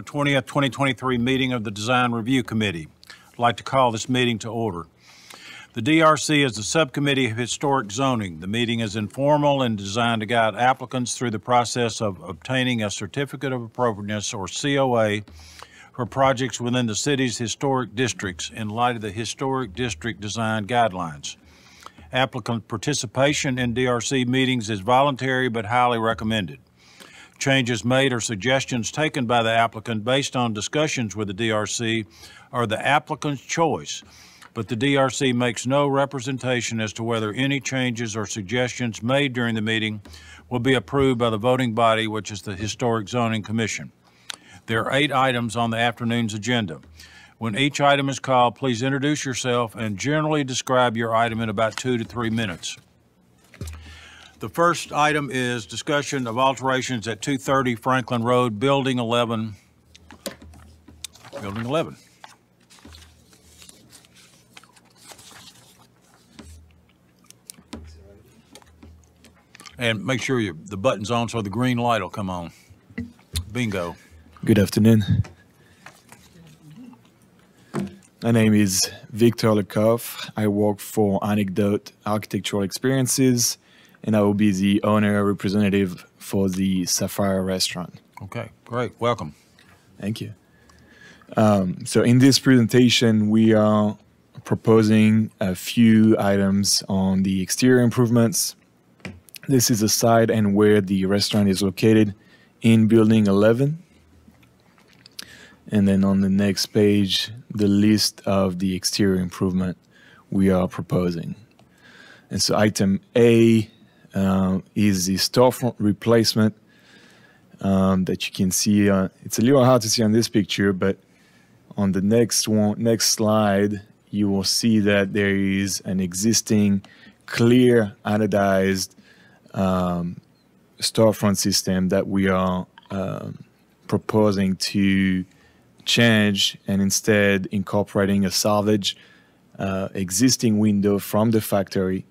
To 20th, 2023 meeting of the Design Review Committee. I'd like to call this meeting to order. The DRC is the Subcommittee of Historic Zoning. The meeting is informal and designed to guide applicants through the process of obtaining a Certificate of Appropriateness, or COA, for projects within the city's historic districts in light of the Historic District Design Guidelines. Applicant participation in DRC meetings is voluntary but highly recommended. Changes made or suggestions taken by the applicant based on discussions with the DRC are the applicant's choice, but the DRC makes no representation as to whether any changes or suggestions made during the meeting will be approved by the voting body, which is the Historic Zoning Commission. There are eight items on the afternoon's agenda. When each item is called, please introduce yourself and generally describe your item in about two to three minutes. The first item is discussion of alterations at 230 Franklin Road, Building 11. Building 11. And make sure you, the button's on so the green light will come on. Bingo. Good afternoon. My name is Victor Lecoffre. I work for Anecdote Architectural Experiences, and I will be the owner representative for the Sapphire restaurant. Okay, great. Welcome. Thank you. Um, so, in this presentation, we are proposing a few items on the exterior improvements. This is the site and where the restaurant is located in Building 11. And then on the next page, the list of the exterior improvement we are proposing. And so item A uh, is the storefront replacement um, that you can see. Uh, it's a little hard to see on this picture, but on the next one, next slide, you will see that there is an existing clear anodized um, storefront system that we are um, proposing to change and instead incorporating a salvage uh, existing window from the factory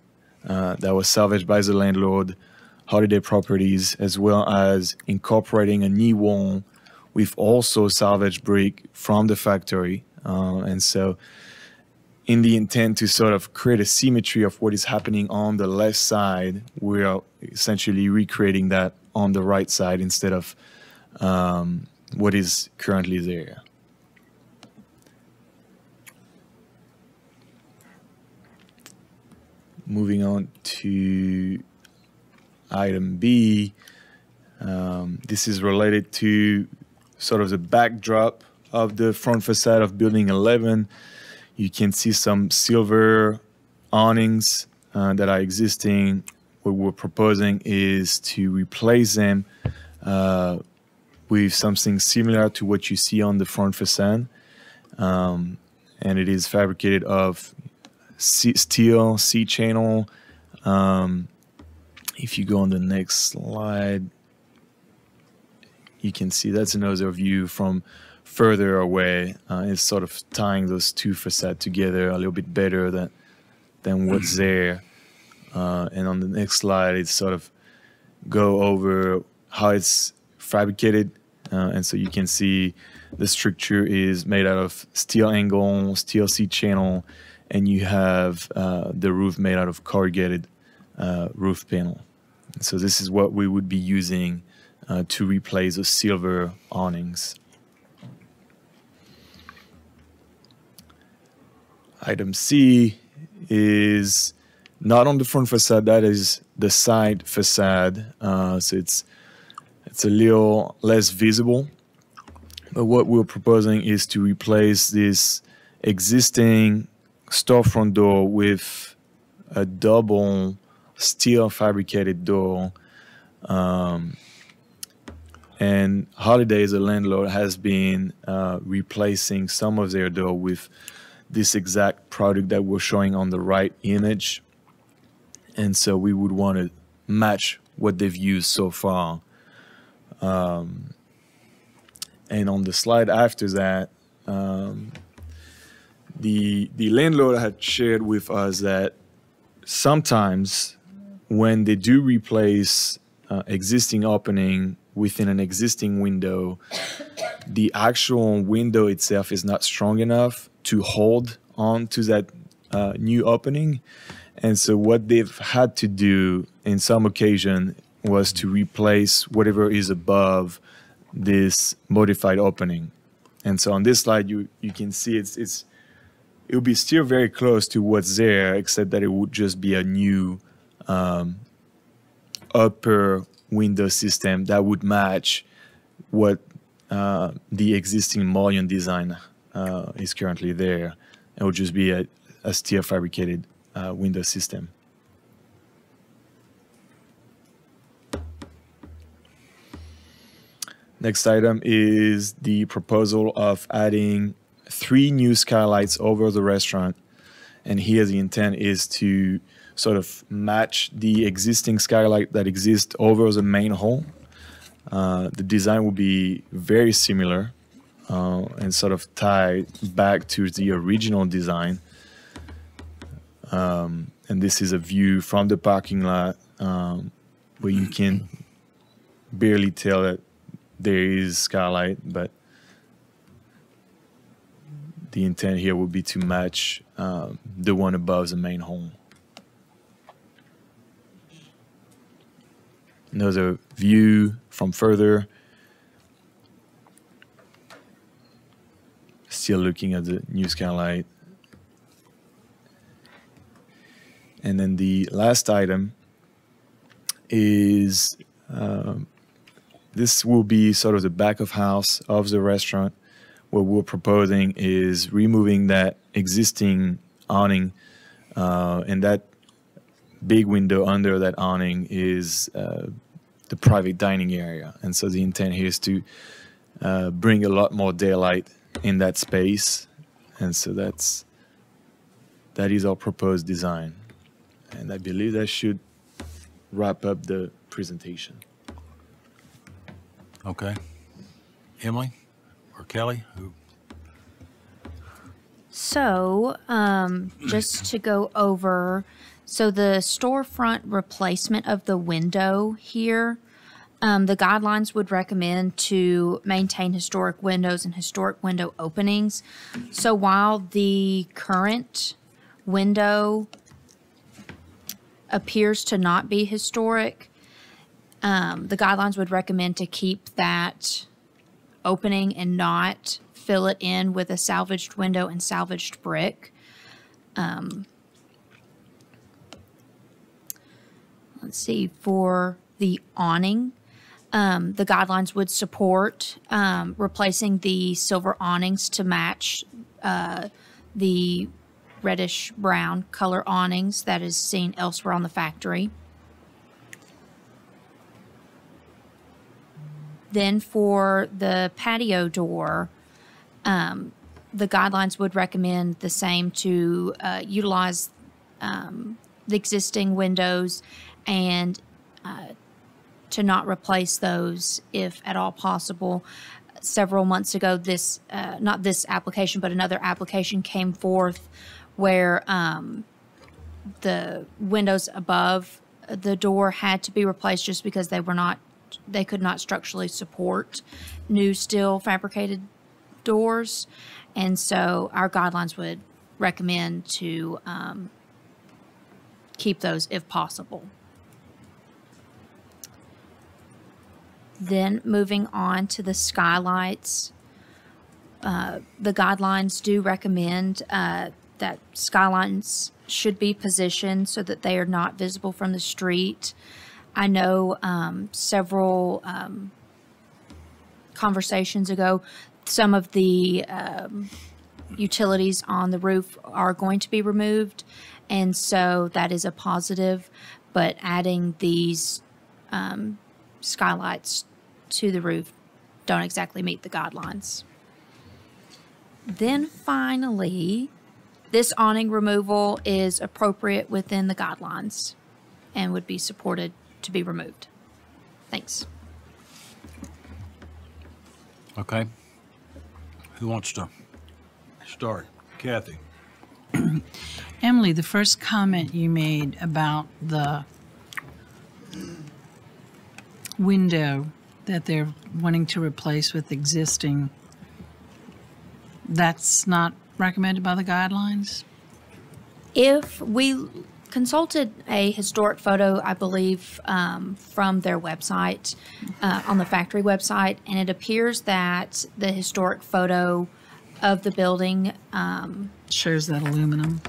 uh, that was salvaged by the landlord, Holladay Properties, as well as incorporating a knee wall with also salvaged brick from the factory. Uh, and so, in the intent to sort of create a symmetry of what is happening on the left side, we are essentially recreating that on the right side instead of um, what is currently there. Moving on to item B, um, this is related to sort of the backdrop of the front facade of Building 11. You can see some silver awnings uh, that are existing. What we're proposing is to replace them uh, with something similar to what you see on the front facade. Um, and it is fabricated of C- steel C channel. Um, if you go on the next slide, you can see that's another view from further away. Uh, it's sort of tying those two facades together a little bit better than than what's there. Uh, and on the next slide, it's sort of go over how it's fabricated. Uh, and so you can see the structure is made out of steel angle, steel C channel, and you have uh, the roof made out of corrugated uh, roof panel. So this is what we would be using uh, to replace the silver awnings. Item C is not on the front facade, that is the side facade. Uh, so it's, it's a little less visible. But what we're proposing is to replace this existing storefront door with a double steel fabricated door. Um, and Holladay, as a landlord, has been uh, replacing some of their door with this exact product that we're showing on the right image. And so we would want to match what they've used so far. Um, and on the slide after that, um, the the landlord had shared with us that sometimes when they do replace uh, existing opening within an existing window, the actual window itself is not strong enough to hold on to that uh, new opening. And so what they've had to do in some occasion was to replace whatever is above this modified opening. And so on this slide, you, you can see it's, it's, it would be still very close to what's there, except that it would just be a new um, upper window system that would match what uh, the existing mullion design uh, is currently there. It would just be a, a steel fabricated uh, window system. Next item is the proposal of adding three new skylights over the restaurant. And here the intent is to sort of match the existing skylight that exists over the main hall. Uh, the design will be very similar uh, and sort of tie back to the original design. Um, and this is a view from the parking lot um, where you can barely tell that there is skylight, but the intent here would be to match um, the one above the main home. Another view from further. Still looking at the new skylight. And then the last item is um, this will be sort of the back of house of the restaurant. What we're proposing is removing that existing awning, uh, and that big window under that awning is uh, the private dining area. And so the intent here is to uh, bring a lot more daylight in that space, and so that's that is our proposed design. And I believe that should wrap up the presentation. Okay. Emily Kelly? Who? So, um, just to go over, so the storefront replacement of the window here, um, the guidelines would recommend to maintain historic windows and historic window openings. So while the current window appears to not be historic, um, the guidelines would recommend to keep that opening and not fill it in with a salvaged window and salvaged brick. Um, let's see, for the awning, um, the guidelines would support um, replacing the silver awnings to match uh, the reddish brown color awnings that is seen elsewhere on the factory. Then for the patio door, um, the guidelines would recommend the same to uh, utilize um, the existing windows and uh, to not replace those if at all possible. Several months ago, this, uh, not this application, but another application came forth where um, the windows above the door had to be replaced just because they were not they could not structurally support new steel fabricated doors. And so our guidelines would recommend to um, keep those if possible. Then moving on to the skylights, uh, the guidelines do recommend uh, that skylines should be positioned so that they are not visible from the street. I know um, several um, conversations ago, some of the um, utilities on the roof are going to be removed, and so that is a positive. But adding these um, skylights to the roof don't exactly meet the guidelines. Then finally, this awning removal is appropriate within the guidelines and would be supported to be removed. Thanks. Okay. Who wants to start? Kathy. Emily, the first comment you made about the window that they're wanting to replace with existing, that's not recommended by the guidelines? If we consulted a historic photo, I believe, um, from their website, uh, on the factory website, and it appears that the historic photo of the building, um, Shows that aluminum.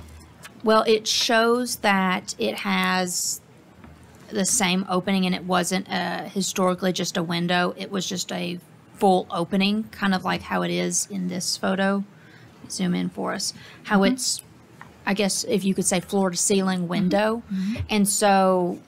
well, it shows that it has the same opening and it wasn't uh, historically just a window. It was just a full opening, kind of like how it is in this photo. Zoom in for us. How it's, I guess, if you could say floor to ceiling mm-hmm. window. Mm-hmm. And so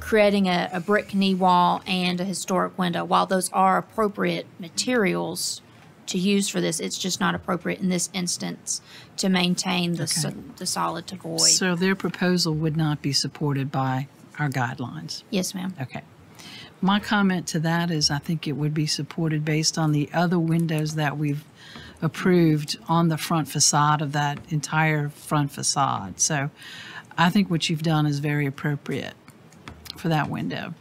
creating a, a brick knee wall and a historic window, while those are appropriate materials to use for this, it's just not appropriate in this instance to maintain the, so- the solid to void. So their proposal would not be supported by our guidelines? Yes, ma'am. Okay. My comment to that is I think it would be supported based on the other windows that we've approved on the front facade of that entire front facade. So I think what you've done is very appropriate for that window.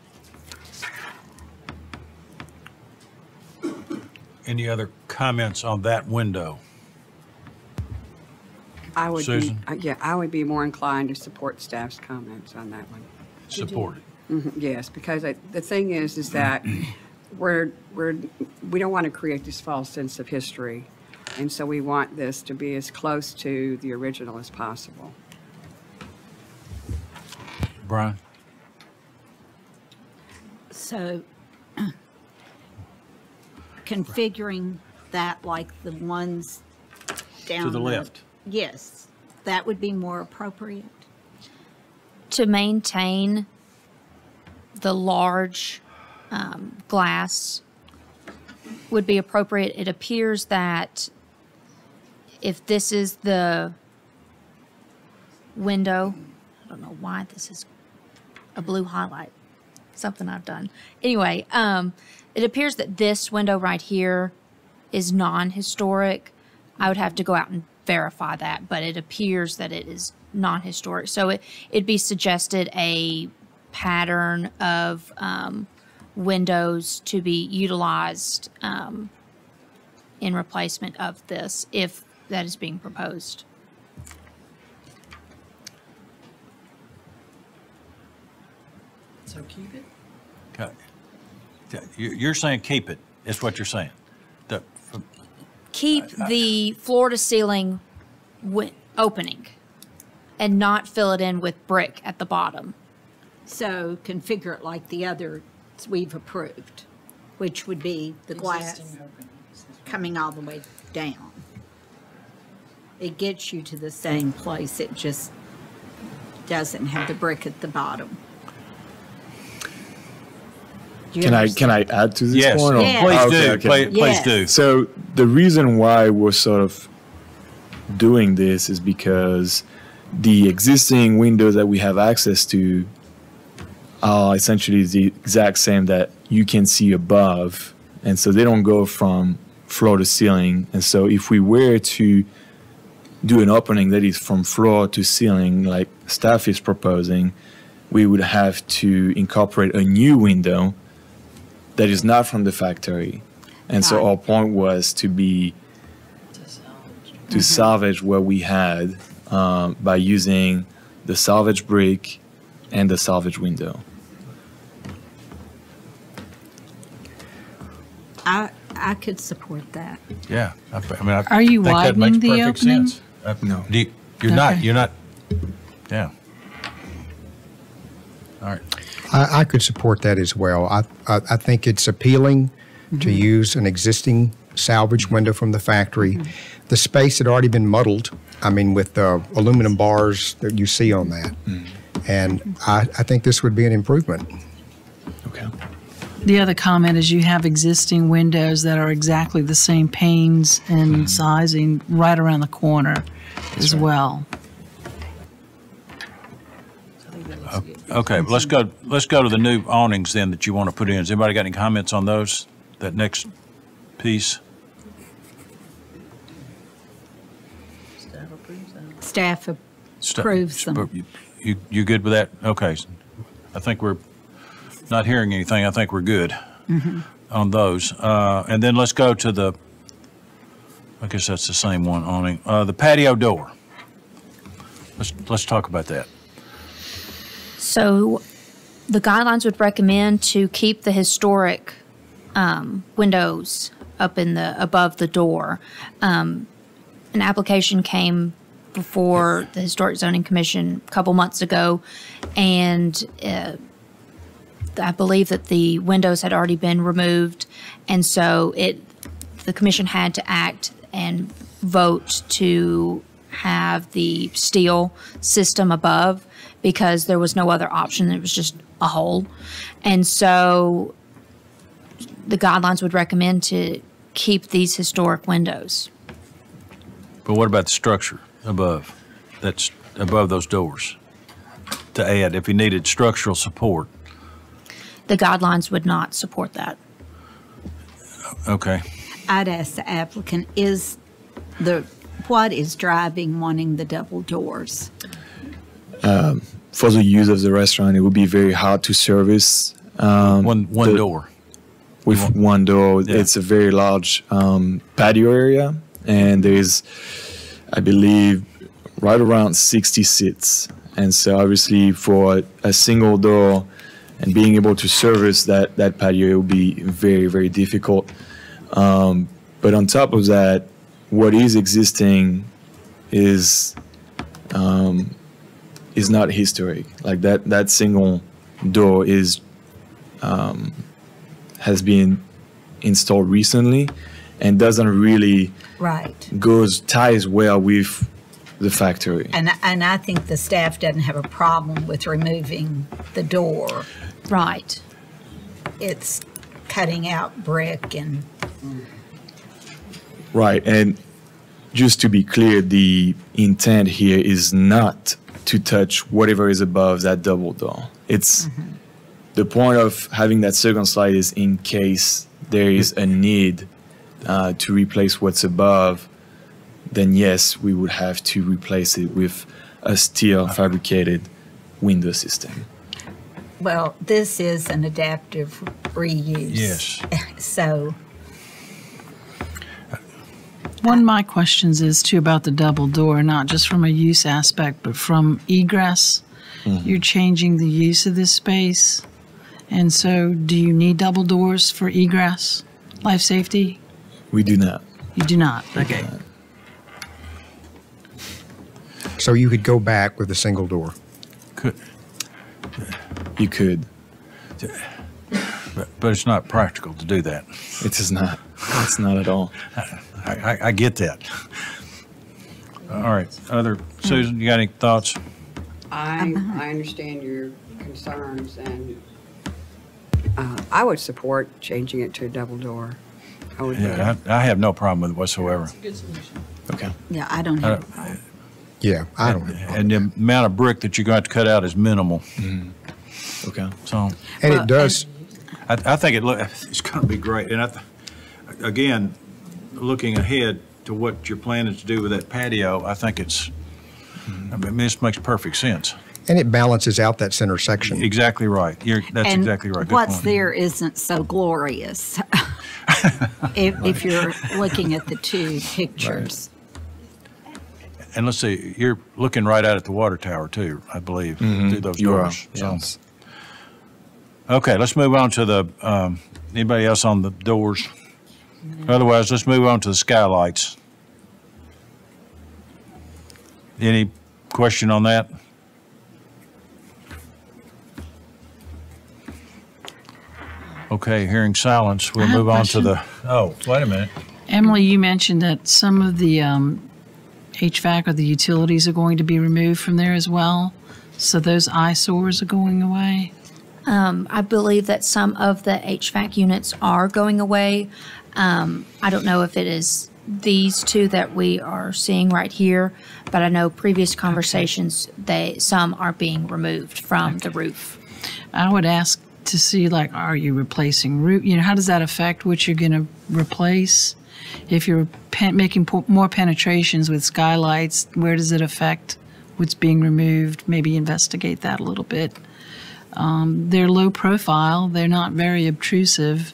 Any other comments on that window? I would be, Susan? uh, yeah, I would be more inclined to support staff's comments on that one. Supported. Mhm, Yes, because I- the thing is, is that we're, we're, we don't want to create this false sense of history. And so we want this to be as close to the original as possible. Brian? So configuring that like the ones down. To the left. Yes, that would be more appropriate. to maintain the large um, glass would be appropriate. It appears that if this is the window, I don't know why this is a blue highlight, something I've done. Anyway, um, it appears that this window right here is non-historic. I would have to go out and verify that, but it appears that it is non-historic. So it, it'd be suggested a pattern of um, windows to be utilized um, in replacement of this if that is being proposed. So keep it? Okay. You- You're saying keep it, is what you're saying? The- Keep the floor to ceiling wi- opening and not fill it in with brick at the bottom. So configure it like the others we've approved, which would be the glass coming all the way down. It gets you to the same place, it just doesn't have the brick at the bottom. You Can I can I add to this Yes, point? or- Yeah. please Okay, do, okay. please please do. So the reason why we're sort of doing this is because the existing windows that we have access to are essentially the exact same that you can see above, and so they don't go from floor to ceiling. And so if we were to do an opening that is from floor to ceiling, like staff is proposing, we would have to incorporate a new window that is not from the factory. And so Right. our point was to be to salvage what we had um, by using the salvage brick and the salvage window. I, I could support that. Yeah. I I mean, I Are you think that makes widening the perfect opening? sense. Uh, No. do you- You're not, you're not, yeah. All right. I, I could support that as well. I, I, I think it's appealing to use an existing salvage window from the factory. The space had already been muddled, I mean, with the aluminum bars that you see on that. And I, I think this would be an improvement. Okay. The other comment is you have existing windows that are exactly the same panes and hmm. sizing right around the corner as well. Okay, let's go, let's go to the new awnings then that you want to put in. Has anybody got any comments on those? That next piece? Staff Sta- Approves them. You- You, you good with that? Okay. I think we're not hearing anything. I think we're good. on those. Uh, And then let's go to the, I guess that's the same one awning, Uh, the patio door. Let's, let's talk about that. So the guidelines would recommend to keep the historic um, windows up in the above the door. Um, an application came before the Historic Zoning Commission a couple months ago, and uh, I believe that the windows had already been removed, and so it the commission had to act and vote to have the steel system above because there was no other option. It was just a hole. And so the guidelines would recommend to keep these historic windows. But what about the structure above? That's above those doors to add if you needed structural support. The guidelines would not support that. Okay. I'd ask the applicant, is the, what is driving wanting the double doors? For the use of the restaurant, it would be very hard to service um, One, one the- door. with one door. Yeah. It's a very large um, patio area, and there is, I believe, right around 60 seats. And so, obviously, for a single door and being able to service that, that patio, will be very, very difficult. Um, but on top of that, what is existing is um, is not historic. Like that, that single door is has been installed recently and doesn't really Right. goes ties well with the factory. And, and I think the staff doesn't have a problem with removing the door. Right. It's cutting out brick and, Right. And just to be clear, the intent here is not to touch whatever is above that double door. It's the point of having that second slide is in case there is a need uh, to replace what's above, then yes, we would have to replace it with a steel fabricated window system. Well, this is an adaptive reuse. Yes. So, One of my questions is too about the double door, not just from a use aspect, but from egress. Mm-hmm. You're changing the use of this space. And so, do you need double doors for egress, life safety? We do not. You do not. Okay. So you could go back with a single door. Could, You could. but, but it's not practical to do that. It is not. It's not at all. I, I, I get that. All right. Other, Susan, you got any thoughts? I, I understand your concerns, and uh, I would support changing it to a double door. I would. Yeah, I, I have no problem with it whatsoever. Okay. yeah, I don't Uh, have a problem. Yeah, I don't have a problem. And the amount of brick that you're going to have to cut out is minimal. Mm-hmm. Okay. So And Well, it does, I, I think it look, it's going to be great. And I, th- again, looking ahead to what you're planning to do with that patio, I think it's, I mean, this makes perfect sense. and it balances out that center section. Exactly right. You're, that's And exactly right. Good What's point. there isn't so glorious. If, if you're looking at the two pictures. And let's see, you're looking right out at the water tower too, I believe, through those You are. doors. So- Yes. Okay, let's move on to the, um, anybody else on the doors? Otherwise, let's move on to the skylights. Any question on that? Okay, hearing silence, we'll I have a move on to the, oh, wait a minute. Emily, you mentioned that some of the um, HVAC or the utilities are going to be removed from there as well. So those eyesores are going away. I believe that some of the HVAC units are going away. Um, I don't know if it is these two that we are seeing right here, but I know previous conversations, they, some are being removed from the roof. I would ask to see like, are you replacing roof? You know, how does that affect what you're going to replace? If you're pen- making po- more penetrations with skylights, where does it affect what's being removed? Maybe investigate that a little bit. Um, they're low profile. They're not very obtrusive.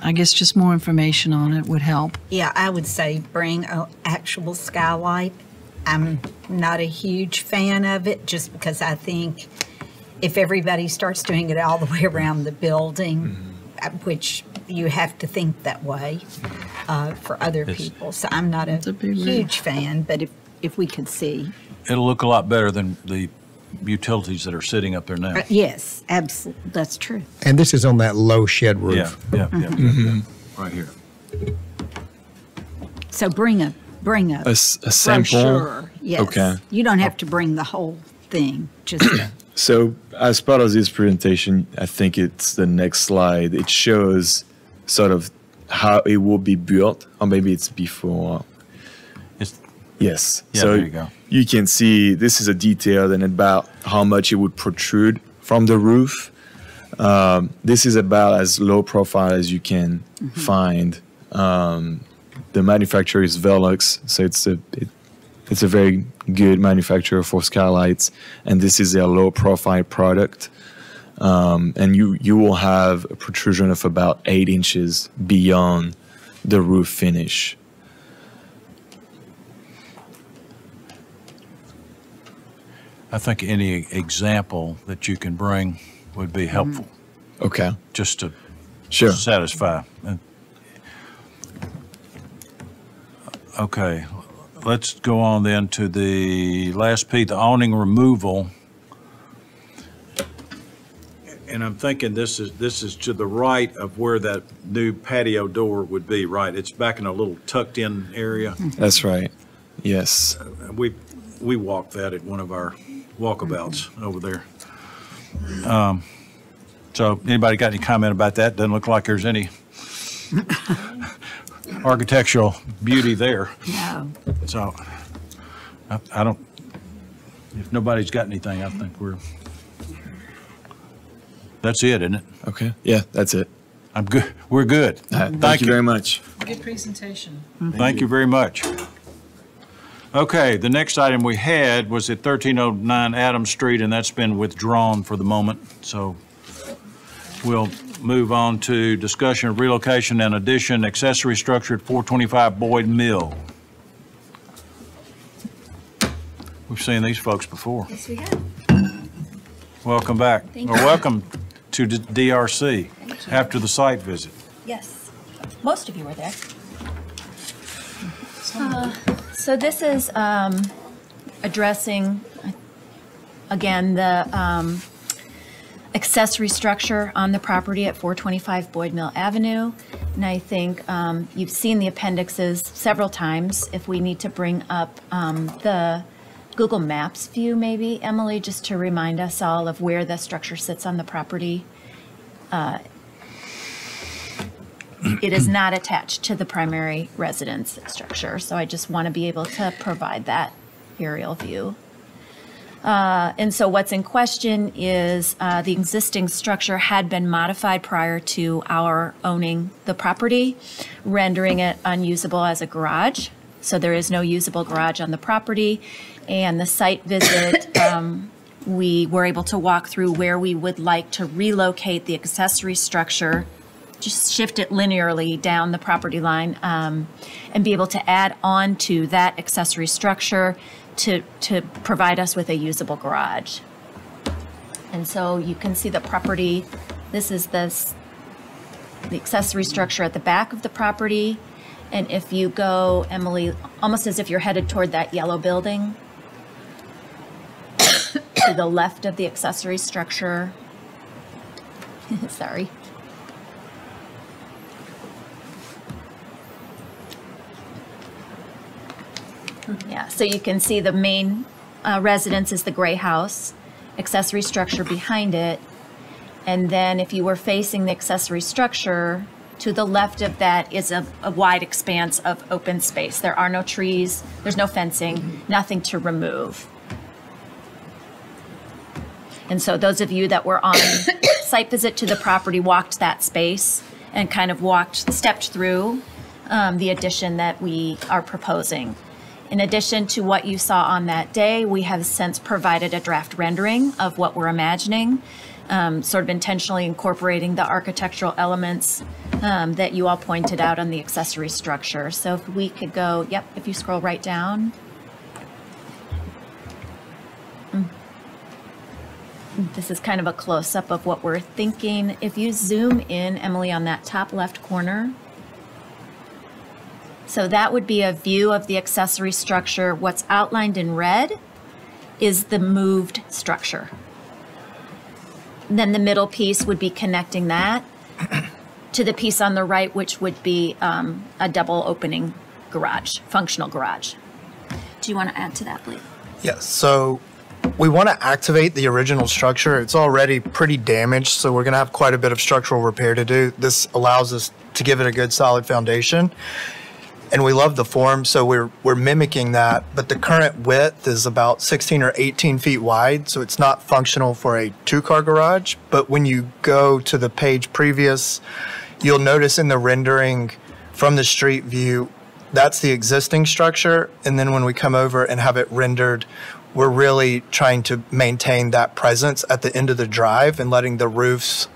I guess just more information on it would help. Yeah, I would say bring an actual skylight. I'm not a huge fan of it just because I think if everybody starts doing it all the way around the building, uh, which you have to think that way uh, for other people. So I'm not a a huge fan, but if, if we could see. It'll look a lot better than the utilities that are sitting up there now. Uh, Yes, absolutely, that's true. And this is on that low shed Yeah, roof. yeah, yeah, yeah, yeah, right here. So bring a, bring a A, s- a sample. brochure. Yes. Okay. You don't have to bring the whole thing, just, So as part of this presentation, I think it's the next slide. It shows sort of how it will be built, or maybe it's before. It's, Yes. Yeah, so there you go. you can see this is a detail and about how much it would protrude from the roof. Um, this is about as low profile as you can Mm-hmm. find. Um, the manufacturer is Velux, so it's a it, it's a very good manufacturer for skylights, and this is a low profile product. Um, and you you will have a protrusion of about eight inches beyond the roof finish. I think any example that you can bring would be helpful, Okay, just to sure. satisfy. Okay, let's go on then to the last P, the awning removal. And I'm thinking this is, this is to the right of where that new patio door would be, right? It's back in a little tucked-in area. That's right. Yes. We, we walked that at one of our walkabouts over there. Um, So anybody got any comment about that? Doesn't look like there's any architectural beauty there. no. So I, I don't, if nobody's got anything, I think we're, that's it, isn't it? Okay. Yeah, that's it. I'm good. We're good. Uh, thank, you very much. Good presentation. Thank you very much. Okay, the next item we had was at 1309 Adams Street, and that's been withdrawn for the moment. So we'll move on to discussion of relocation and addition accessory structure at 425 Boyd Mill. We've seen these folks before. Yes, we have. Welcome back. Thank Or you. welcome to D- DRC after the site visit. Yes, most of you were there. Uh, So this is um, addressing, again, the um, accessory structure on the property at 425 Boyd Mill Avenue. And I think um, you've seen the appendixes several times. If we need to bring up um, the Google Maps view, maybe, Emily, just to remind us all of where the structure sits on the property. It is not attached to the primary residence structure, so I just want to be able to provide that aerial view. Uh, And so what's in question is uh, the existing structure had been modified prior to our owning the property, rendering it unusable as a garage. So there is no usable garage on the property. And the site visit, um, we were able to walk through where we would like to relocate the accessory structure just shift it linearly down the property line um, and be able to add on to that accessory structure to, to provide us with a usable garage. And so you can see the property, this is this, the accessory structure at the back of the property. And if you go, Emily, almost as if you're headed toward that yellow building, to the left of the accessory structure. Sorry. Yeah, so you can see the main uh, residence is the gray house, accessory structure behind it. And then if you were facing the accessory structure, to the left of that is a, a wide expanse of open space. There are no trees, there's no fencing, nothing to remove. And so those of you that were on site visit to the property walked that space and kind of walked, stepped through um, the addition that we are proposing. In addition to what you saw on that day, we have since provided a draft rendering of what we're imagining. um, sort of intentionally incorporating the architectural elements um, that you all pointed out on the accessory structure. So if we could go, yep, if you scroll right down. This is kind of a close-up of what we're thinking. If you zoom in, Emily, on that top left corner. So that would be a view of the accessory structure. What's outlined in red is the moved structure. Then the middle piece would be connecting that to the piece on the right, which would be um, a double opening garage, functional garage. Do you want to add to that, please? Yes, so we want to activate the original structure. It's already pretty damaged, so we're going to have quite a bit of structural repair to do. This allows us to give it a good solid foundation. And we love the form, so we're we're mimicking that, but the current width is about 16 or 18 feet wide, so it's not functional for a two-car garage. But when you go to the page previous, you'll notice in the rendering from the street view, that's the existing structure. And then when we come over and have it rendered, we're really trying to maintain that presence at the end of the drive and letting the roofs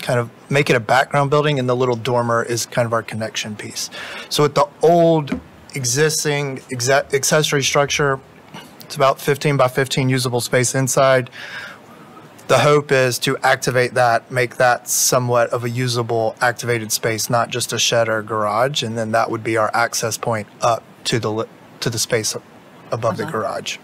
kind of make it a background building and the little dormer is kind of our connection piece. So with the old existing exa- accessory structure, it's about 15 by 15 usable space inside. The hope is to activate that, make that somewhat of a usable activated space, not just a shed or a garage, and then that would be our access point up to the to the space above the Uh-huh. garage.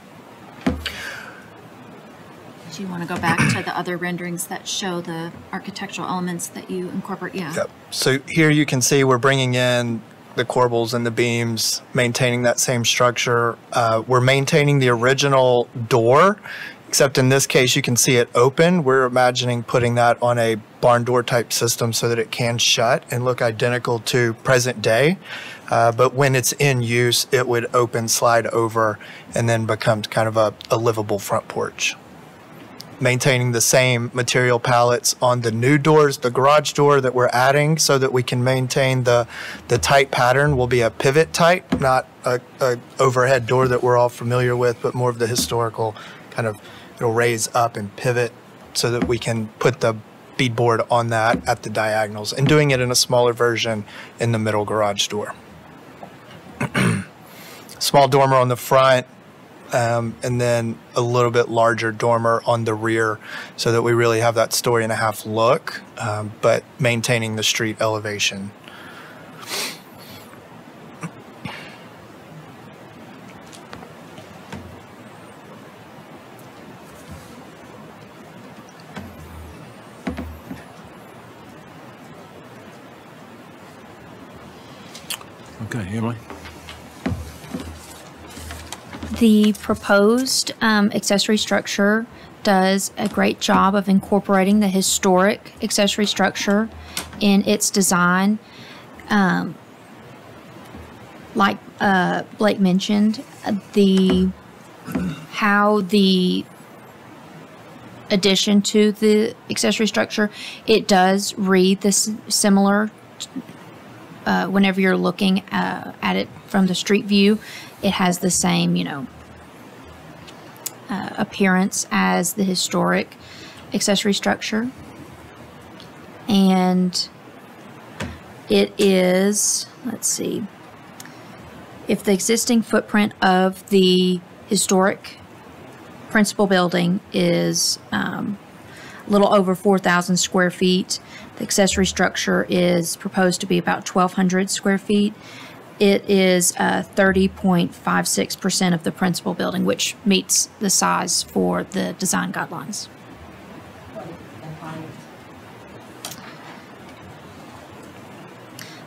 Do you want to go back to the other renderings that show the architectural elements that you incorporate? Yeah. Yep. So here you can see we're bringing in the corbels and the beams, maintaining that same structure. Uh, we're maintaining the original door, except in this case you can see it open. We're imagining putting that on a barn door type system so that it can shut and look identical to present day. Uh, but when it's in use, it would open, slide over, and then become kind of a, a livable front porch maintaining the same material palettes on the new doors, the garage door that we're adding so that we can maintain the, the tight pattern will be a pivot type, not a, a overhead door that we're all familiar with, but more of the historical kind of, it'll raise up and pivot so that we can put the beadboard on that at the diagonals and doing it in a smaller version in the middle garage door. Small dormer on the front, um, and then a little bit larger dormer on the rear so that we really have that story and a half look, um, but maintaining the street elevation. Okay, Emily? The proposed um, accessory structure does a great job of incorporating the historic accessory structure in its design. Um, like uh, Blake mentioned, the how the addition to the accessory structure it does read this similar uh, whenever you're looking uh, at it from the street view, it has the same, you know, uh, appearance as the historic accessory structure. And it is, let's see, if the existing footprint of the historic principal building is um, a little over 4,000 square feet. The accessory structure is proposed to be about 1,200 square feet. It is uh, 30.56% of the principal building, which meets the size for the design guidelines.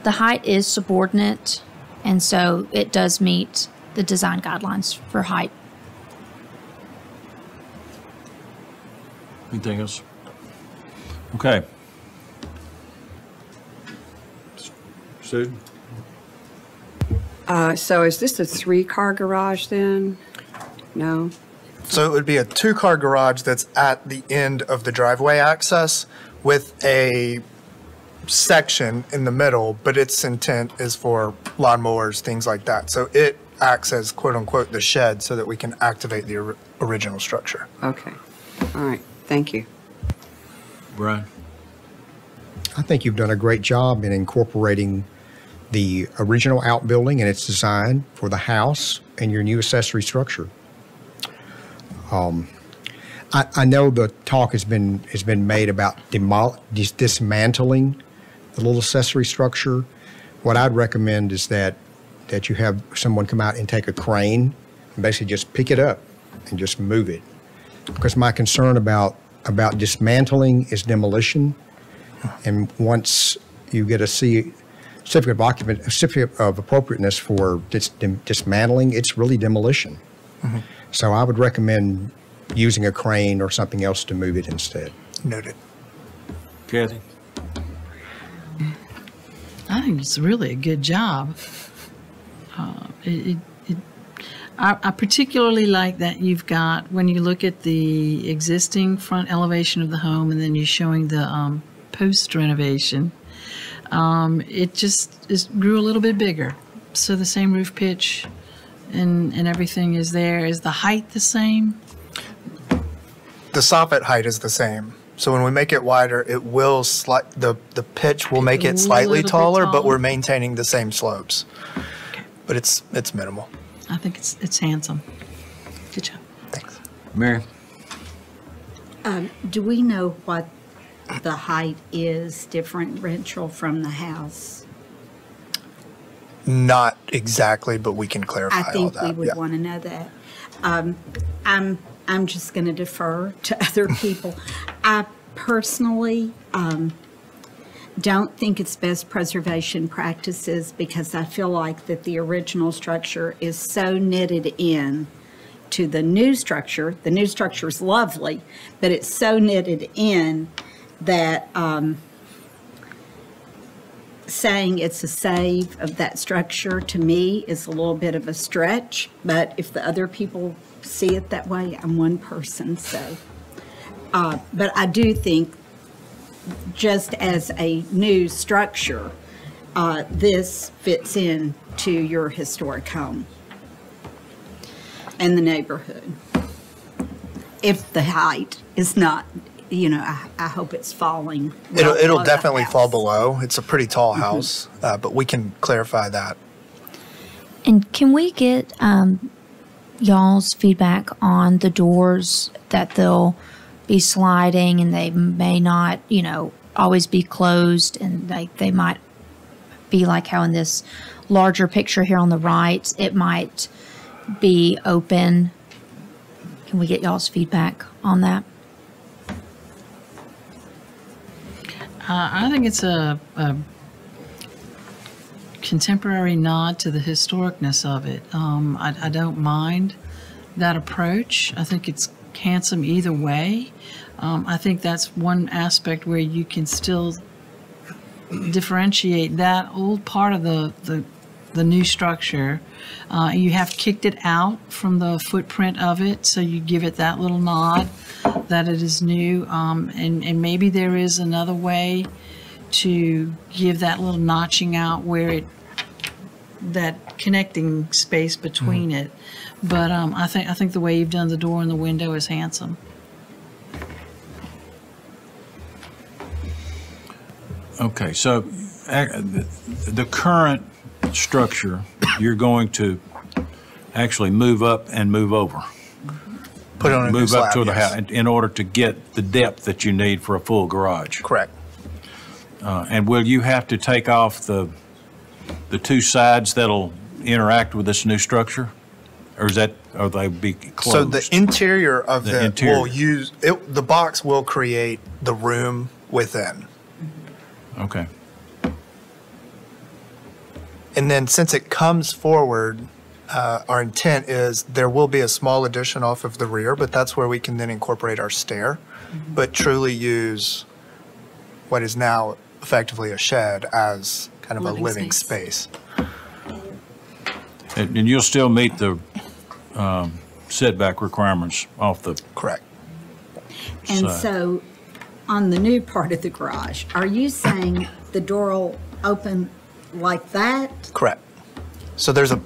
The height is subordinate, and so it does meet the design guidelines for height. Anything else? Okay. Sue? Uh, So is this a three-car garage then? No? So it would be a two car garage that's at the end of the driveway access with a section in the middle, but its intent is for lawnmowers, things like that. So it acts as quote unquote the shed so that we can activate the or- original structure. Okay. All right. Thank you. Brian? I think you've done a great job in incorporating the original outbuilding and its design for the house and your new accessory structure. Um, I, I know the talk has been has been made about demol- dis- dismantling the little accessory structure. What I'd recommend is that that you have someone come out and take a crane and basically just pick it up and just move it. Because my concern about about dismantling is demolition. And once you get a C, certificate of occupant, certificate of appropriateness for dis, dim- dismantling, it's really demolition. So I would recommend using a crane or something else to move it instead. Noted. Kathy? I think it's really a good job. Uh, it, it, it, I, I particularly like that you've got when you look at the existing front elevation of the home and then you're showing the um, post renovation. Um, it just is, grew a little bit bigger. So the same roof pitch and, and everything is there. Is the height the same? The soffit height is the same. So when we make it wider, it will sli- the the pitch will make it slightly little bit taller, but we're maintaining the same slopes. But it's it's minimal. I think it's it's handsome. Good job. Thanks. Mary? Do we know what the height is differential from the house? Not exactly, but we can clarify I all think that. we would yeah. want to know that. Um, I'm, I'm just going to defer to other people. I personally um, don't think it's best preservation practices because I feel like that the original structure is so knitted in to the new structure. The new structure is lovely, but it's so knitted in that um, saying it's a save of that structure to me is a little bit of a stretch, but if the other people see it that way, I'm one person, so. Uh, But I do think, just as a new structure, uh, this fits in to your historic home and the neighborhood. If the height is not, you know, I, I hope it's falling. well It'll it'll definitely fall below. It's a pretty tall house, uh, but we can clarify that. And can we get um, y'all's feedback on the doors that they'll be sliding and they may not, you know, always be closed and like they might be like how in this larger picture here on the right, it might be open. Can we get y'all's feedback on that? Uh, I think it's a, a contemporary nod to the historicness of it. Um, I, I don't mind that approach. I think it's handsome either way. Um, I think that's one aspect where you can still differentiate that old part of the, the, the new structure. Uh, you have kicked it out from the footprint of it, so you give it that little nod that it is new. Um, and, and maybe there is another way to give that little notching out where it, that connecting space between it. But um, I think I think the way you've done the door and the window is handsome. Okay, so uh, the the current structure, you're going to actually move up and move over. Put on a new Move up slab, to the yes. house in- in order to get the depth that you need for a full garage. Correct. Uh, And will you have to take off the, the two sides that'll interact with this new structure? Or is that, or they be closed? So the interior of The the, interior. will use it, the box will create the room within. Okay, And then since it comes forward, uh, our intent is there will be a small addition off of the rear, but that's where we can then incorporate our stair, but truly use what is now effectively a shed as kind of a Living living space. space. and and you'll still meet the um, setback requirements off the Correct. And side. so, on the new part of the garage, are you saying the door will open like that? Correct. So there's a,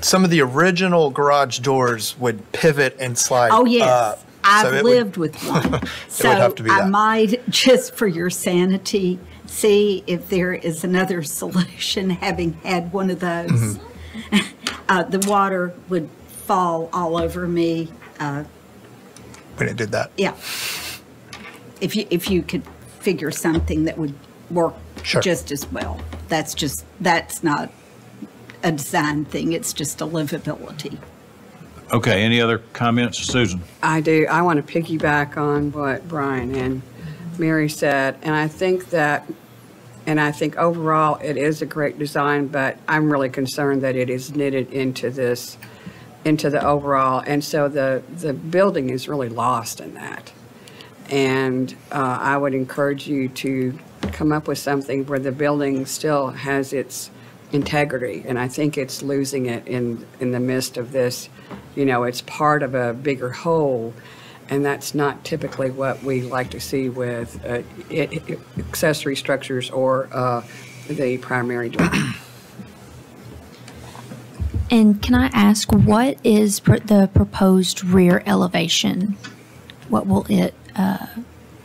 some of the original garage doors would pivot and slide Oh, yes. up. I've So it would- lived with one. So have to be I that. might, just for your sanity, see if there is another solution, having had one of those. Mm-hmm. Uh, the water would fall all over me. Uh, When it did that. yeah. If you, if you could figure something that would work Sure. just as well. That's just, that's not a design thing, it's just a livability. Okay, any other comments, Susan? I do. I want to piggyback on what Brian and Mary said, and I think that, and I think overall it is a great design, but I'm really concerned that it is knitted into this, into the overall, and so the, the building is really lost in that. And uh, I would encourage you to come up with something where the building still has its integrity. And I think it's losing it in, in the midst of this, you know, it's part of a bigger whole. And that's not typically what we like to see with uh, it- it- accessory structures or uh, the primary dwelling. And can I ask, what is pr- the proposed rear elevation? What will it uh,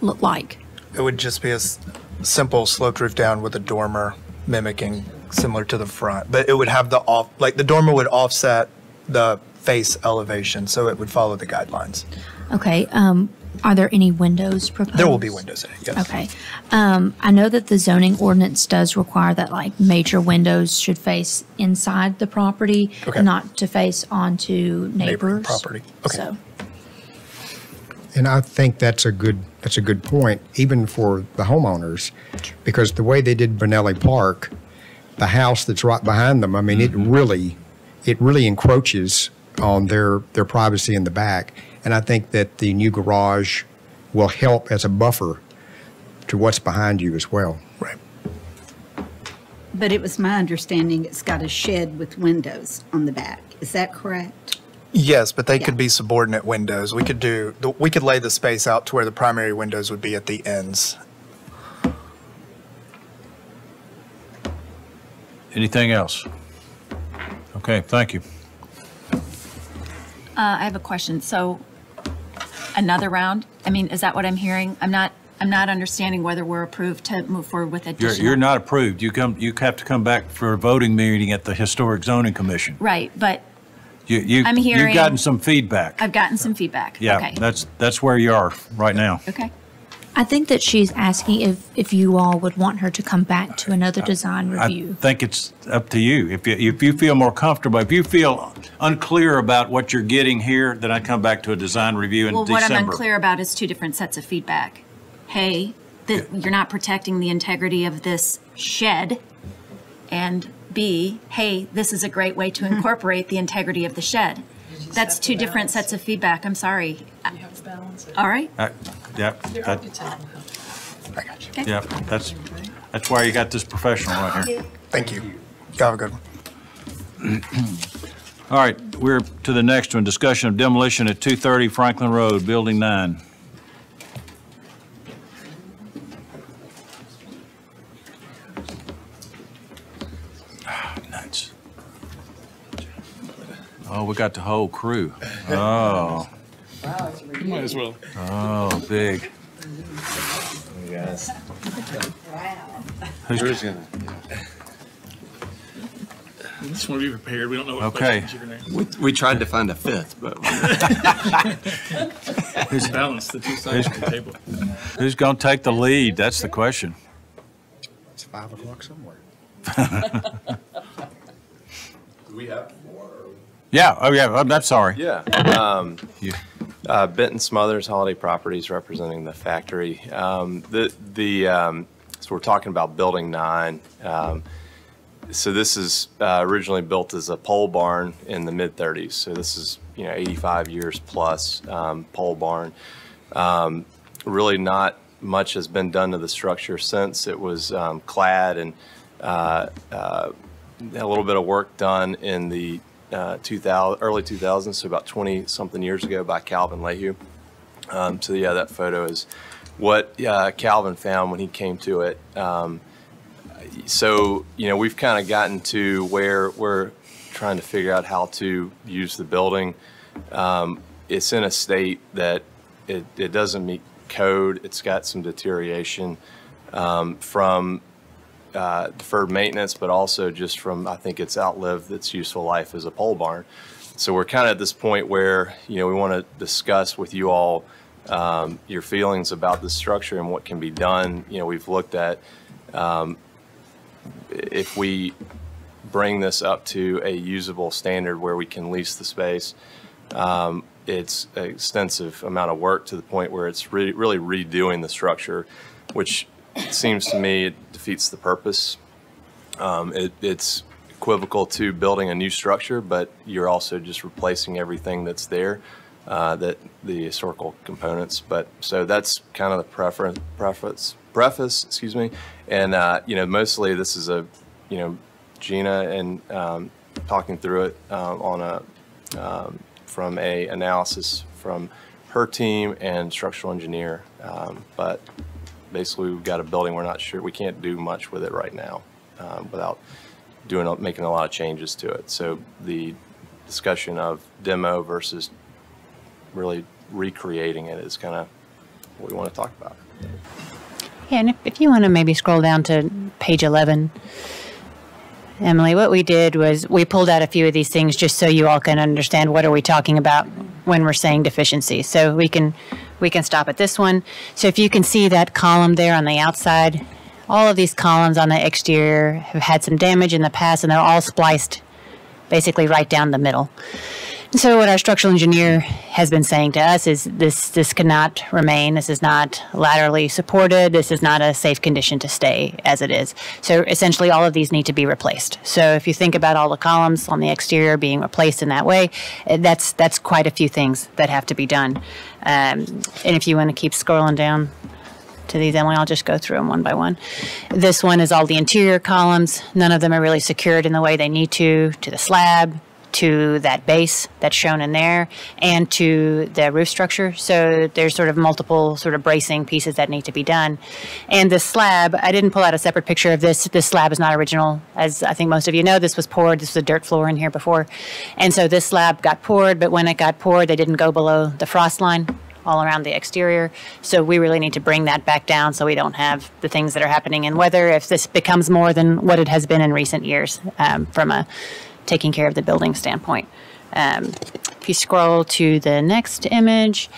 look like? It would just be a s- simple sloped roof down with a dormer mimicking similar to the front, but it would have the off, like the dormer would offset the face elevation, so it would follow the guidelines. Okay, um, are there any windows proposed? There will be windows in it, yes. Okay. Um, I know that the zoning ordinance does require that like major windows should face inside the property, Okay. not to face onto Neighboring neighbors. property. Okay. So, And I think that's a good, that's a good point, even for the homeowners, because the way they did Benelli Park, the house that's right behind them, I mean, it mm-hmm. really, it really encroaches on their, their privacy in the back. And I think that the new garage will help as a buffer to what's behind you as well. Right. But it was my understanding it's got a shed with windows on the back. Is that correct? Yes, but they Yeah. could be subordinate windows. We could do, we could lay the space out to where the primary windows would be at the ends. Anything else? Okay, thank you. Uh, I have a question. So another round? I mean, is that what I'm hearing? I'm not, I'm not understanding whether we're approved to move forward with You're, you're not approved. You come, you have to come back for a voting meeting at the Historic Zoning Commission. Right, but You, you, I'm hearing. you've gotten some feedback. I've gotten some feedback. Yeah, Okay. that's, that's where you are right now. Okay. I think that she's asking if, if you all would want her to come back to another design review. I think it's up to you. If you, if you feel more comfortable, if you feel unclear about what you're getting here, then I come back to a design review in Well, December. what I'm unclear about is two different sets of feedback. Hey, that you're not protecting the integrity of this shed. And B, hey, this is a great way to incorporate the integrity of the shed. That's two different sets of feedback. I'm sorry. You have to balance it. All right. Uh, Yeah, that, architect will. I got you. yeah, that's, that's why you got this professional right here. Thank you. You have a good one. All right, we're to the next one, discussion of demolition at 230 Franklin Road, Building 9. Oh, we got the whole crew. Oh, wow. Might as well. oh, big. Yes. Who's- Who's gonna? We just want to be prepared. We don't know what Okay. questions you're gonna We, we tried to find a fifth, but Who's balance the two sides of the table. Who's going to take the lead? That's the question. It's five o'clock somewhere. Do we have. Yeah, oh, yeah, I'm, I'm sorry. Yeah. Um, uh, Benton Smothers Holladay Properties representing the factory. Um, the the um, so we're talking about Building Nine. Um, so this is uh, originally built as a pole barn in the mid 30s. So this is you know 85 years plus um, pole barn. Um, really not much has been done to the structure since it was um, clad and uh, uh, a little bit of work done in the uh, 2000 early 2000s, so about 20 something years ago by Calvin LeHew. Um, so yeah, that photo is what uh, Calvin found when he came to it. Um, so you know we've kind of gotten to where we're trying to figure out how to use the building. Um, it's in a state that it, it doesn't meet code. It's got some deterioration um, from uh, deferred maintenance, but also just from, I think it's outlived its useful life as a pole barn. So we're kind of at this point where, you know, we want to discuss with you all um, your feelings about the structure and what can be done. You know, we've looked at um, if we bring this up to a usable standard where we can lease the space, um, it's an extensive amount of work to the point where it's re- really redoing the structure, which seems to me defeats the purpose. Um, it, it's equivocal to building a new structure, but you're also just replacing everything that's there, uh, that the historical components. But so that's kind of the preference, preface, preface, excuse me. And uh, you know, mostly this is a, you know, Gina and um, talking through it uh, on a um, from a analysis from her team and structural engineer. Um, but basically, we've got a building. We're not sure we can't do much with it right now um, without doing making a lot of changes to it. So the discussion of demo versus really recreating it is kind of what we want to talk about. Yeah, and if, if you want to maybe scroll down to page 11, Emily, what we did was we pulled out a few of these things just so you all can understand what are we talking about when we're saying deficiency. So we can we can stop at this one. So if you can see that column there on the outside, all of these columns on the exterior have had some damage in the past and they're all spliced basically right down the middle. And so what our structural engineer has been saying to us is this this cannot remain. This is not laterally supported. This is not a safe condition to stay as it is. So essentially all of these need to be replaced. So if you think about all the columns on the exterior being replaced in that way, eh, that's that's quite a few things that have to be done. Um, and if you want to keep scrolling down to these, Emily. I'll just go through them one by one. This one is all the interior columns. None of them are really secured in the way they need to to the slab to that base that's shown in there and to the roof structure. So there's sort of multiple sort of bracing pieces that need to be done. And the slab, I didn't pull out a separate picture of this. This slab is not original. As I think most of you know, this was poured. This was a dirt floor in here before. And so this slab got poured, but when it got poured, they didn't go below the frost line all around the exterior. So we really need to bring that back down so we don't have the things that are happening in weather if this becomes more than what it has been in recent years um, from a taking care of the building standpoint. Um, if you scroll to the next image,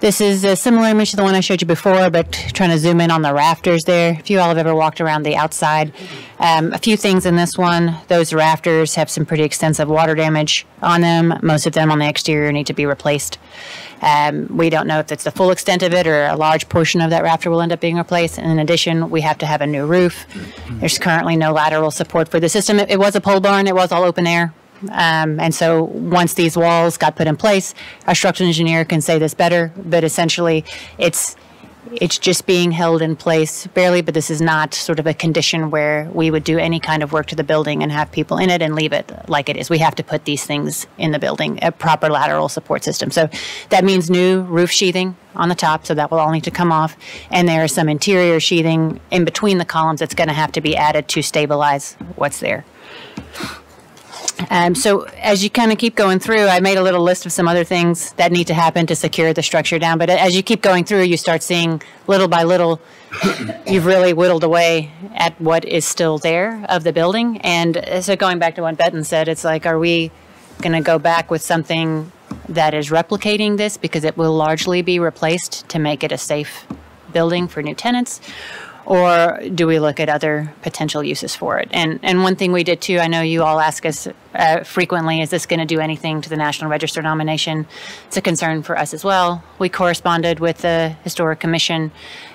this is a similar image to the one I showed you before, but trying to zoom in on the rafters there. If you all have ever walked around the outside, um, a few things in this one. Those rafters have some pretty extensive water damage on them. Most of them on the exterior need to be replaced. Um, we don't know if it's the full extent of it or a large portion of that rafter will end up being replaced. And in addition, we have to have a new roof. There's currently no lateral support for the system. It, it was a pole barn, it was all open air. Um, and so once these walls got put in place, our structural engineer can say this better, but essentially it's it's just being held in place barely, but this is not sort of a condition where we would do any kind of work to the building and have people in it and leave it like it is. We have to put these things in the building, a proper lateral support system. So that means new roof sheathing on the top, so that will all need to come off. And there is some interior sheathing in between the columns that's going to have to be added to stabilize what's there. Um, so as you kind of keep going through, I made a little list of some other things that need to happen to secure the structure down. But as you keep going through, you start seeing little by little, you've really whittled away at what is still there of the building. And so going back to what Benton said, it's like, are we going to go back with something that is replicating this because it will largely be replaced to make it a safe building for new tenants? Or do we look at other potential uses for it? And and one thing we did too, I know you all ask us uh, frequently, is this going to do anything to the National Register nomination? It's a concern for us as well. We corresponded with the Historic Commission.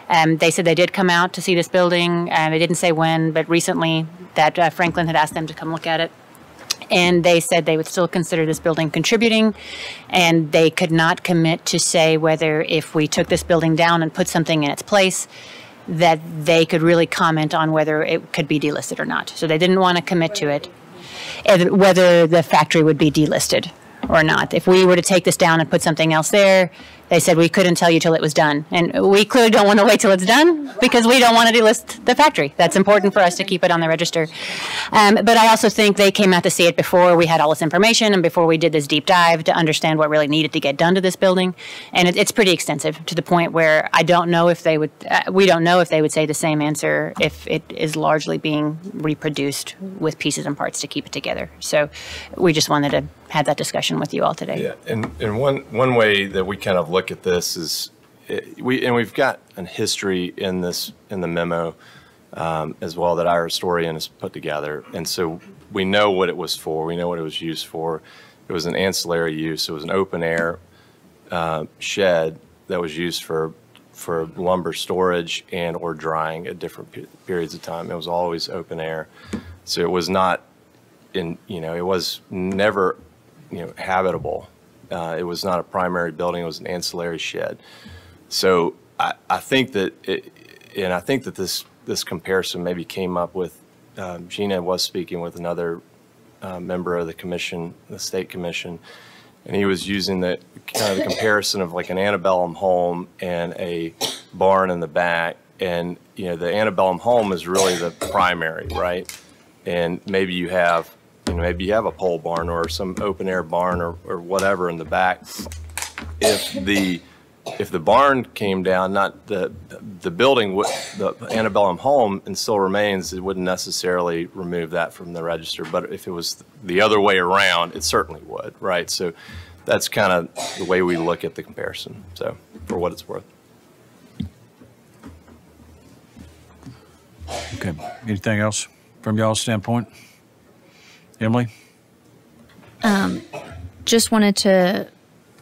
Um, they said they did come out to see this building. Um, they didn't say when, but recently that uh, Franklin had asked them to come look at it and they said they would still consider this building contributing and they could not commit to say whether if we took this building down and put something in its place that they could really comment on whether it could be delisted or not. So they didn't want to commit to it, whether the factory would be delisted or not. If we were to take this down and put something else there, They said we couldn't tell you till it was done. And we clearly don't want to wait till it's done because we don't want to delist the factory. That's important for us to keep it on the register. Um, but I also think they came out to see it before we had all this information and before we did this deep dive to understand what really needed to get done to this building. And it, it's pretty extensive to the point where I don't know if they would, uh, we don't know if they would say the same answer if it is largely being reproduced with pieces and parts to keep it together. So we just wanted to have that discussion with you all today. Yeah, and, and one, one way that we kind of look at this is, eh, we, and we've got a history in this, in the memo um, as well that our historian has put together. And so we know what it was for, we know what it was used for. It was an ancillary use, it was an open air uh, shed that was used for, for lumber storage and or drying at different pe- periods of time. It was always open air. So it was not in, you know, it was never, you know, habitable. Uh, it was not a primary building, it was an ancillary shed. So I, I think that, it, and I think that this, this comparison maybe came up with, um, Gina was speaking with another uh, member of the commission, the state commission, and he was using the kind of the comparison of like an antebellum home and a barn in the back. And, you know, the antebellum home is really the primary, right? And maybe you have, know, maybe you have a pole barn or some open air barn or, or whatever in the back. If the, if the barn came down, not the, the building, the antebellum home and still remains, it wouldn't necessarily remove that from the register. But if it was the other way around, it certainly would, right? So that's kind of the way we look at the comparison, so, for what it's worth. Okay, anything else from y'all's standpoint? Emily? just wanted to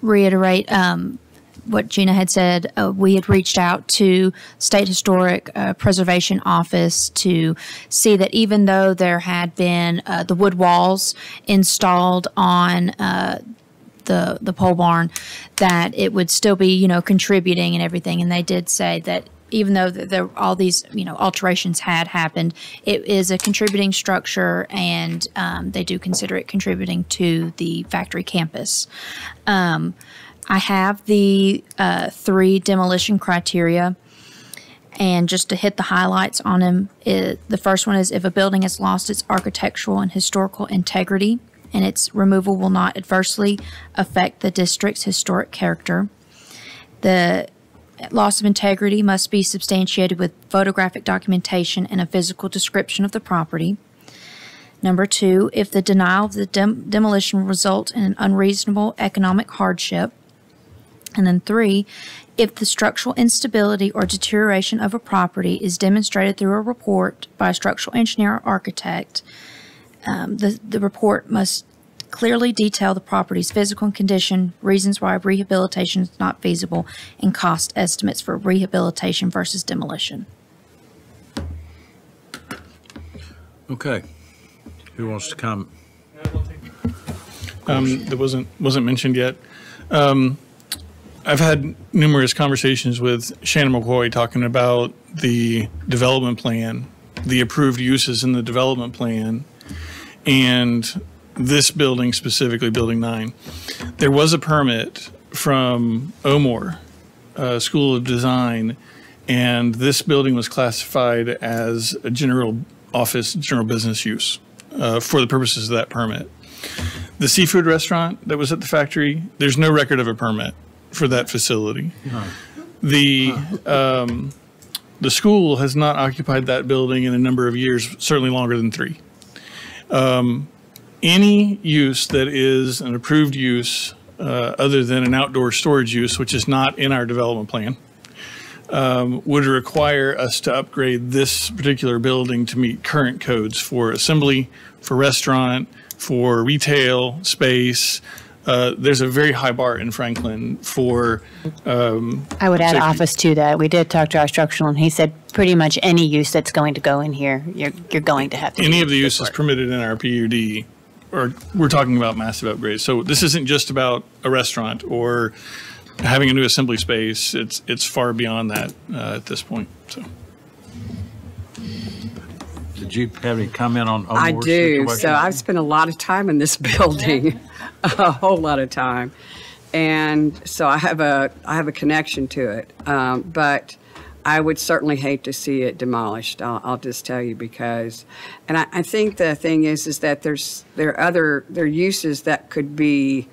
reiterate um, what Gina had said. Uh, we had reached out to State Historic uh, Preservation Office to see that even though there had been uh, the wood walls installed on uh, the the pole barn, that it would still be you know contributing and everything. And they did say that even though th- there all these you know alterations had happened, it is a contributing structure, and um, they do consider it contributing to the factory campus. Um, I have the uh, three demolition criteria. And just to hit the highlights on them, it, the first one is if a building has lost its architectural and historical integrity, and its removal will not adversely affect the district's historic character. The loss of integrity must be substantiated with photographic documentation and a physical description of the property. Number two, if the denial of the dem- demolition result in an unreasonable economic hardship. And then three, if the structural instability or deterioration of a property is demonstrated through a report by a structural engineer or architect, um, the, the report must clearly detail the property's physical condition, reasons why rehabilitation is not feasible, and cost estimates for rehabilitation versus demolition. Okay. Who wants to comment? um, that wasn't wasn't mentioned yet. Um, I've had numerous conversations with Shannon McCoy talking about the development plan, the approved uses in the development plan, and this building specifically, Building Nine. There was a permit from O'More uh, School of Design, and this building was classified as a general office, general business use uh, for the purposes of that permit. The seafood restaurant that was at the factory, there's no record of a permit for that facility. The, um, the school has not occupied that building in a number of years, certainly longer than three. Um, Any use that is an approved use, uh, other than an outdoor storage use, which is not in our development plan, um, would require us to upgrade this particular building to meet current codes for assembly, for restaurant, for retail space. Uh, There's a very high bar in Franklin for, um, I would add Safety. office to that. We did talk to our structural, and he said pretty much any use that's going to go in here, you're, you're going to have to. any of the uses permitted in our PUD, or we're talking about massive upgrades. So this isn't just about a restaurant or having a new assembly space. It's, it's far beyond that uh, at this point, so. Did you have any comment on? I do. situation? So I've spent a lot of time in this building, a whole lot of time. and so I have a I have a connection to it. Um, but I would certainly hate to see it demolished. I'll, I'll just tell you because, and I, I think the thing is is that there's there are other there are uses that could be,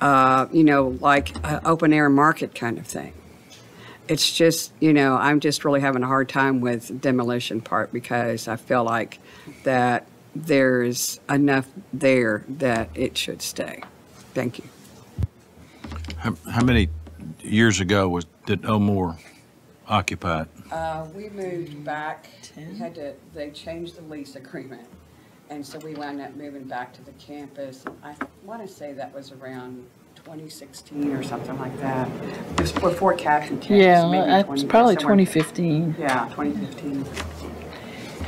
uh, you know, like open air market kind of thing. It's just you know I'm just really having a hard time with demolition part because I feel like that there's enough there that it should stay. Thank you. How, how many years ago was, did O'More occupy it? Uh, we moved back, we had to, they changed the lease agreement. And so we wound up moving back to the campus. I want to say that was around 2016 or something like that. It was before cash and checks. maybe Yeah, it's 20 probably somewhere- 2015. Yeah, 2015.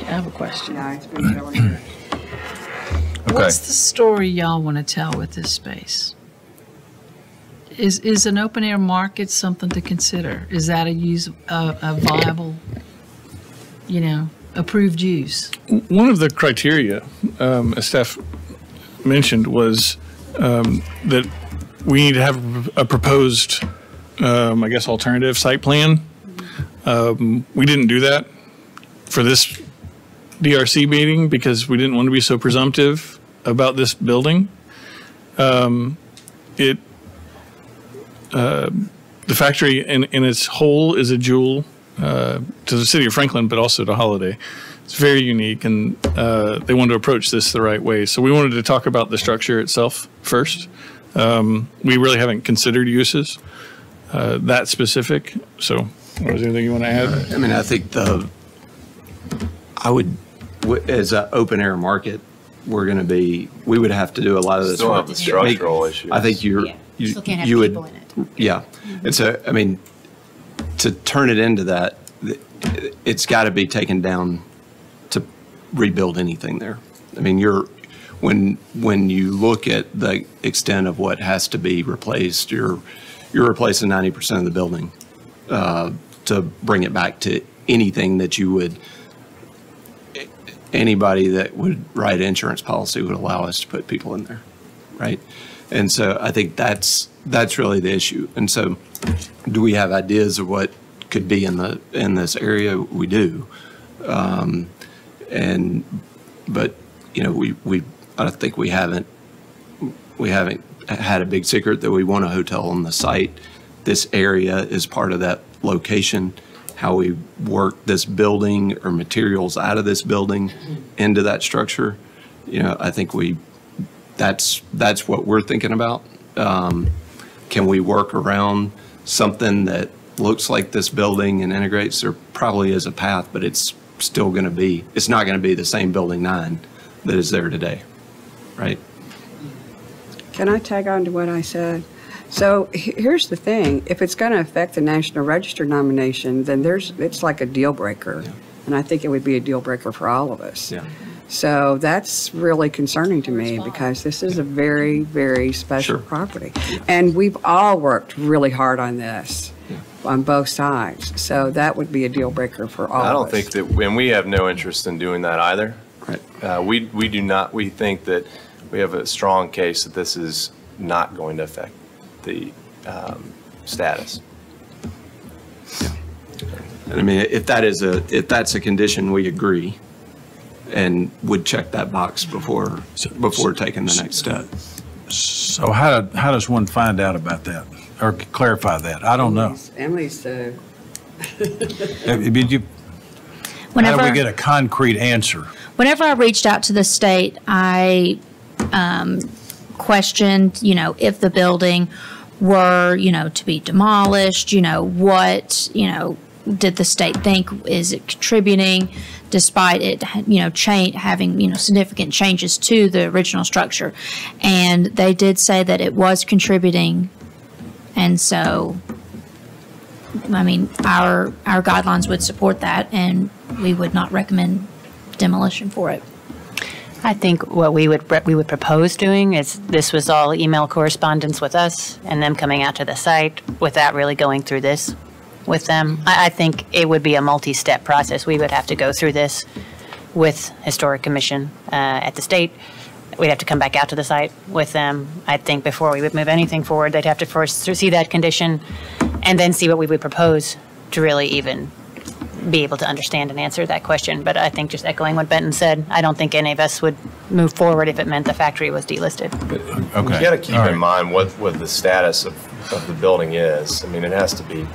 I have a question. Yeah, it's been several years. What's the story y'all want to tell with this space? Is, is an open air market something to consider? Is that a use, a, a viable, you know, approved use? One of the criteria, um, as Steph mentioned, was um, that we need to have a proposed, um, I guess, alternative site plan. Um, we didn't do that for this DRC meeting because we didn't want to be so presumptive about this building. Um, it, uh, the factory in, in its whole is a jewel uh, to the city of Franklin, but also to Holladay. It's very unique, and uh, they wanted to approach this the right way. So we wanted to talk about the structure itself first. Um, we really haven't considered uses uh, that specific. So, was there anything you want to add? I mean, I think the, I would, w- as an open air market, we're going to be, we would have to do a lot of this. Still work. have the structural Make- issues. I think you're, you Still can't have you would, people in it. yeah. And so, I mean, to turn it into that, it's got to be taken down to rebuild anything there. I mean, you're, when, when you look at the extent of what has to be replaced, you're, you're replacing 90% of the building uh, to bring it back to anything that you would, anybody that would write insurance policy would allow us to put people in there, right? And so I think that's, that's really the issue. And so do we have ideas of what could be in the, in this area? We do. Um, And, but, you know, we, we, I don't think we haven't, we haven't had a big secret that we want a hotel on the site. This area is part of that location. How we work this building or materials out of this building into that structure, you know, I think we, that's, that's what we're thinking about. Um, Can we work around something that looks like this building and integrates? There probably is a path, but it's still going to be, it's not going to be the same Building 9 that is there today, right? Can I tag on to what I said? So here's the thing, if it's going to affect the National Register nomination, then there's, it's like a deal breaker. And I think it would be a deal breaker for all of us. Yeah. So that's really concerning to me because this is a very, very special Sure. property. And we've all worked really hard on this, on both sides. So that would be a deal breaker for all of us. I don't think that, and we have no interest in doing that either. Right. Uh, we, we do not, we think that we have a strong case that this is not going to affect the um, status. And I mean, if that is a, if that's a condition, we agree and would check that box before, before taking the next step. So how, how does one find out about that or clarify that? I don't know. Emily's uh, Uh, Did you, how do Whenever, we get a concrete answer? whenever I reached out to the state, I um, questioned, you know, if the building were, you know, to be demolished, you know, what, you know, did the state think is it contributing despite it, you know, having, you know, significant changes to the original structure? And they did say that it was contributing. And so, I mean, our, our guidelines would support that and we would not recommend demolition for it. I think what we would, we would propose doing is, this was all email correspondence with us and them coming out to the site without really going through this with them. I, I think it would be a multi-step process. We would have to go through this with Historic Commission uh, at the state. we'd have to come back out to the site with them. I think before we would move anything forward, they'd have to first see that condition and then see what we would propose to really even be able to understand and answer that question. But I think just echoing what Benton said, I don't think any of us would move forward if it meant the factory was delisted. Okay. You got to keep All right. in mind what, what the status of, of the building is. I mean, it has to be, God,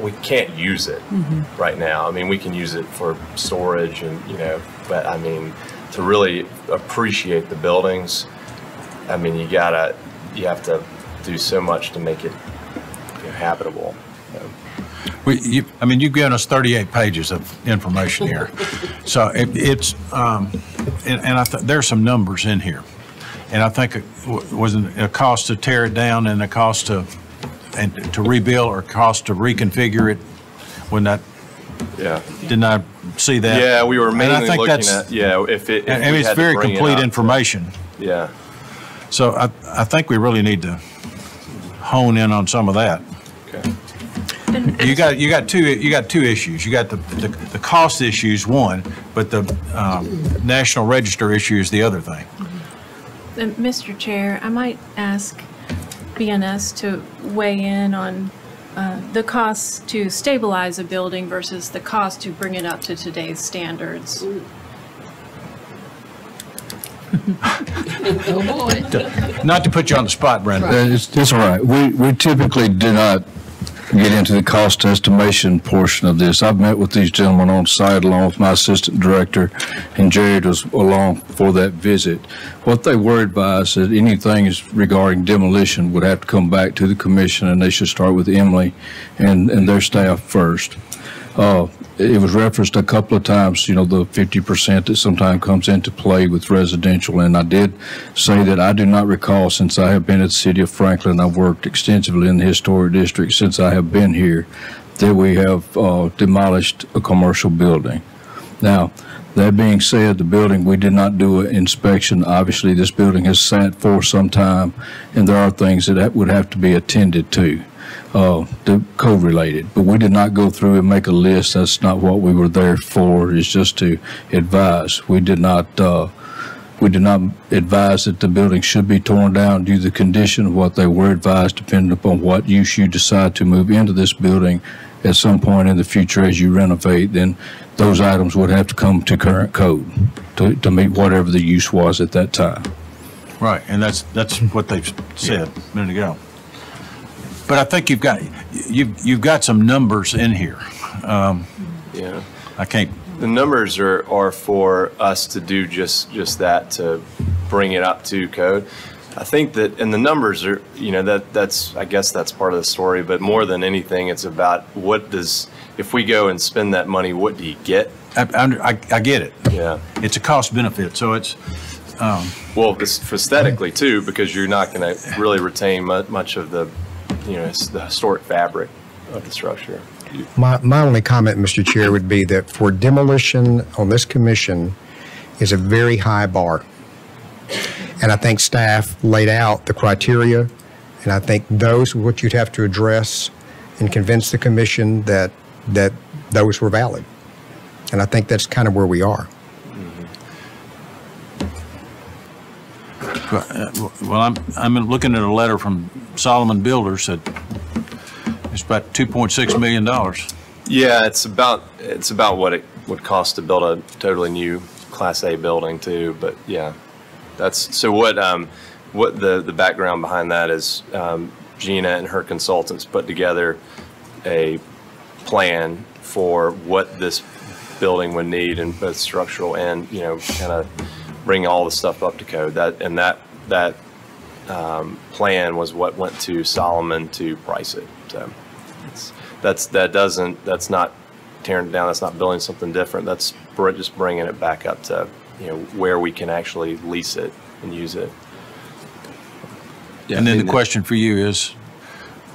we can't use it right now. I mean, we can use it for storage and, you know, but I mean, to really appreciate the buildings, I mean, you gotta, you have to do so much to make it you know, habitable. We, you, I mean, you've given us 38 pages of information here. So it, it's, um, and, and I, th- there's some numbers in here. And I think it w- was it a cost to tear it down and a cost to, and to rebuild or cost to reconfigure it when that, Yeah. didn't I see that? Yeah, we were And I mainly think looking that's- at, yeah, if it. if I mean, we it's had to very bring it complete up, information. Yeah. So I, I think we really need to hone in on some of that. Okay. You got, you got two, you got two issues. You got the, the, the cost issue is one, but the, um, National Register issue is the other thing. Uh, Mr. Chair, I might ask BNS to weigh in on uh, the costs to stabilize a building versus the cost to bring it up to today's standards. Not to put you on the spot, Brenda. Uh, It's, it's all right. We, we typically do not get into the cost estimation portion of this. I've met with these gentlemen on site along with my assistant director, and Jared was along for that visit. What they were advised that anything is regarding demolition would have to come back to the commission, and they should start with Emily and, and their staff first. Uh, it was referenced a couple of times, you know, the fifty percent that sometimes comes into play with residential. And I did say that I do not recall since I have been at the city of Franklin, I've worked extensively in the historic district since I have been here, that we have, uh, demolished a commercial building. Now, that being said, the building, we did not do an inspection. Obviously, this building has sat for some time, and there are things that would have to be attended to, uh, the code-related. But we did not go through and make a list. That's not what we were there for, is just to advise. We did not, uh, we did not advise that the building should be torn down due to the condition of what they were advised, depending upon what use you decide to move into this building at some point in the future as you renovate, then those items would have to come to current code to, to meet whatever the use was at that time. Right, and that's, that's what they've said a minute ago. But I think you've got, you've, you've got some numbers in here. Um, Yeah. I can't, The numbers are, are for us to do just, just that, to bring it up to code. I think that, and the numbers are, you know, that, that's, I guess that's part of the story, but more than anything, it's about what does, if we go and spend that money, what do you get? I, I, I get it. Yeah. It's a cost benefit, so it's, um, Well, aesthetically too, because you're not going to really retain much of the, you know, the historic fabric of the structure. My, my only comment, Mr. Chair, would be that for demolition on this commission is a very high bar. And I think staff laid out the criteria, and I think those are what you'd have to address and convince the commission that, that those were valid. And I think that's kind of where we are. Well, I'm, I'm looking at a letter from Solomon Builders that it's about $2.6 million. Yeah, it's about, it's about what it would cost to build a totally new Class A building too, but yeah. That's, so what, um, what the, the background behind that is, um, Gina and her consultants put together a plan for what this building would need in both structural and, you know, kind of bring all the stuff up to code. That, and that, that, um, plan was what went to Solomon to price it, so. it's- That's, that doesn't, that's not tearing it down, that's not building something different, that's just bringing it back up to, you know, where we can actually lease it and use it. Yeah, And then the mean, question for you is,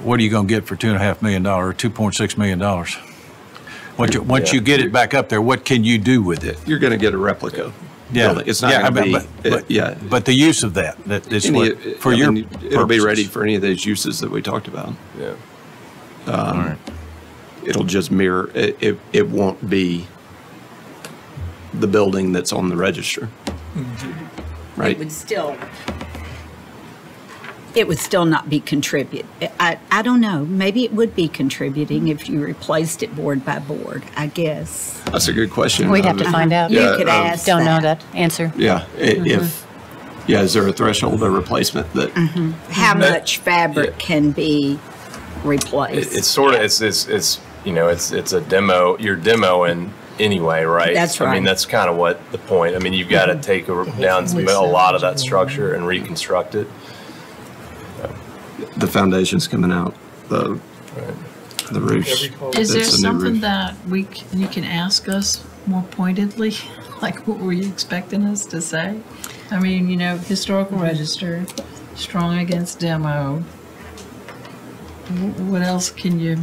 what are you going to get for two and a half million dollars, or $2.6 million? Once you, once Yeah. you get it back up there, what can you do with it? You're going to get a replica. Yeah, building. It's not yeah, going to be, but- but- it- yeah. But the use of that, that is Any- what, for I your mean, It'll be ready for any of those uses that we talked about. Yeah. Um, All right. It'll just mirror, it, it, it won't be the building that's on the register. Mm-hmm. right? It would still, it would still not be contribute. I, I don't know, maybe it would be contributing if you replaced it board by board, I guess. That's a good question. We'd have to Um, find out. You could um, ask Don't know that. that answer. Yeah, i- if, yeah, is there a threshold of replacement that, How That- much fabric can be It, replaced? it's sort of, it's, it's, it's, you know, it's, it's a demo, you're demoing anyway, right? That's right. I mean, that's kind of what the point, I mean, you've got to take a- down a lot of that structure and reconstruct it. The foundation's coming out, the, the roofs? Is there it's a new something roof. that we, c- you can ask us more pointedly? Like, what were you expecting us to say? I mean, you know, historical register, strong against demo. Wh- What else can you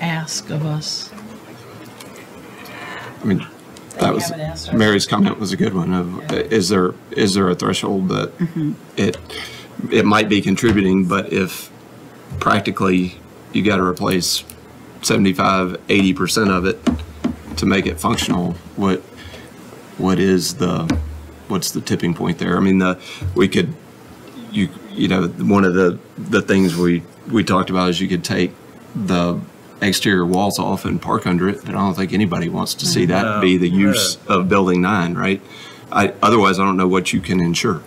ask of us? I mean, that was, haven't asked us. Mary's comment was a good one of, uh, is there, is there a threshold that it, it might be contributing, but if practically you got to replace 75, 80% of it to make it functional, what, what is the, what's the tipping point there? I mean, the, we could, you, you know, one of the, the things we, we talked about is you could take the exterior walls off and park under it, but I don't think anybody wants to see that be the use of building nine, right? I, otherwise, I don't know what you can insure.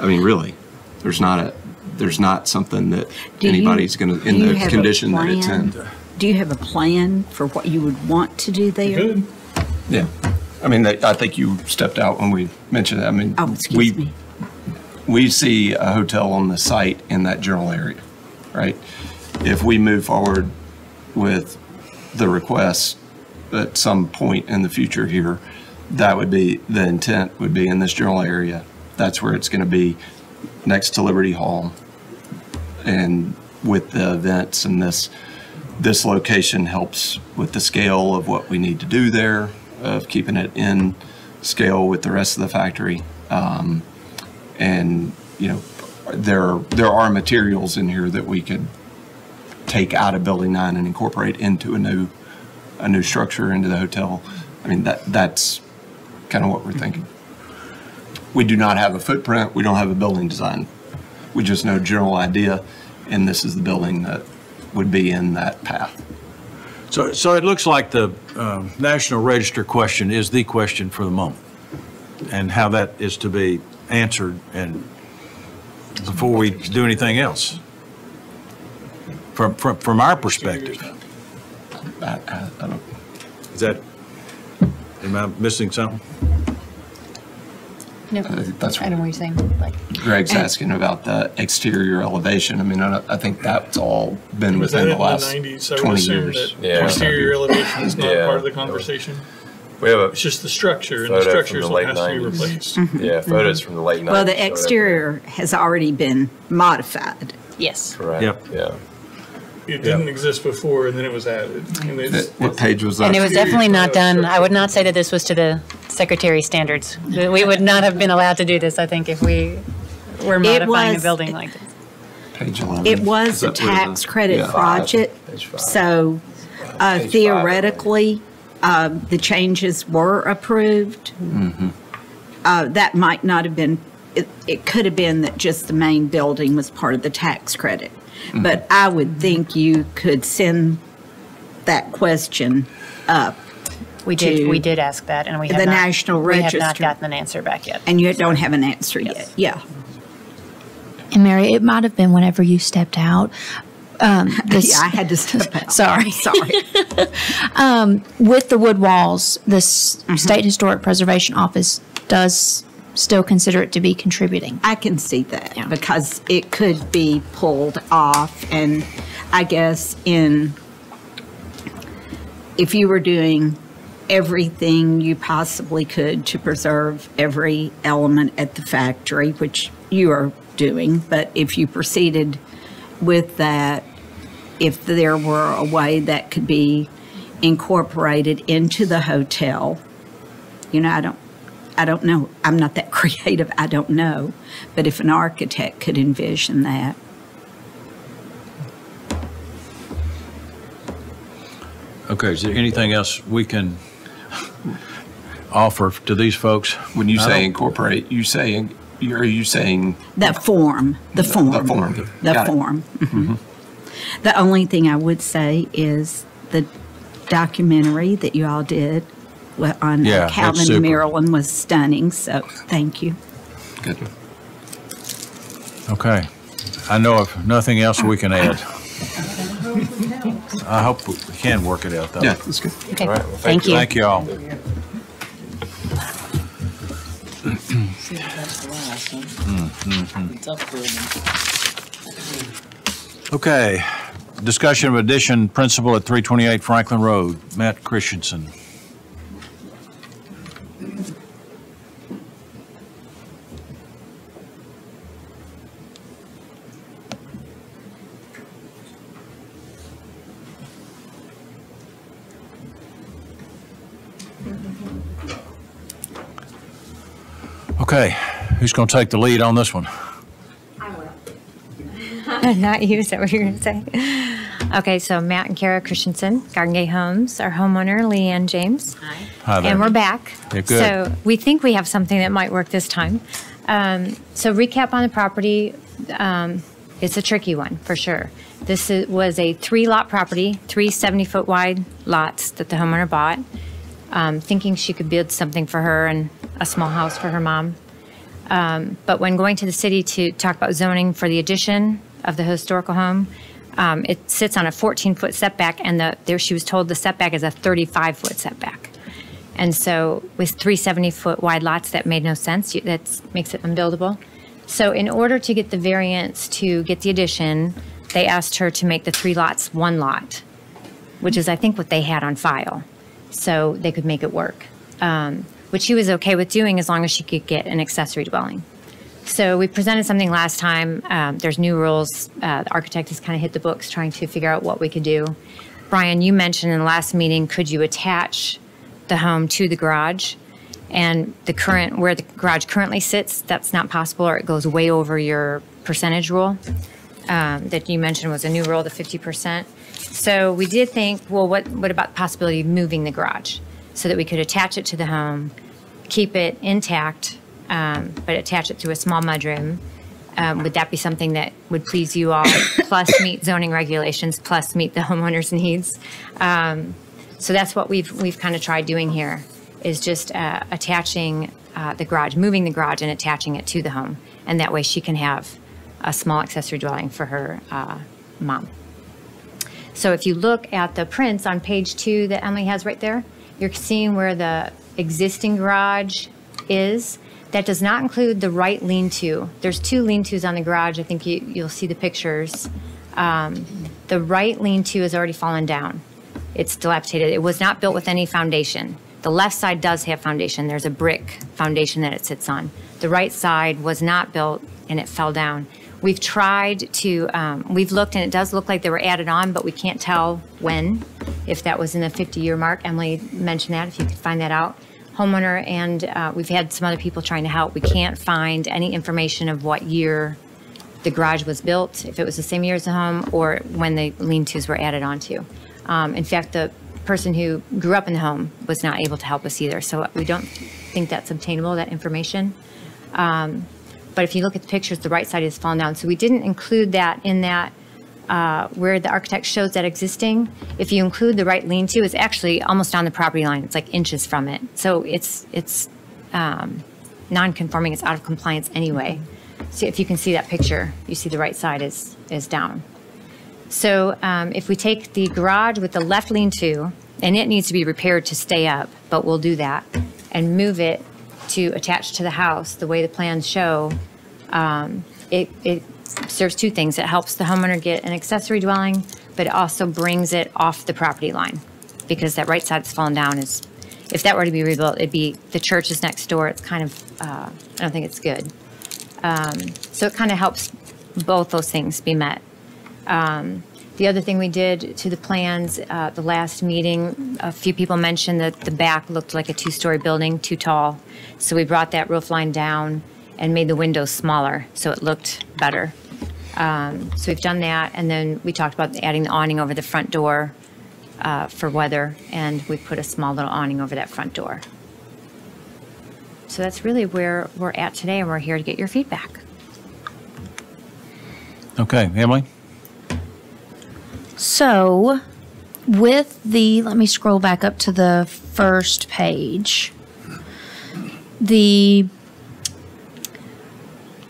I mean, really, there's not a, there's not something that Do anybody's gonna, in the condition that it's in. plan? Do you have a plan for what you would want to do there? Yeah. I mean, that- I think you stepped out when we mentioned that. I mean, Oh, excuse we, me. we see a hotel on the site in that general area, right? If we move forward with the request at some point in the future here, that would be, the intent would be in this general area. That's where it's going to be, next to Liberty Hall. And with the events and this, this location helps with the scale of what we need to do there, of keeping it in scale with the rest of the factory. Um, and, you know, there, there are materials in here that we could take out of Building 9 and incorporate into a new, a new structure into the hotel. I mean, that, that's kind of what we're thinking. We do not have a footprint, we don't have a building design. We just know general idea, and this is the building that would be in that path. So, so it looks like the um, National Register question is the question for the moment, and how that is to be answered and before we do anything else. From, from, from our perspective. I, I, I don't, Is that, am I missing something? No, uh, that's I don't know what you're saying. Like, Greg's asking about the exterior elevation. I mean, I, I think that's all been within in the the last 90s? I 20 assume years. that exterior elevation is not Yeah. part of the conversation. We have a It's just the structure, and the structure is the what late has to be 90s. replaced. Mm-hmm. Yeah, mm-hmm. photos from the late 90s. Well, the exterior has already been modified. yes. Correct. Yep. Yeah. It didn't exist before, and then it was added. And it's, What page was that? And it was definitely not done, I would not say that this was to the secretary standards. We would not have been allowed to do this, I think, if we were modifying a was- building like this. Page 11. It Is was a that where the- tax credit yeah. project, Page five. so uh, Page five. theoretically, um, the changes were approved. Mm-hmm. Uh, That might not have been, it, it could have been that just the main building was part of the tax credit. Mm-hmm. But I would think you could send that question up, We did, we did ask that, and we have the not. National We have not gotten an answer back yet. and you don't have an answer Yes. yet. Yeah. And Mary, it might have been whenever you stepped out. Um, this, Yeah, I had to step out. Sorry. Sorry. um, with the wood walls, the s State Historic Preservation Office does still consider it to be contributing. I can see that Yeah. because it could be pulled off and I guess in, if you were doing everything you possibly could to preserve every element at the factory, which you are doing, but if you proceeded with that, if there were a way that could be incorporated into the hotel, you know, I don't, I don't know. I'm not that creative. I don't know. But if an architect could envision that, Okay, is there anything else we can, offer to these folks. When you I say don't- incorporate, you say, are you saying? The form, the form. The form. The Got it. form. Mhm. The only thing I would say is the documentary that you all did wa- on uh, Yeah, Calvin super. and Maryland was stunning, so thank you. Good. Okay. I know if nothing else we can add. I hope we can work it out, though. Yeah, that's good. Okay, All right, well, thank you. Thank you all. See, that's the last one. Mhm. It's up building. Okay. Discussion of addition principal at 328 Franklin Road. Matt Christenson. Okay, who's going to take the lead on this one? I will. Not you, is that what you're going to say? Okay, so Matt and Kara Christenson, Garden Gate Homes, our homeowner, Leanne James. Hi Hi there. And we're back. Yeah, good. So we think we have something that might work this time. Um, so recap on the property, um, it's a tricky one for sure. This is, was a three lot property, three 70 foot wide lots that the homeowner bought, um, thinking she could build something for her and a small house for her mom. Um, but when going to the city to talk about zoning for the addition of the historical home, um, it sits on a 14 foot setback, and the, there she was told the setback is a 35 foot setback. And so with 370 foot wide lots, that made no sense. That makes it unbuildable. So in order to get the variance to get the addition, they asked her to make the three lots one lot, which is I think what they had on file. So they could make it work, um, which she was okay with doing as long as she could get an accessory dwelling. So we presented something last time. Um, there's new rules. Uh, the architect has kind of hit the books trying to figure out what we could do. Brian, you mentioned in the last meeting, could you attach the home to the garage? And the current, where the garage currently sits, that's not possible, or it goes way over your percentage rule um, that you mentioned was a new rule, the 50%. So we did think, well, what, what about the possibility of moving the garage so that we could attach it to the home, keep it intact, um, but attach it to a small mudroom? Um, would that be something that would please you all, plus meet zoning regulations, plus meet the homeowner's needs? Um, so that's what we've we've kind of tried doing here, is just uh, attaching uh, the garage, moving the garage, and attaching it to the home, and that way she can have a small accessory dwelling for her uh, mom. So if you look at the prints on page two that Emily has right there, you're seeing where the existing garage is. That does not include the right lean-to. There's two lean-tos on the garage. I think you, you'll see the pictures. Um, the right lean-to has already fallen down. It's dilapidated. It was not built with any foundation. The left side does have foundation. There's a brick foundation that it sits on. The right side was not built and it fell down. We've tried to, um, we've looked and it does look like they were added on, but we can't tell when, if that was in the 50 year mark. Emily mentioned that, if you could find that out. Homeowner and uh, we've had some other people trying to help. We can't find any information of what year the garage was built, if it was the same year as the home, or when the lean-tos were added onto. Um, in fact, the person who grew up in the home was not able to help us either, so we don't think that's obtainable, that information. Um, but if you look at the pictures, the right side is fallen down, so we didn't include that in that uh, where the architect shows that existing. If you include the right lean-to, it's actually almost on the property line. It's like inches from it, so it's it's um, non-conforming. It's out of compliance anyway. So if you can see that picture, you see the right side is is down. So um, if we take the garage with the left lean-to, and it needs to be repaired to stay up, but we'll do that, and move it to attach to the house the way the plans show, um, it, it serves two things. It helps the homeowner get an accessory dwelling, but it also brings it off the property line because that right side that's fallen down is, if that were to be rebuilt, it'd be, the church is next door. It's kind of, uh, I don't think it's good. Um, so it kind of helps both those things be met. Um, the other thing we did to the plans, uh, the last meeting, a few people mentioned that the back looked like a two-story building, too tall. So we brought that roof line down and made the windows smaller, so it looked better. Um, so we've done that, and then we talked about adding the awning over the front door uh, for weather, and we put a small little awning over that front door. So that's really where we're at today, and we're here to get your feedback. Okay, Emily? So, with the, let me scroll back up to the first page. The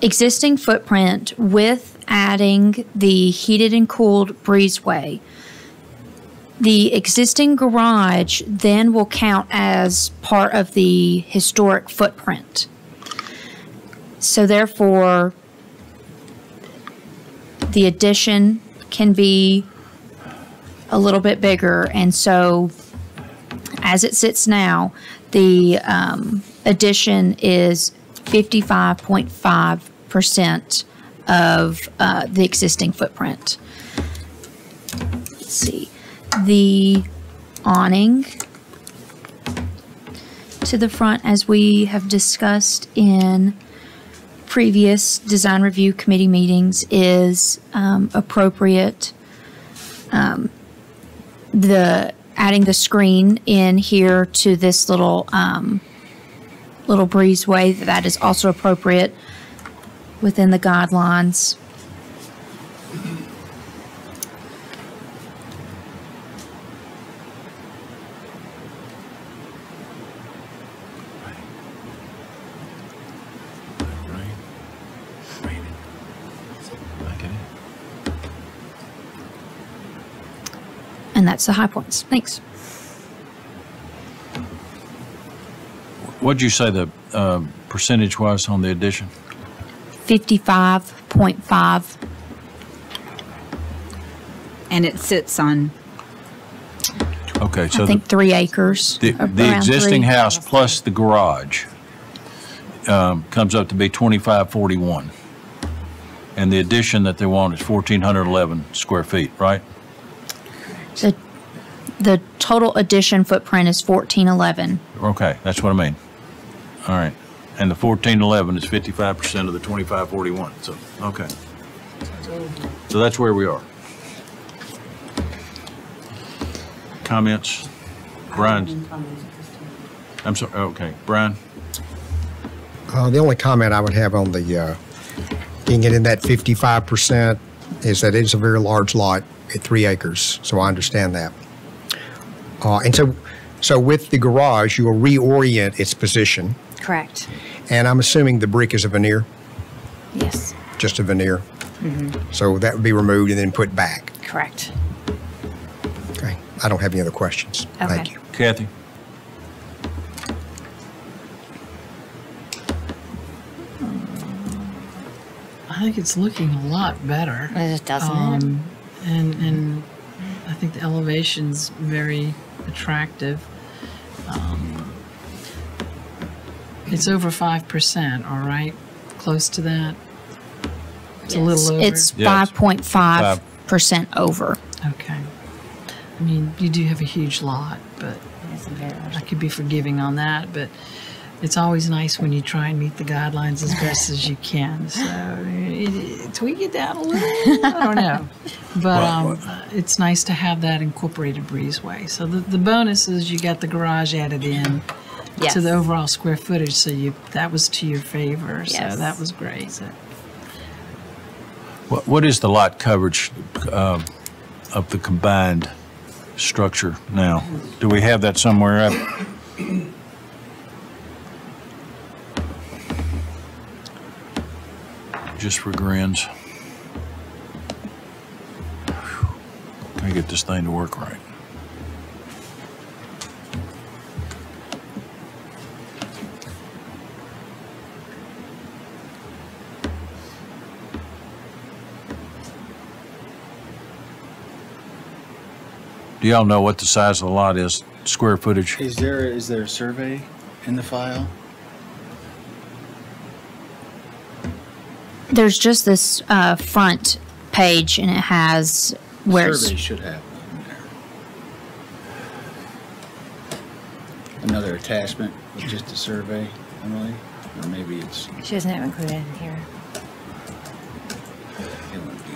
existing footprint with adding the heated and cooled breezeway. The existing garage then will count as part of the historic footprint. So therefore, the addition can be a little bit bigger. And so, as it sits now, the um, addition is 55.5% of uh, the existing footprint. Let's see. The awning to the front, as we have discussed in previous design review committee meetings, is um, appropriate. Um, the adding the screen in here to this little um, little breezeway that is also appropriate within the guidelines. And that's the high points. Thanks. What'd you say the uh, percentage was on the addition? 55.5. And it sits on, Okay, so I the think three acres. the around the existing three. house plus the garage um, comes up to be 2541. And the addition that they want is 1,411 square feet, right? The, the total addition footprint is 1411. Okay, that's what I mean. All right. And the 1411 is 55% of the 2541, so, okay. So that's where we are. Comments? Brian? I'm sorry, okay, Brian? Uh, the only comment I would have on the, uh, getting it in that 55% is that it's a very large lot at three acres, so I understand that. Uh, and so, so with the garage, you will reorient its position, Correct. and I'm assuming the brick is a veneer, Yes. just a veneer. Mm-hmm. So that would be removed and then put back. Correct. Okay. I don't have any other questions. Thank you. Kathy? I think it's looking a lot better. It doesn't? Um, and and I think the elevation's very attractive. Um, it's over five percent. All right, close to that. It's a little over. It's 5.5% over. Okay. I mean, you do have a huge lot, but I could be forgiving on that, but it's always nice when you try and meet the guidelines as best as you can. So it, tweak it down a little. I don't know. But um, it's nice to have that incorporated breezeway. So the, the bonus is you got the garage added in Yes. to the overall square footage. So you that was to your favor. Yes. So that was great. So, What What is the lot coverage um, of the combined structure now? Do we have that somewhere Just for grins. I get this thing to work right? Do y'all know what the size of the lot is, square footage? Is there, is there a survey in the file? There's just this uh, front page, and it has where it's- Survey should have one there. Another attachment with just a survey, Emily, or maybe it's. She doesn't have it included in here.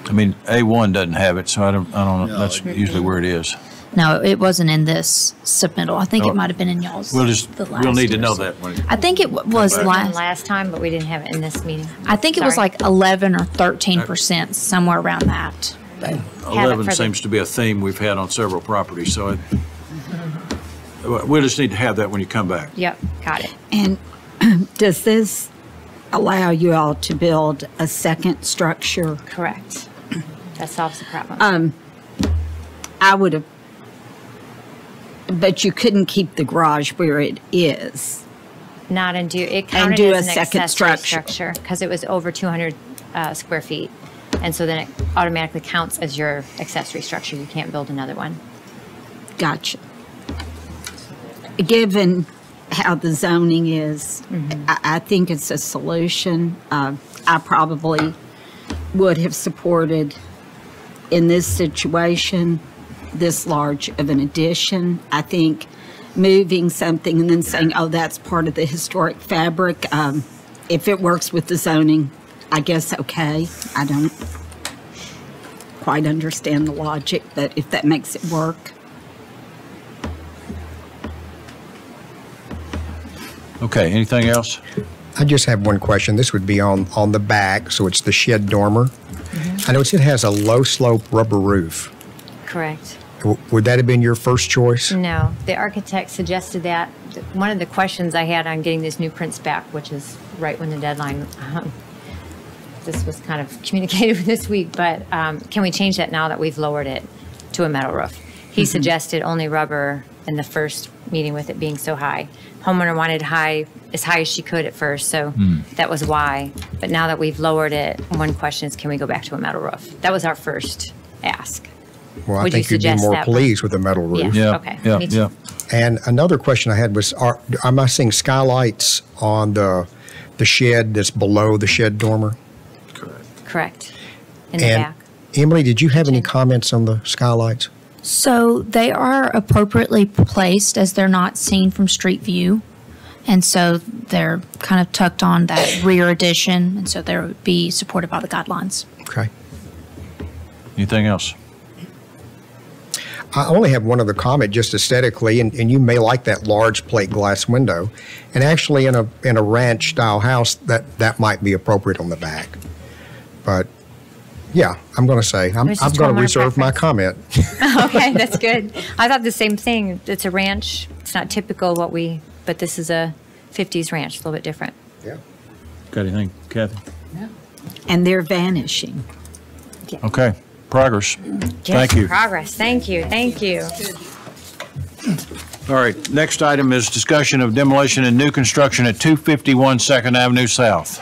I mean, A1 doesn't have it, so I don't, I don't know, No, that's it- usually where it is. No, it wasn't in this submittal. I think Oh. it might have been in y'all's. We'll just, the we'll last need to know year's. that when. I think it w- was back. last. Last time, but we didn't have it in this meeting. I think it was Sorry. like 11 or 13 percent, somewhere around that. But 11 for the- seems to be a theme we've had on several properties, so it, we'll just need to have that when you come back. Yep, got it. And does this allow you all to build a second structure? Correct. That solves the problem. Um, I would have, but you couldn't keep the garage where it is. Not and do, it And do as a an second structure. because it was over 200 uh, square feet. And so then it automatically counts as your accessory structure. You can't build another one. Gotcha. Given how the zoning is, I, I think it's a solution. Uh, I probably would have supported in this situation this large of an addition. I think moving something and then saying, oh, that's part of the historic fabric, um, if it works with the zoning, I guess okay. I don't quite understand the logic, but if that makes it work. Okay, anything else? I just have one question. This would be on, on the back, so it's the shed dormer. I notice it has a low slope rubber roof. Correct. W- Would that have been your first choice? No, the architect suggested that. One of the questions I had on getting these new prints back, which is right when the deadline, um, this was kind of communicated this week, but um, can we change that now that we've lowered it to a metal roof? He Mhm. suggested only rubber in the first meeting with it being so high. Homeowner wanted high, as high as she could at first, so Hmm. that was why. But now that we've lowered it, one question is, can we go back to a metal roof? That was our first ask. Well, I Would you think you'd be more that? pleased with a metal roof. Yeah, Yeah, okay, yeah, yeah. And another question I had was, are, am I seeing skylights on the, the shed that's below the shed dormer? Correct. In the And back. Emily, did you have any comments on the skylights? So they are appropriately placed as they're not seen from street view. And so they're kind of tucked on that rear addition, and so they would be supported by the guidelines. Okay. Anything else? I only have one other comment, just aesthetically, and, and you may like that large plate glass window. And actually, in a in a ranch style house, that that might be appropriate on the back. But yeah, I'm going to say I'm, I'm going to reserve my comment. okay, that's good. I thought the same thing. It's a ranch. It's not typical what we, but this is a 50s ranch, a little bit different. Yeah. Got anything, Kathy? Yeah. And they're vanishing. Okay, progress. Thank you. Progress. Thank you. Thank you. All right, next item is discussion of demolition and new construction at 251 Second Avenue South.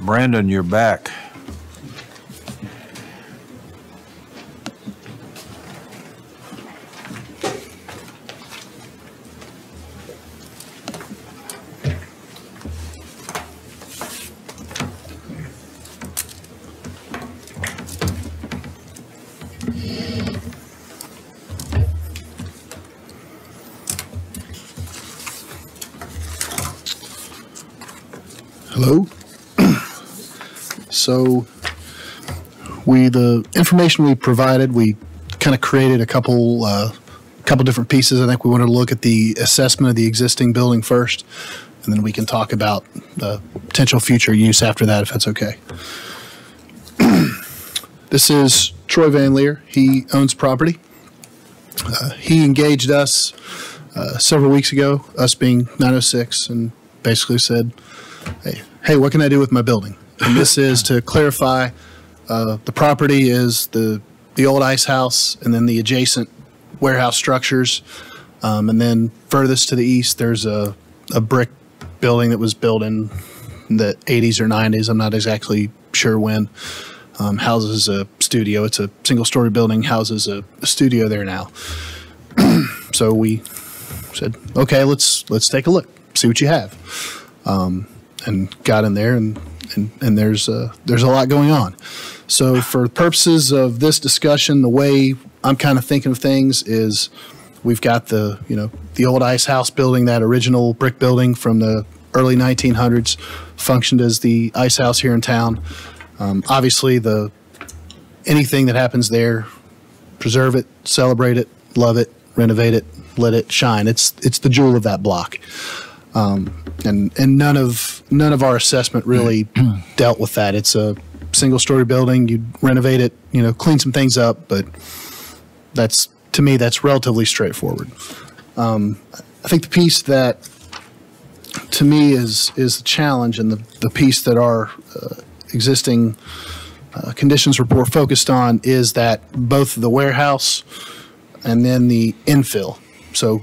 Brandon, you're back. So, we the information we provided, we kind of created a couple uh, couple different pieces. I think we wanted to look at the assessment of the existing building first, and then we can talk about the potential future use after that, if that's okay. this is Troy Van Leer. He owns property. Uh, he engaged us uh, several weeks ago, us being 906, and basically said, hey, hey, what can I do with my building? And this is to clarify, uh, the property is the, the old ice house and then the adjacent warehouse structures. Um, and then furthest to the east, there's a, a brick building that was built in the 80s or 90s. I'm not exactly sure when. Um, houses a studio. It's a single story building, houses a, a studio there now. so we said, okay, let's let's take a look, see what you have, um, and got in there, and and, and there's uh, there's a lot going on. So for purposes of this discussion, the way I'm kind of thinking of things is, we've got the you know the old ice house building, that original brick building from the early 1900s, functioned as the ice house here in town. Um, obviously, the anything that happens there preserve it, celebrate it, love it, renovate it, let it shine. It's it's the jewel of that block. Um, and and none of none of our assessment really dealt with that. It's a single story building. You renovate it, you know, clean some things up, but that's to me that's relatively straightforward. Um, I think the piece that to me is is the challenge and the, the piece that our uh, existing uh, conditions report focused on is that both the warehouse and then the infill. So,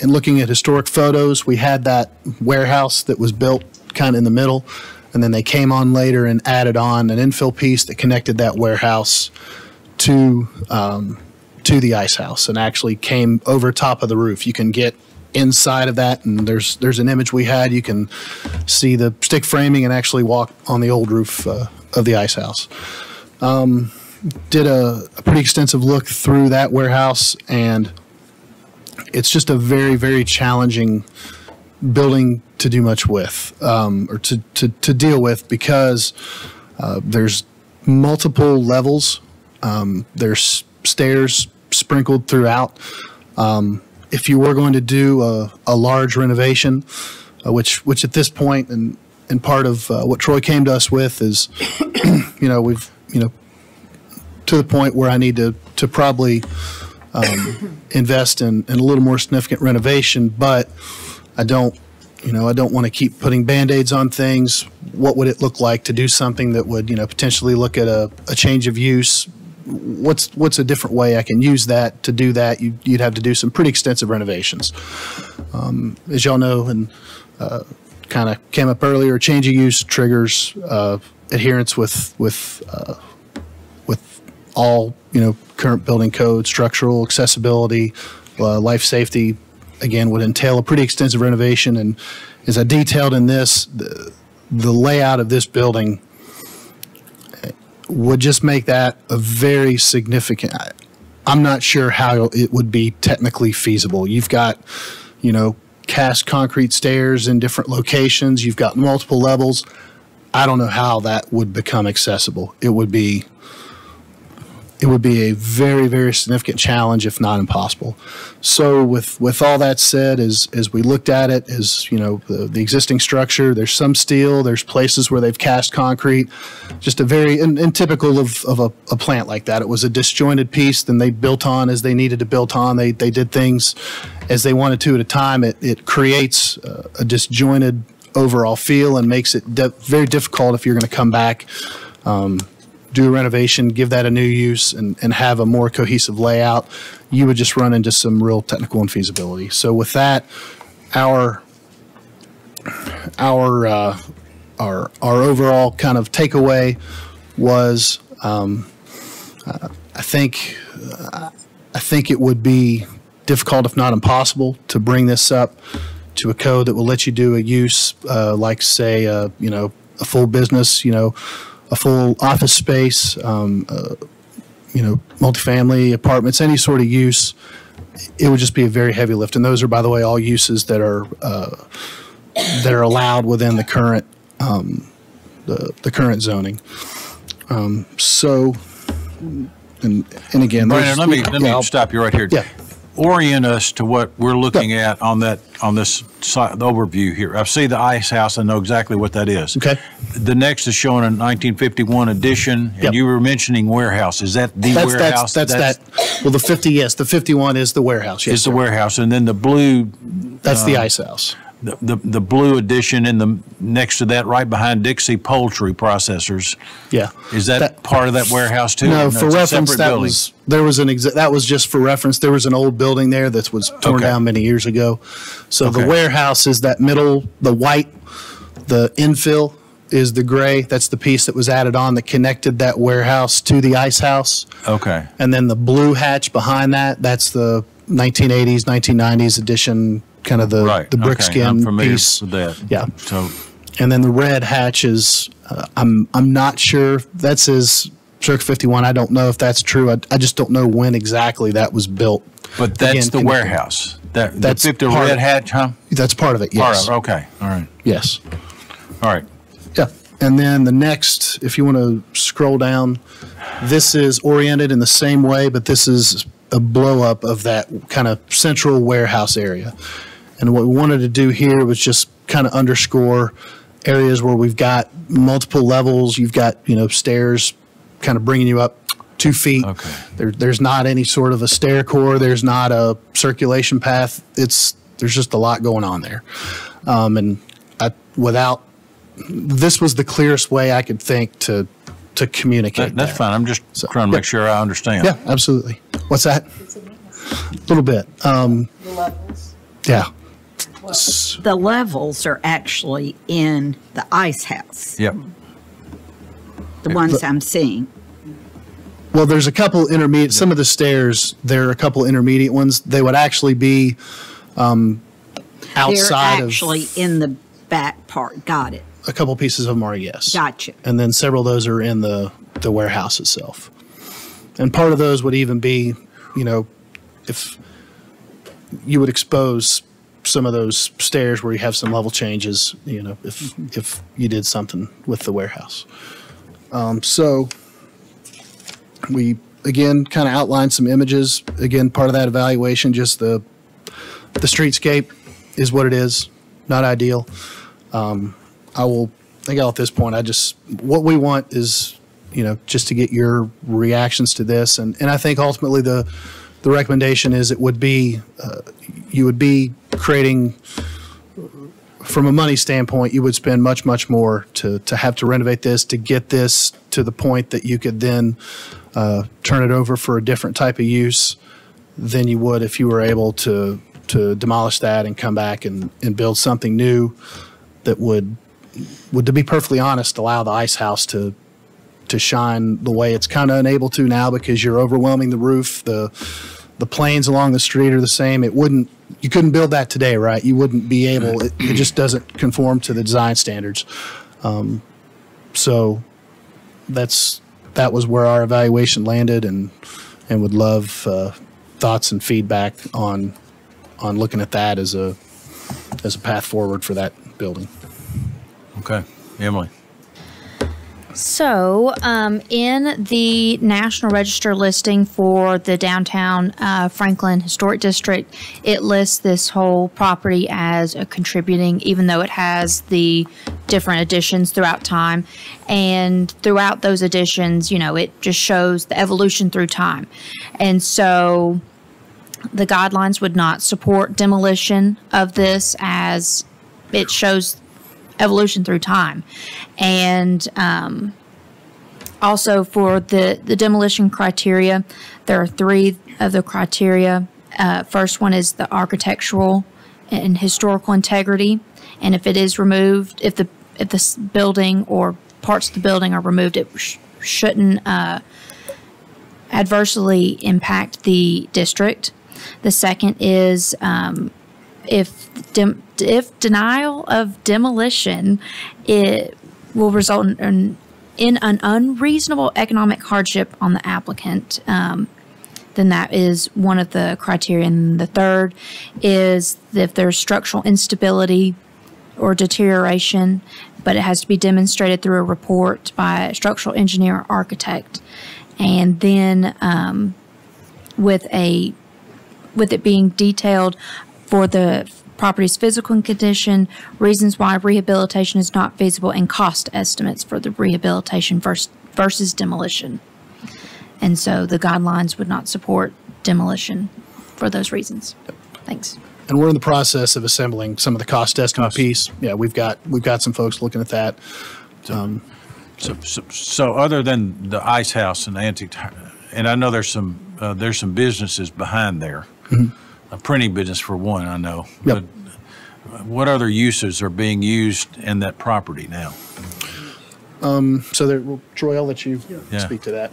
in looking at historic photos, we had that warehouse that was built kind of in the middle, and then they came on later and added on an infill piece that connected that warehouse to um, to the ice house and actually came over top of the roof. You can get inside of that, and there's there's an image we had. You can see the stick framing and actually walk on the old roof uh, of the ice house. Um, did a, a pretty extensive look through that warehouse, and it's just a very very challenging building to do much with um, or to, to, to deal with because uh, there's multiple levels. Um, there's stairs sprinkled throughout. Um, if you were going to do a, a large renovation, uh, which which at this point and and part of uh, what Troy came to us with is, you know, we've you know to the point where I need to to probably um, invest in, in a little more significant renovation, but I don't you know I don't want to keep putting band-aids on things. What would it look like to do something that would you know potentially look at a, a change of use? What's what's a different way I can use that to do that? You, you'd have to do some pretty extensive renovations, um, as y'all know, and uh, kind of came up earlier. Change of use triggers uh, adherence with with uh, with all you know current building code, structural accessibility, uh, life safety. Again, would entail a pretty extensive renovation, and as I detailed in this, the, the layout of this building would just make that a very significant. I- I'm not sure how it would be technically feasible. You've got, you know, cast concrete stairs in different locations. You've got multiple levels. I don't know how that would become accessible. It would be it would be a very very significant challenge if not impossible. So with with all that said as as we looked at it as you know the, the existing structure there's some steel there's places where they've cast concrete just a very and, and typical of, of a, a plant like that. It was a disjointed piece then they built on as they needed to build on. They they did things as they wanted to at a time. It it creates a disjointed overall feel and makes it very difficult if you're going to come back um, do a renovation, give that a new use, and, and have a more cohesive layout, you would just run into some real technical infeasibility. So with that, our our uh, our our overall kind of takeaway was, um, uh, I think uh, I think it would be difficult, if not impossible, to bring this up to a code that will let you do a use uh, like, say, uh, you know, a full business, you know, a full office space, um, uh, you know, multifamily apartments, any sort of use. It would just be a very heavy lift, and those are, by the way, all uses that are uh, that are allowed within the current um, the the current zoning. Um, so, and and again, Brandon, let me, let me stop you right here. Yeah. Orient us to what we're looking at on that, on this side, the overview here. I see the ice house, I know exactly what that is. Okay. The next is showing a 1951 addition, Yep. and you were mentioning warehouse. Is that the That's, warehouse? that's, that's that. Well, the 50, yes, the 51 is the warehouse. Yes, Is the warehouse, and then the blue. That's the uh, ice house. The, the, the blue addition in the, next to that, right behind Dixie Poultry Processors. Yeah. Is that part of that warehouse too? No, Or for reference, that building? was, there was an, exa- that was just for reference. There was an old building there that was torn Okay. down many years ago. So the warehouse is that middle, the white, the infill is the gray. That's the piece that was added on that connected that warehouse to the ice house. Okay. And then the blue hatch behind that, that's the 1980s, 1990s edition, kind of the, the brick Okay, skin piece. Yeah. So, And then the red hatch is, uh, I'm, I'm not sure, that says Circa 51. I don't know if that's true. I, I just don't know when exactly that was built. but that's Again, the warehouse. That, the That's 50 part red hatch, huh? That's part of it, Part yes. of, okay, all right. Yes. All right. Yeah. And then the next, if you want to scroll down, This is oriented in the same way, but this is a blow up of that kind of central warehouse area. And what we wanted to do here was just kind of underscore areas where we've got multiple levels. You've got, you know, stairs kind of bringing you up two feet. Okay. There, there's not any sort of a stair core. There's not a circulation path. It's, there's just a lot going on there. Um, and I, without, this was the clearest way I could think to, to communicate That- That's that. fine. I'm just trying to make sure I understand. Yeah, absolutely. What's that? A little bit. Um, The levels. yeah. The levels are actually in the ice house, Yep. the ones I'm seeing. Well, there's a couple intermediate, some of the stairs, there are a couple intermediate ones. They would actually be um, outside They're of, actually in the back part. Got it. a couple pieces of them are, yes. Gotcha. And then several of those are in the, the warehouse itself. And part of those would even be, you know, if you would expose some of those stairs where you have some level changes, you know, if, if you did something with the warehouse. Um, so we, again, kind of outlined some images. Again, part of that evaluation, just the, the streetscape is what it is, not ideal. Um, I will, I think at this point, I just, what we want is, you know, just to get your reactions to this. And, and I think ultimately the, the recommendation is it would be, uh, you would be creating, from a money standpoint, you would spend much, much more to, to have to renovate this, to get this to the point that you could then uh, turn it over for a different type of use than you would if you were able to, to demolish that and come back and, and build something new that would, would, to be perfectly honest, allow the ice house to, to shine the way it's kind of unable to now because you're overwhelming the roof. The, the planes along the street are the same. It wouldn't, you couldn't build that today, right? You wouldn't be able, it, it just doesn't conform to the design standards. Um, so that's, that was where our evaluation landed and, and would love, uh, thoughts and feedback on, on looking at that as a, as a path forward for that building. Okay. Emily? So, um, in the National Register listing for the downtown uh, Franklin Historic District, it lists this whole property as a contributing, even though it has the different additions throughout time. And throughout those additions, you know, it just shows the evolution through time. And so, the guidelines would not support demolition of this as it shows evolution through time. And um, also for the, the demolition criteria, there are three of the criteria. Uh, first one is the architectural and historical integrity. And if it is removed, if the if this building or parts of the building are removed, it sh- shouldn't uh, adversely impact the district. The second is um, if if denial of demolition it will result in, in, in an unreasonable economic hardship on the applicant, um, then that is one of the criteria. And the third is if there's structural instability or deterioration, but it has to be demonstrated through a report by a structural engineer or architect. And then um, with a with it being detailed for the property's physical condition, reasons why rehabilitation is not feasible, and cost estimates for the rehabilitation versus, versus demolition. And so the guidelines would not support demolition for those reasons. Thanks. And we're in the process of assembling some of the cost estimate piece. Yeah, we've got, we've got some folks looking at that. Um, So, so, so other than the ice house and the antique, and I know there's some, uh, there's some businesses behind there. Mhm. A printing business for one, I know. But what other uses are being used in that property now? Um, so there, well, Troy, I'll let you Yeah. speak to that.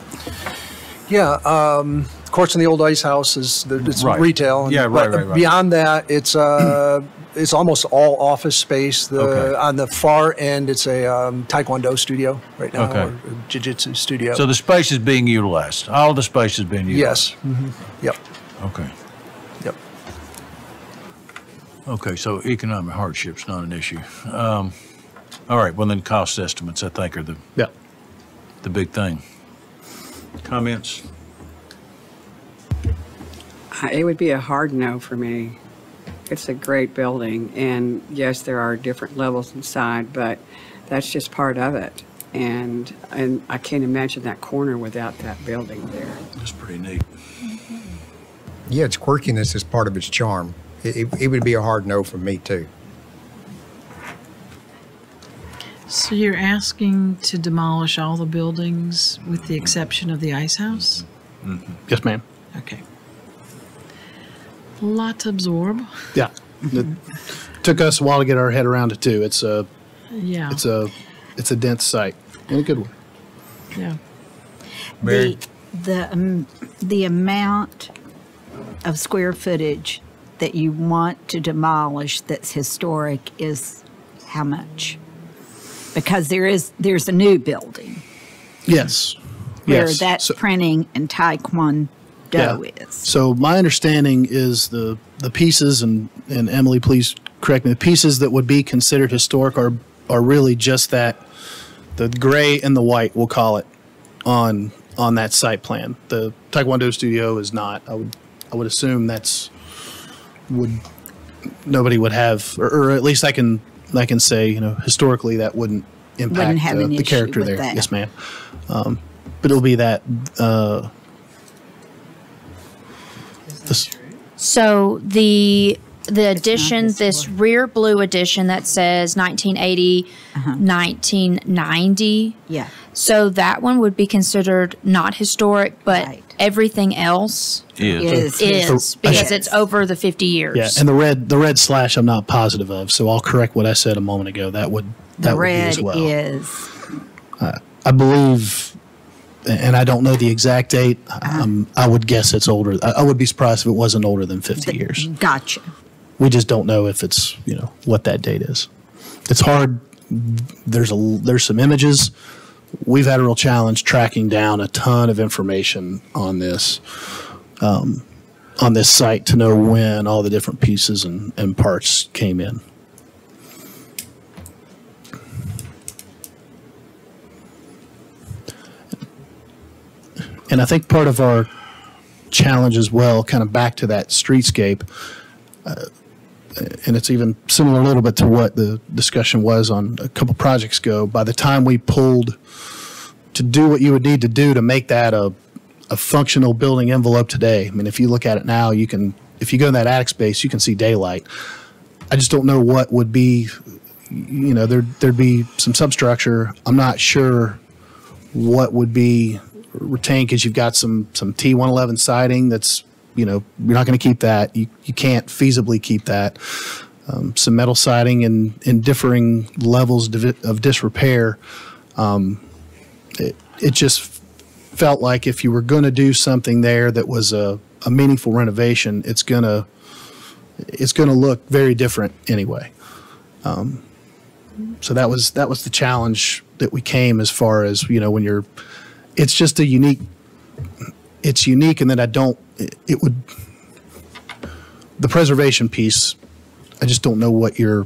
Yeah, um, of course, in the old ice house is it's Right. retail. Yeah, right, but right, right. Beyond that, it's uh, it's almost all office space. The Okay. on the far end, it's a um, taekwondo studio right now, Okay. or jiu-jitsu studio. So the space is being utilized. All the space is being utilized. yes, hmm yep, Okay. Yep. Okay, so economic hardship's not an issue. Um, all right, well then cost estimates, I think, are the Yeah. the big thing. comments? Uh, It would be a hard no for me. It's a great building, and yes, there are different levels inside, but that's just part of it. And, and I can't imagine that corner without that building there. That's pretty neat. Yeah, its quirkiness is part of its charm. It, it, it would be a hard no from me too. So you're asking to demolish all the buildings with the exception of the ice house? Yes, ma'am. Okay. A Lot to absorb. Yeah. It took us a while to get our head around it too. It's a, Yeah. it's a, it's a dense site And a good one. Yeah. The, the, um, the amount of square footage that you want to demolish that's historic is how much? Because there is, there's a new building Yes. where Yes. that So- printing and taekwondo Yeah. is. So my understanding is the, the pieces, and, and Emily, please correct me, the pieces that would be considered historic are, are really just that, the gray and the white, we'll call it, on, on that site plan. The Taekwondo studio is not. I would, I would assume that's, would, nobody would have, or, or at least I can, I can say, you know, historically, that wouldn't impact have uh, the character there. that. Yes, ma'am. Um, but it'll be that, uh, this, So the the edition, this rear blue edition that says 1980, 1990. Yeah. So that one would be considered not historic, but everything else Is. is, Is. because it's over the 50 years. Yeah, and the red the red slash I'm not positive of, so I'll correct what I said a moment ago. That would that The would be as well. is, I believe, and I don't know the exact date. Uh-huh. Um, I would guess it's older. I, I would be surprised if it wasn't older than 50 years. gotcha. We just don't know if it's you know what that date is. It's hard. There's a there's some images. We've had a real challenge tracking down a ton of information on this. Um, on this site to know when all the different pieces and, and parts came in. And I think part of our challenge as well, kind of back to that streetscape, uh, and it's even similar a little bit to what the discussion was on a couple projects ago. By the time we pulled to do what you would need to do to make that a, a functional building envelope today, I mean, if you look at it now, you can, if you go in that attic space, you can see daylight. I just don't know what would be, you know, there, there'd be some substructure. I'm not sure what would be retained because you've got some, some T111 siding that's, you know, you're not going to keep that. You, you can't feasibly keep that. Um, some metal siding in, in differing levels of of disrepair. Um, it, it just felt like if you were going to do something there that was a, a meaningful renovation, it's going to, it's going to look very different anyway. Um, so that was that was the challenge that we came as far as you know when you're, it's just a unique, it's unique in that I don't it, it would, the preservation piece, I just don't know what you're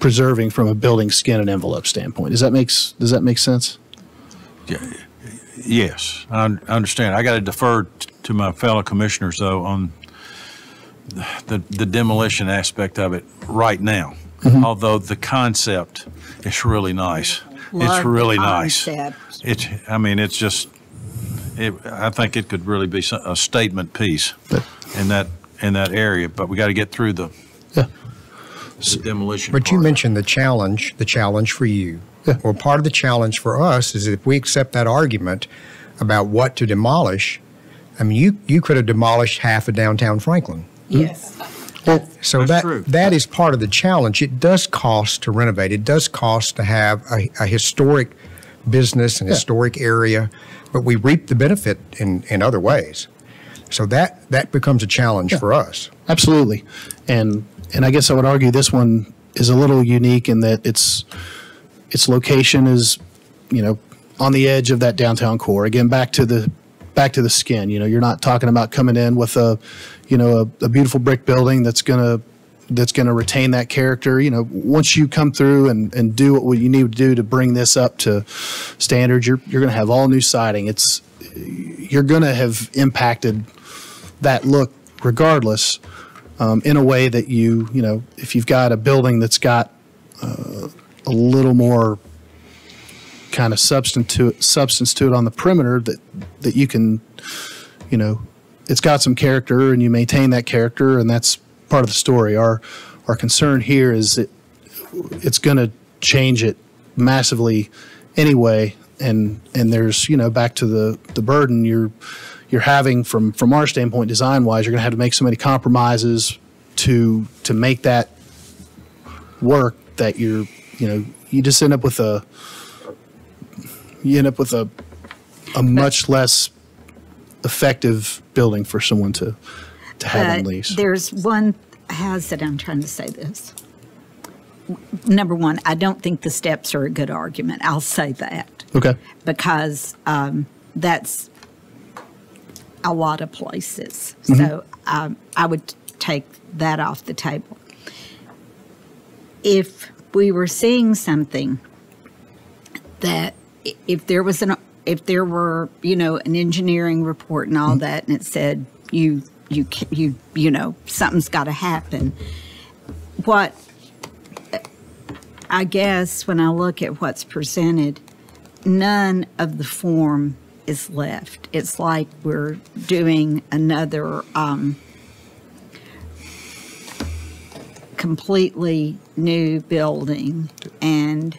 preserving from a building skin and envelope standpoint. Does that makes does that make sense? Yeah. Yes, I understand. I got to defer t- to my fellow commissioners, though, on the the demolition aspect of it right now. Mm-hmm. Although the concept is really nice. Love It's really nice. concept. It's, I mean, it's just, it, I think it could really be a statement piece in that, in that area, but we got to get through the the demolition But you mentioned the challenge, the challenge for you. Well, part of the challenge for us is if we accept that argument about what to demolish, I mean, you, you could have demolished half of downtown Franklin. Hmm. Yes. Well, So that that is part of the challenge. It does cost to renovate. It does cost to have a, a historic business and historic area, but we reap the benefit in, in other ways. So that that becomes a challenge for us. Absolutely. And and I guess I would argue this one is a little unique in that its its location is, you know, on the edge of that downtown core. Again, back to the back to the skin. You know, you're not talking about coming in with a, you know, a, a beautiful brick building that's gonna that's going to retain that character. You know, once you come through and, and do what you need to do to bring this up to standards, you're, you're going to have all new siding. It's you're going to have impacted that look regardless um, in a way that you, you know, if you've got a building that's got uh, a little more kind of substance to it, substance to it on the perimeter that that you can, you know, it's got some character and you maintain that character and that's part of the story. Our our concern here is that it's going to change it massively anyway and and there's you know back to the the burden you're you're having from from our standpoint design wise you're going to have to make so many compromises to to make that work that you're you know you just end up with a you end up with a a much less effective building for someone to to have But in lease. There's one, how's it, I'm trying to say this. Number one, I don't think the steps are a good argument. I'll say that. Okay. Because um, that's a lot of places. Mhm. So um, I would take that off the table. If we were seeing something that if there was an if there were you know an engineering report and all that and it said you you you you know something's got to happen what i guess when i look at what's presented none of the form is left it's like we're doing another um, completely new building and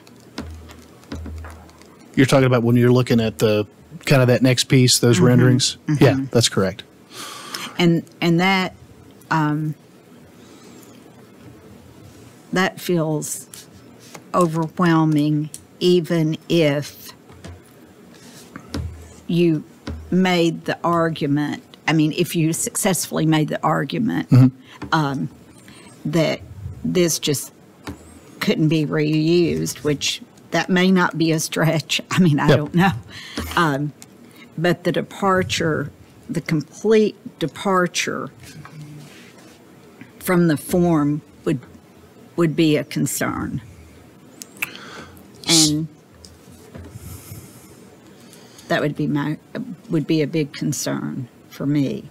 You're talking about when you're looking at the kind of that next piece, those Mhm, renderings. Yeah, mhm. that's correct. And and that um, that feels overwhelming even if you made the argument i mean if you successfully made the argument um, that this just couldn't be reused which that may not be a stretch. I mean i Yep. don't know. Um, but the departure the complete departure from the form would would be a concern and that would be my would be a big concern for me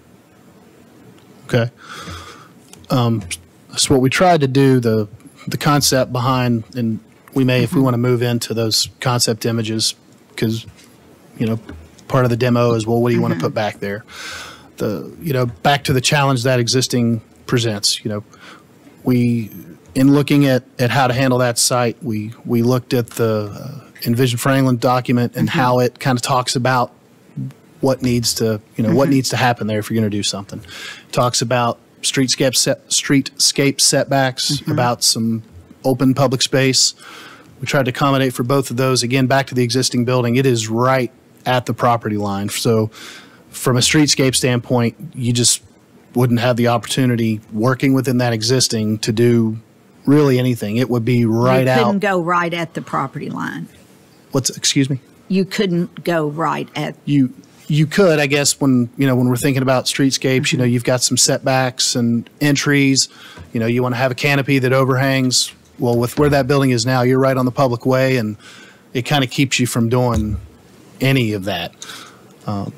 Okay. Um, so what we tried to do, the the concept behind, and we may, if we want to move into those concept images, because you know, part of the demo is well, what do you want to put back there? The you know, back to the challenge that existing presents. You know, we in looking at at how to handle that site, we we looked at the uh, Envision Franklin document and how it kind of talks about what needs to you know what Mhm. needs to happen there if you're going to do something. Talks about streetscape set, streetscape setbacks about some open public space. We tried to accommodate for both of those. Again back to the existing building it is right at the property line. So from a streetscape standpoint you just wouldn't have the opportunity working within that existing to do really anything. It would be right you couldn't out go right at the property line. What's excuse me? You couldn't go right at you you could i guess when you know when we're thinking about streetscapes you know you've got some setbacks and entries you know you want to have a canopy that overhangs. Well with where that building is now you're right on the public way and it kind of keeps you from doing any of that. Um,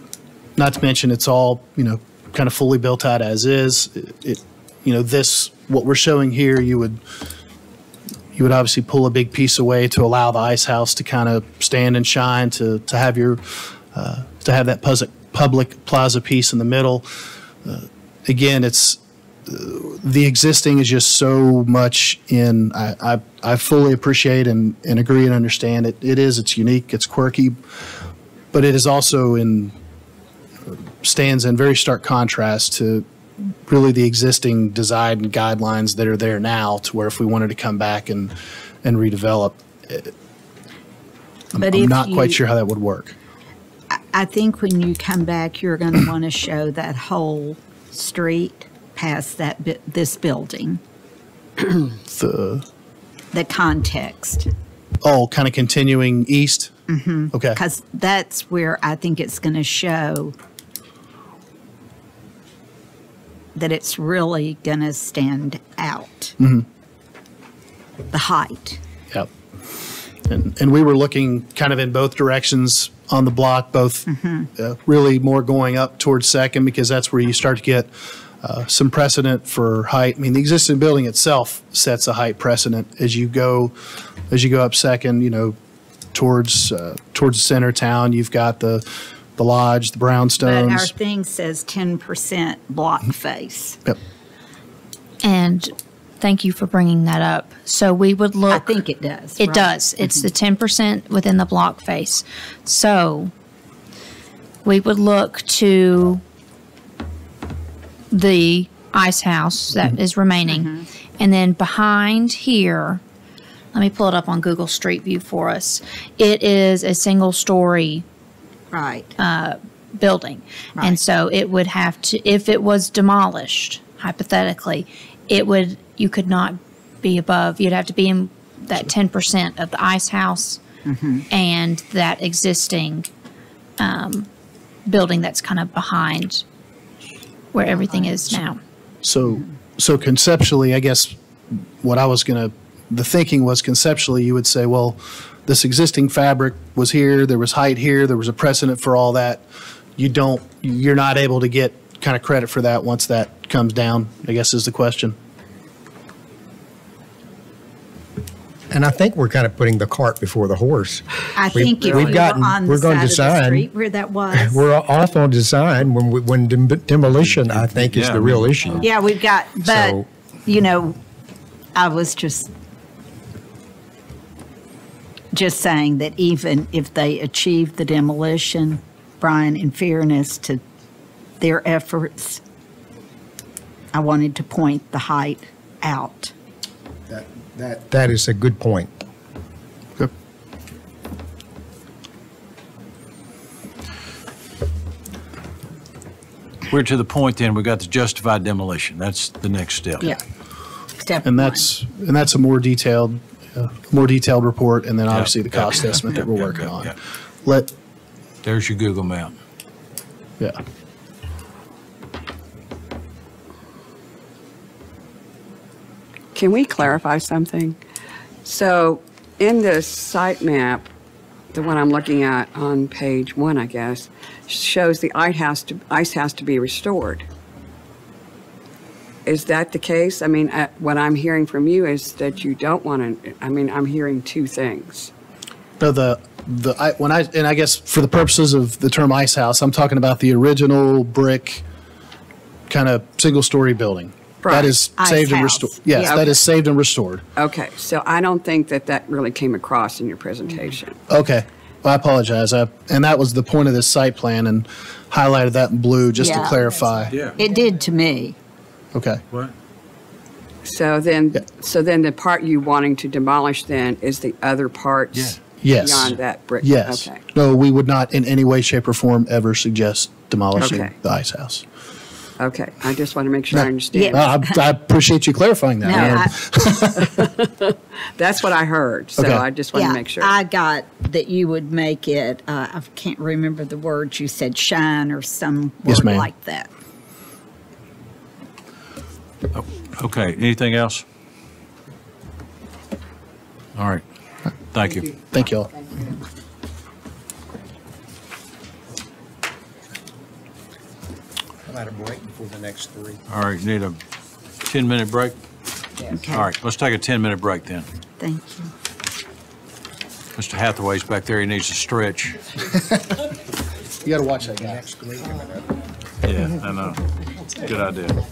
not to mention it's all you know kind of fully built out as is it, it you know this what we're showing here you would you would obviously pull a big piece away to allow the ice house to kind of stand and shine to to have your uh, to have that public public plaza piece in the middle. Uh, again, it's uh, the existing is just so much in. I I, I fully appreciate and, and agree and understand it. It is. It's unique. It's quirky, but it is also in stands in very stark contrast to really the existing design guidelines that are there now to where if we wanted to come back and and redevelop it, I'm, I'm not quite sure how that would work I think when you come back, you're going to want to show that whole street past that this building, the the context. oh kind of continuing east Mm-hmm. Okay. Because that's where I think it's going to show that it's really going to stand out. Mhm. The height. Yep. And, and we were looking kind of in both directions on the block, both uh, really more going up towards Second because that's where you start to get uh, some precedent for height. I mean, the existing building itself sets a height precedent as you go, as you go up Second, you know, towards, uh, towards the center of town. You've got the, the lodge, the brownstones. But our thing says 10% block mm-hmm. face. Yep. And thank you for bringing that up. So we would look. I think it does. It right. does. It's mm-hmm. the ten percent within the block face. So we would look to the ice house that mm-hmm. is remaining. And then behind here, let me pull it up on Google Street View for us. It is a single story Right. uh, building. And so it would have to, if it was demolished, hypothetically, it would, you could not be above, you'd have to be in that 10% of the ice house and that existing um, building that's kind of behind where everything is now. So, so conceptually, I guess what I was going to, the thinking was conceptually, you would say, well, this existing fabric was here, there was height here, there was a precedent for all that. You don't, you're not able to get kind of credit for that once that comes down, I guess is the question. And I think we're kind of putting the cart before the horse. I We- think if we've we were gotten- on we're the going side to of the design- street where that was. We're off on design when, we- when dem- demolition, I think, is Yeah, the real issue. Yeah, we've got, but, So- you know, I was just, just saying that even if they achieve the demolition, Brian, in fairness to their efforts, I wanted to point the height out. That, that, that is a good point. We're to the point then, we got the justified demolition. That's the next step. Yeah. Step And that's, and that's a more detailed, uh, more detailed report, and then Yeah, obviously the yeah, cost yeah, estimate that we're yeah, working yeah, on. yeah. Let, There's your Google map. yeah. Can we clarify something? So in this site map, the one I'm looking at on page one, I guess, shows the ice house to, ice house to be restored. Is that the case? I mean, uh, what I'm hearing from you is that you don't want to, I mean, I'm hearing two things. No, the, the, I, when I, and I guess for the purposes of the term ice house, I'm talking about the original brick kind of single-story building. That Right. is Ice saved and restored. Yes, Yeah, okay. is saved and restored. Okay, so I don't think that that really came across in your presentation. Okay, well, I apologize. I, and that was the point of this site plan and highlighted that in blue just to clarify. Yeah. clarify. It did to me. Okay. What? So then, so then the part you wanting to demolish then is the other parts Yes. beyond that brick? Yes. Okay. No, we would not in any way, shape, or form ever suggest demolishing Okay. the ice house. Okay, I just want to make sure I understand. Well, I, I appreciate you clarifying that. No, Um, That's what I heard, so Okay. I just want Yeah, to make sure. I got that you would make it, uh, I can't remember the words, you said shine or some Yes, word ma'am. like that. Oh, okay, anything else? All right, thank you. Thank you all. How about a break before the next three? All right, need a 10-minute break? Okay. All right, let's take a 10-minute break then. Thank you. Mr. Hathaway's back there, he needs to stretch. You got to watch that guy. Next three coming up. Yeah, I know. Good idea.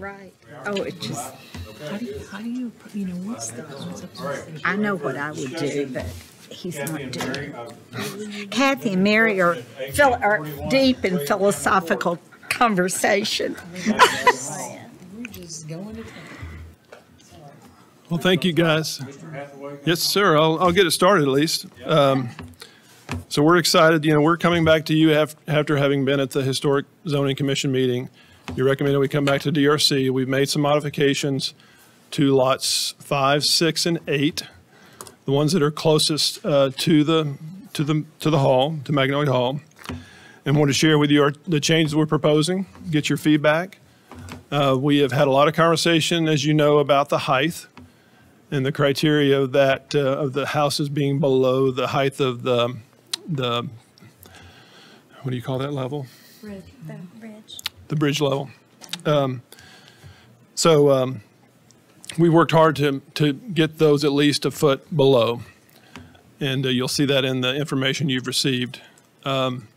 Right. Oh, it just, How do you, how do you, you know, what's the concept? of- I know what I would do, but he's not doing it. Kathy and Mary are, phil- are deep in philosophical conversation. Well, thank you, guys. Yes, sir. I'll, I'll get it started at least. Um, so we're excited. You know, we're coming back to you af- after having been at the Historic Zoning Commission meeting. You recommended we come back to DRC. We've made some modifications to lots five, six, and eight, the ones that are closest uh, to the to the to the hall, to Magnolia Hall, and want to share with you our, the changes we're proposing. Get your feedback. Uh, we have had a lot of conversation, as you know, about the height and the criteria of that, uh, of the houses being below the height of the, the, what do you call that level? Bridge, the bridge. Level. Um, So um, we worked hard to, to get those at least a foot below. And uh, you'll see that in the information you've received. Um,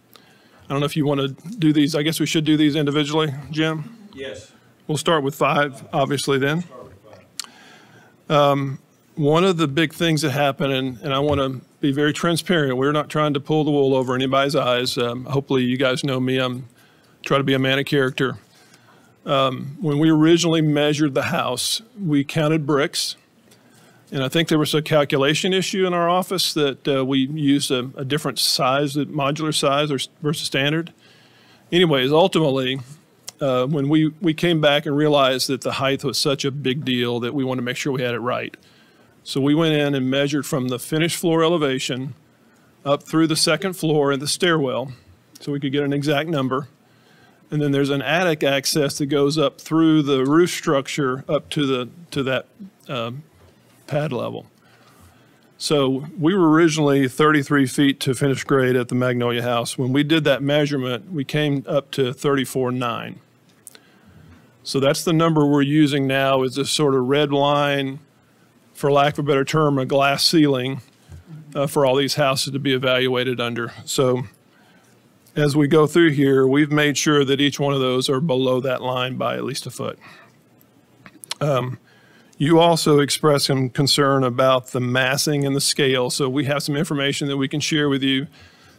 I don't know if you want to do these, I guess we should do these individually, Jim? Yes. We'll start with five, obviously, then. Um, One of the big things that happened, and, and I want to be very transparent, we're not trying to pull the wool over anybody's eyes. Um, Hopefully, you guys know me, I'm, try to be a man of character. Um, When we originally measured the house, we counted bricks. And I think there was a calculation issue in our office that uh, we used a, a different size, modular size versus standard. Anyways, ultimately, uh, when we, we came back and realized that the height was such a big deal that we wanted to make sure we had it right. So we went in and measured from the finished floor elevation up through the second floor and the stairwell, so we could get an exact number. And then there's an attic access that goes up through the roof structure up to the, to that um, pad level. So we were originally 33 feet to finished grade at the Magnolia House. When we did that measurement, we came up to 34.9. So that's the number we're using now is this sort of red line, for lack of a better term, a glass ceiling uh, for all these houses to be evaluated under. So as we go through here, we've made sure that each one of those are below that line by at least a foot. Um, you also expressed some concern about the massing and the scale. So we have some information that we can share with you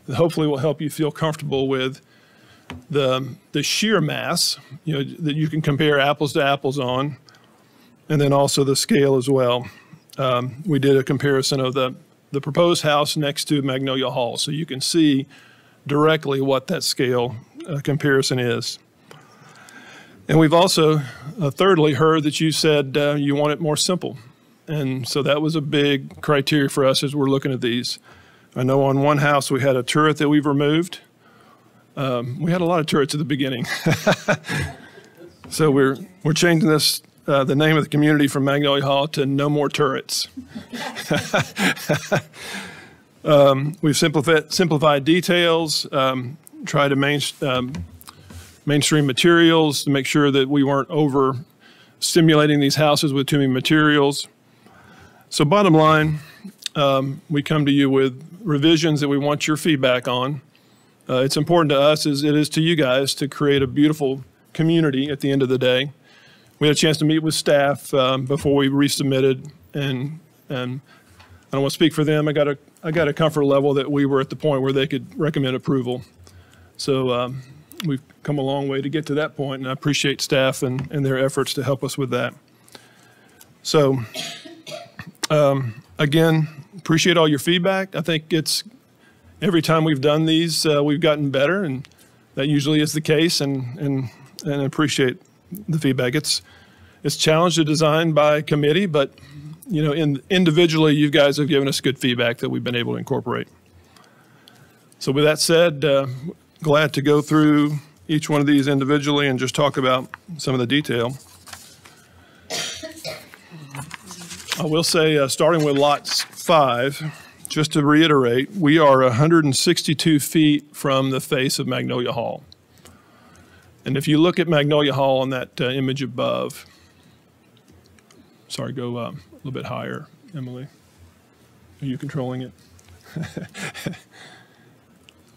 that hopefully will help you feel comfortable with the, the sheer mass, you know, that you can compare apples to apples on, and then also the scale as well. Um, we did a comparison of the, the proposed house next to Magnolia Hall, so you can see directly what that scale uh, comparison is. And we've also, uh, thirdly, heard that you said uh, you want it more simple. And so that was a big criteria for us as we're looking at these. I know on one house we had a turret that we've removed. Um, we had a lot of turrets at the beginning. so we're, we're changing this, uh, the name of the community from Magnolia Hall to No More Turrets. um, we've simplified, simplified details, um, tried to main, um, mainstream materials to make sure that we weren't over stimulating these houses with too many materials. So bottom line, um, we come to you with revisions that we want your feedback on. Uh, it's important to us as it is to you guys to create a beautiful community at the end of the day. We had a chance to meet with staff um, before we resubmitted, and and I don't want to speak for them. I got a I got a comfort level that we were at the point where they could recommend approval. So um, we've come a long way to get to that point, and I appreciate staff and, and their efforts to help us with that. So um, again, appreciate all your feedback. I think it's every time we've done these, uh, we've gotten better, and that usually is the case. And and and appreciate the feedback. It's it's challenged to design by committee, but you know, in individually, you guys have given us good feedback that we've been able to incorporate. So with that said, uh, glad to go through each one of these individually and just talk about some of the detail. I will say, uh, starting with lots five, just to reiterate, we are 162 feet from the face of Magnolia Hall. And if you look at Magnolia Hall on that uh, image above, sorry, go a little bit higher, Emily. Are you controlling it?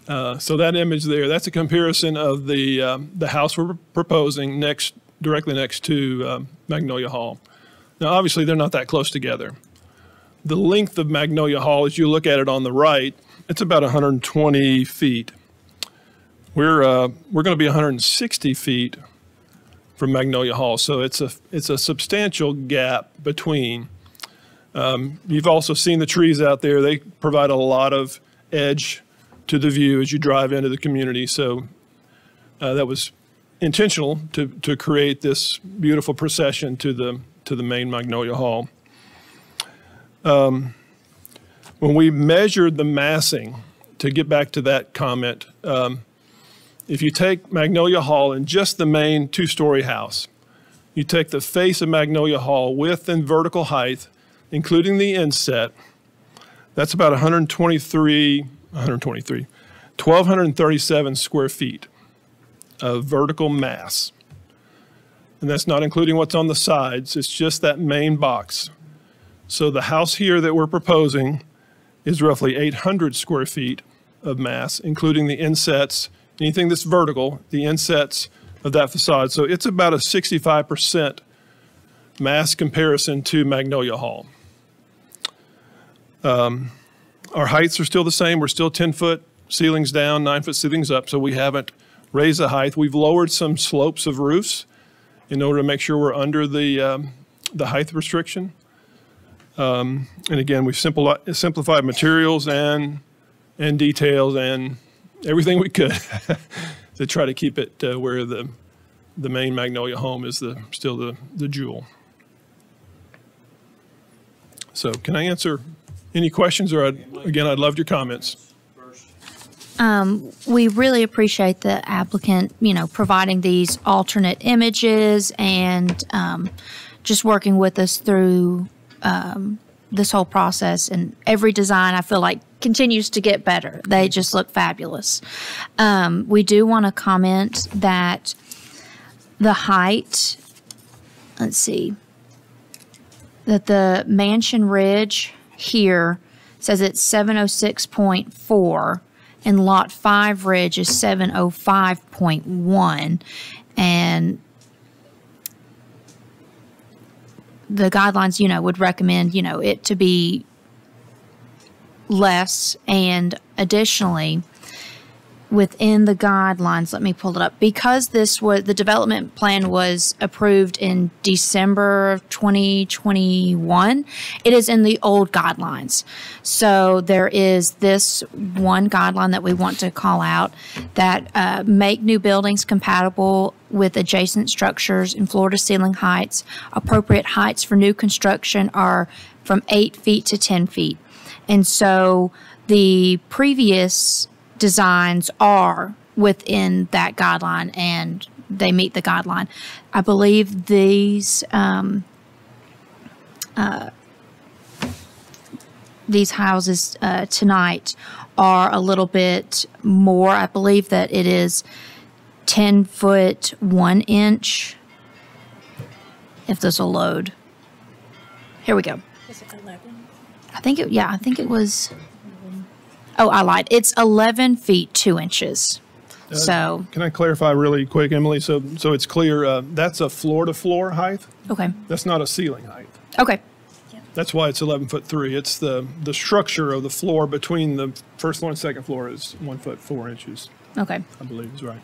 Uh, So that image there, that's a comparison of the, um, the house we're proposing next directly next to um, Magnolia Hall. Now, obviously, they're not that close together. The length of Magnolia Hall, as you look at it on the right, it's about 120 feet. We're, uh, we're going to be 160 feet from Magnolia Hall, so it's a, it's a substantial gap between. Um, You've also seen the trees out there. They provide a lot of edge to the view as you drive into the community. So uh, that was intentional to, to create this beautiful procession to the, to the main Magnolia Hall. Um, When we measured the massing, to get back to that comment, um, if you take Magnolia Hall and just the main two-story house, you take the face of Magnolia Hall width and vertical height, including the inset, that's about 123, 123, 1,237 square feet of vertical mass. And that's not including what's on the sides, it's just that main box. So the house here that we're proposing is roughly 800 square feet of mass, including the insets, anything that's vertical, the insets of that facade. So it's about a 65% mass comparison to Magnolia Hall. Um, Our heights are still the same. We're still 10-foot ceilings down, nine-foot ceilings up, so we haven't raised the height. We've lowered some slopes of roofs in order to make sure we're under the, um, the height restriction. Um, And again, we've simpli- simplified materials and, and details and everything we could to try to keep it uh, where the, the main Magnolia home is the, still the, the jewel. So can I answer any questions, or I'd- again, I'd love your comments. Um, we really appreciate the applicant, you know, providing these alternate images and um, just working with us through um, this whole process. And every design, I feel like, continues to get better. They just look fabulous. Um, we do want to comment that the height, let's see, that the Mansion Ridge here says it's 706.4 and Lot 5 Ridge is 705.1 and the guidelines, you know, would recommend, you know, it to be less and additionally within the guidelines, let me pull it up. Because this was, the development plan was approved in December of 2021, it is in the old guidelines. So there is this one guideline that we want to call out that uh, make new buildings compatible with adjacent structures in floor to ceiling heights. Appropriate heights for new construction are from eight feet to 10 feet. And so the previous designs are within that guideline and they meet the guideline. I believe these um, uh, these houses uh, tonight are a little bit more. I believe that it is 10 foot 1 inch. If this will load. Here we go. I think it, yeah, I think it was. Oh, I lied. It's 11 feet 2 inches. Uh, So, Can I clarify really quick, Emily? So, so it's clear, uh, that's a floor-to-floor height? okay. That's not a ceiling height. Okay. That's why it's 11 foot 3. It's the, the structure of the floor between the first floor and second floor is 1 foot 4 inches, Okay. I believe is right.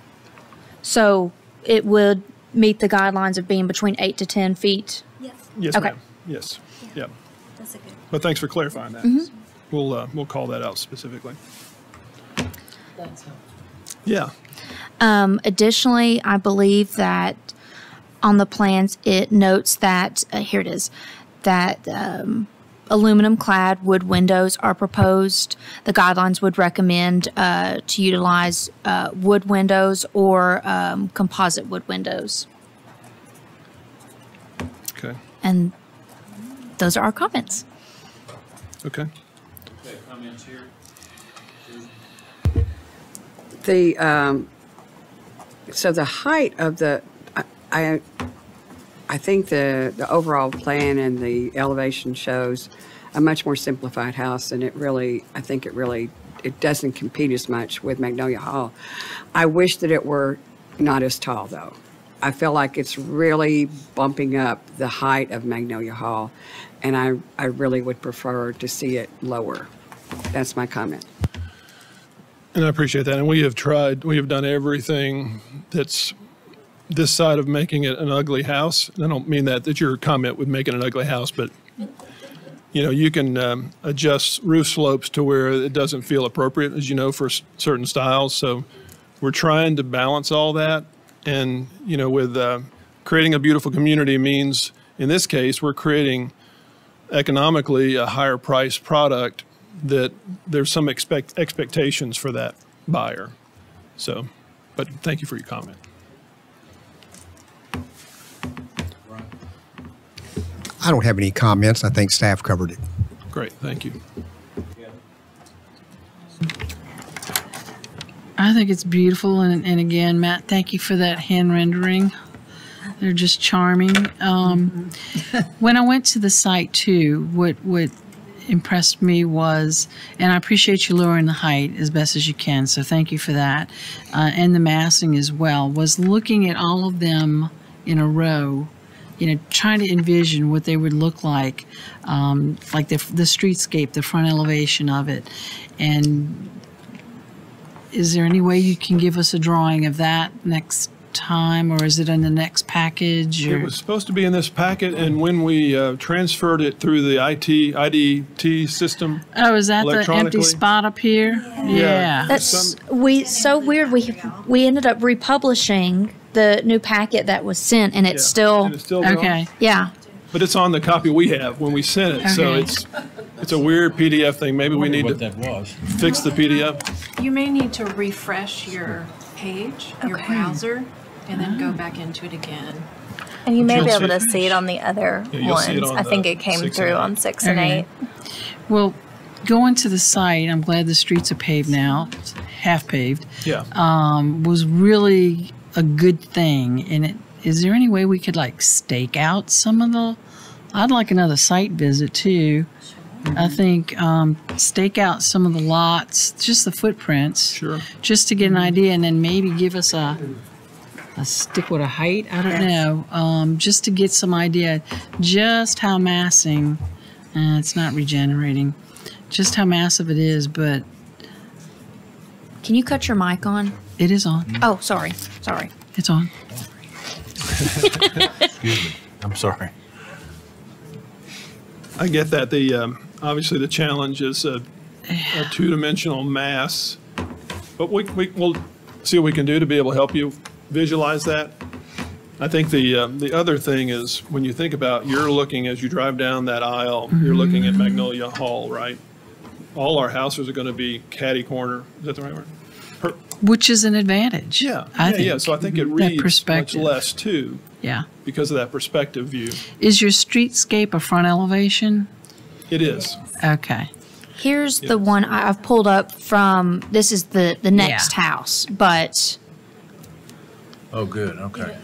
So it would meet the guidelines of being between 8 to 10 feet? Yes, Okay. ma'am. Yes. Yeah. That's a good. But thanks for clarifying that. Mhm. We'll, uh, we'll call that out specifically. Yeah. Um, additionally, I believe that on the plans, it notes that, uh, here it is, that um, aluminum clad wood windows are proposed. The guidelines would recommend uh, to utilize uh, wood windows or um, composite wood windows. Okay. And those are our comments. Okay. The, um, so the height of the, I- I, I think the, the overall plan and the elevation shows a much more simplified house and it really, I think it really, it doesn't compete as much with Magnolia Hall. I wish that it were not as tall though. I feel like it's really bumping up the height of Magnolia Hall, and I, I really would prefer to see it lower. That's my comment. And I appreciate that. And we have tried, we have done everything that's this side of making it an ugly house. And I don't mean that, that your comment would make it an ugly house, but you know, you can um, adjust roof slopes to where it doesn't feel appropriate, as you know, for certain styles. So we're trying to balance all that. And, you know, with uh, creating a beautiful community means, in this case, we're creating economically a higher price product that there's some expect, expectations for that buyer. So, but thank you for your comment. I don't have any comments. I think staff covered it. Great, thank you. I think it's beautiful, and, and again, Matt, thank you for that hand rendering. They're just charming. Um, when I went to the site too, what what impressed me was, and I appreciate you lowering the height as best as you can. So thank you for that, uh, and the massing as well. Was looking at all of them in a row. You know, trying to envision what they would look like, um, like the the streetscape, the front elevation of it, and is there any way you can give us a drawing of that next time, or is it in the next package? It was supposed to be in this packet, and when we uh, transferred it through the IT, IDT system. Oh, is that the empty spot up here? Yeah. That's we so weird. We we ended up republishing the new packet that was sent, and it's Yeah, still and it's still drawn. Okay. Yeah. But it's on the copy we have when we sent it, so it's, it's a weird PDF thing. Maybe we need what to that was. fix the PDF. You may need to refresh your page, your browser, and then go back into it again. And you may be able to it. see it on the other Yeah, you'll see it ones. on I think it came through on eight. six and Okay. eight. Well, going to the site, I'm glad the streets are paved now, half paved. Yeah. Um, was really a good thing. And it, is there any way we could like stake out some of the? I'd like another site visit too. I think um, stake out some of the lots, just the footprints. Sure. Just to get an idea, and then maybe give us a a stick with a height. I don't know. Um, just to get some idea, just how massing. Uh, it's not regenerating. Just how massive it is, but Can you cut your mic on? it is on. Oh, sorry, sorry. It's on. Excuse me. I'm sorry. I get that. The, um, obviously the challenge is a, a two-dimensional mass. But we, we, we'll see what we can do to be able to help you visualize that. I think the, um, the other thing is, when you think about, you're looking, as you drive down that aisle, you're looking at Magnolia Hall, right? All our houses are gonna be catty corner. Is that the right word? Per- Which is an advantage. Yeah, I yeah, think. yeah. So I think it that reads much less too, Yeah. because of that perspective view. Is your streetscape a front elevation? It is. Okay. Here's the one I- I've pulled up from. This is the the next house, but Oh, good, okay.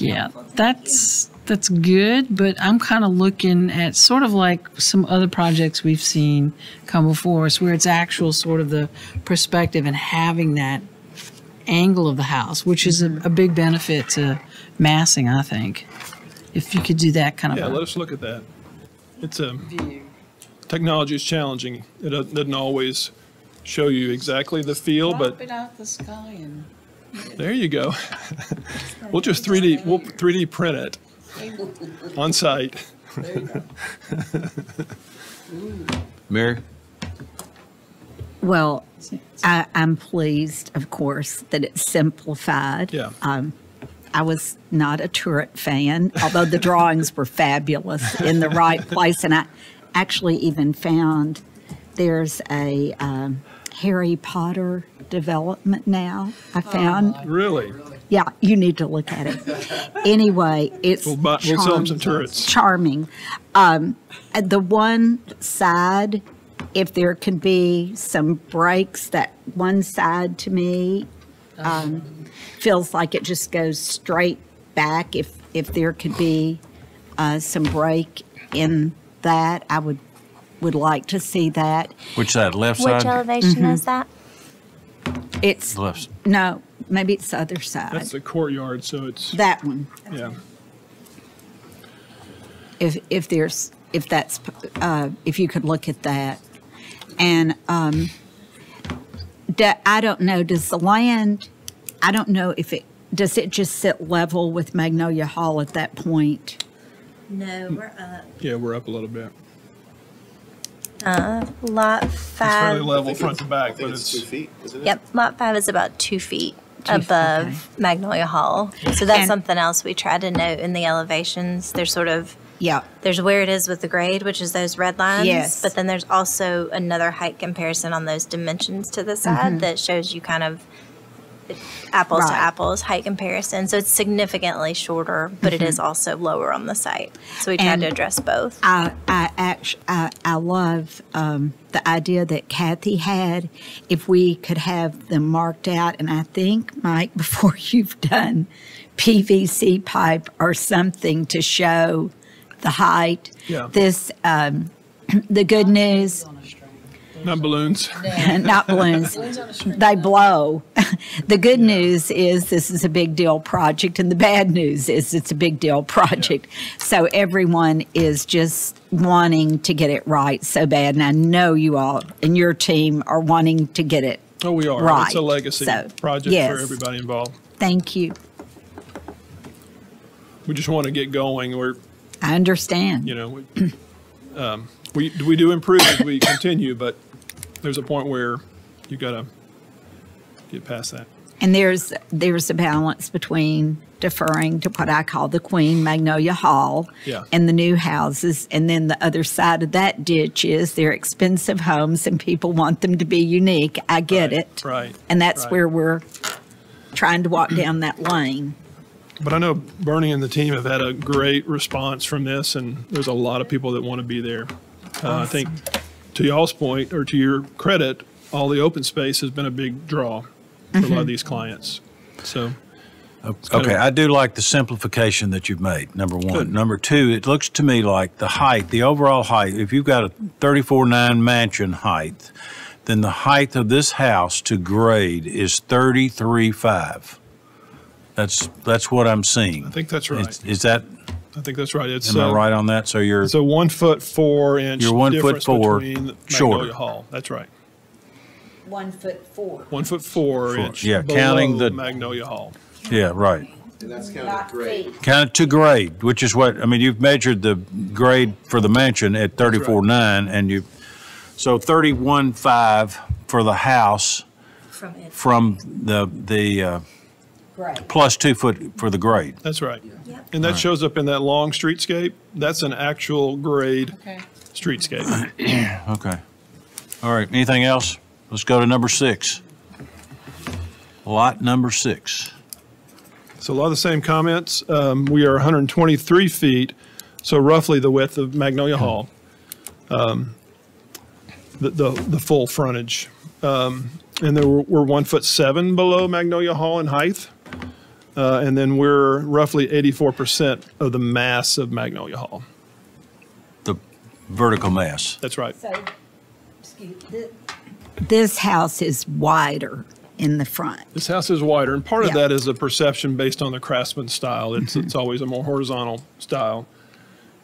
Yeah, that's that's good, but I'm kind of looking at sort of like some other projects we've seen come before us, where it's actual sort of the perspective and having that angle of the house, which is a, a big benefit to massing, I think. If you could do that kind of Yeah, a- let us look at that. It's um, a, technology is challenging. It doesn't doesn't always show you exactly the feel, but it out the sky and there you go. We'll just 3D, we'll 3D print it on site. Mary? Well, I, I'm pleased, of course, that it's simplified. Yeah. Um, I was not a turret fan, although the drawings were fabulous in the right place. And I actually even found there's a um, Harry Potter development now. I found. Really? Yeah, you need to look at it. Anyway, it's We'll buy- we'll some turrets. Charming. Um, the one side, if there could be some breaks, that one side to me um, feels like it just goes straight back. If if there could be uh, some break in that, I would would like to see that. Which side, left Which side? Which elevation Mhm. is that? It's Left. no maybe it's the other side. That's the courtyard, so it's, That one. yeah. if if there's if that's uh, if you could look at that and um, da- I don't know does the land I don't know if it does it just sit level with Magnolia Hall at that point No, we're up. Yeah, we're up a little bit. Uh, lot It's five. fairly level front to back, but it's. Two feet, isn't Yep, lot five is about two feet Two feet, above Magnolia Hall. So that's And- something else we try to note in the elevations. There's sort of yeah there's where it is with the grade, which is those red lines. Yes. But then there's also another height comparison on those dimensions to the side Mhm. that shows you kind of apples to apples height comparison. So it's significantly shorter, but it is also lower on the site. So we tried And to address both. I I actually I, I love um, the idea that Kathy had if we could have them marked out and I think Mike before you've done PVC pipe or something to show the height Yeah. this um, the good news Not balloons. not balloons. They blow. the good news is this is a big deal project, and the bad news is it's a big deal project. So everyone is just wanting to get it right so bad, and I know you all and your team are wanting to get it. Oh, we are. Right. It's a legacy So, project yes. for everybody involved. Thank you. We just want to get going. We're, I understand. you know, we, um, we, we do improve as we continue, but there's a point where you got to get past that. And there's there's a balance between deferring to what I call the Queen Magnolia Hall Yeah. and the new houses, and then the other side of that ditch is they're expensive homes and people want them to be unique. I get it, Right. and that's right. where we're trying to walk down that lane. But I know Bernie and the team have had a great response from this, and there's a lot of people that want to be there. Uh, I think, to y'all's point, or to your credit, all the open space has been a big draw for a lot of mm-hmm. these clients. So, kind of- Okay, I do like the simplification that you've made, number one. Good. Number two, it looks to me like the height, the overall height, if you've got a thirty-four nine mansion height, then the height of this house to grade is thirty-three five. That's, that's what I'm seeing. I think that's right. Is- Is that, I think that's right. It's am I uh, right on that? So you're, It's a one foot four inch You're one foot four between shorter. Magnolia Hall. That's right. One foot four. One foot four Four, inch. yeah, counting the- Magnolia Hall. yeah, right. And that's counted great. Kind of to grade, which is what, I mean, you've measured the grade for the mansion at thirty-four nine, and you, so thirty one five for the house From from the, the, uh, Right. plus two foot for the grade. That's right. And that Alright. shows up in that long streetscape. That's an actual grade Okay. streetscape. Okay. All right, anything else? Let's go to number six. Lot number six. So a lot of the same comments. Um, we are 123 feet, so roughly the width of Magnolia Hall. Um, the, the, the full frontage. Um, and then we're, we're one foot seven below Magnolia Hall in height. Uh, and then we're roughly 84% of the mass of Magnolia Hall. The vertical mass. That's right. So, excuse This house is wider in the front. This house is wider, and part of that is a perception based on the craftsman style. It's, it's always a more horizontal style.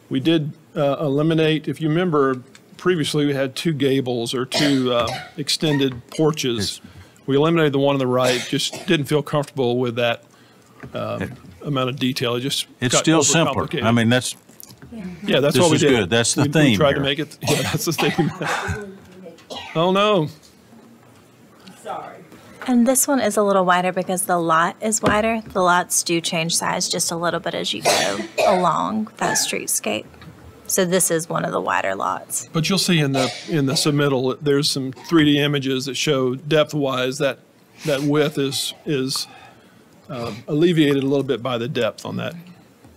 We did uh, eliminate, if you remember, previously we had two gables or two uh, extended porches. We eliminated the one on the right, just didn't feel comfortable with that um, amount of detail. It just It's got still simpler. I mean, that's, Yeah, that's this what we is did. good. That's the We- We theme tried to make it, yeah, that's the theme. Oh, no. Sorry. And this one is a little wider because the lot is wider. The lots do change size just a little bit as you go along that streetscape. So this is one of the wider lots. But you'll see in the, in the submittal, there's some 3D images that show depth-wise that, that width is, is uh, alleviated a little bit by the depth on that.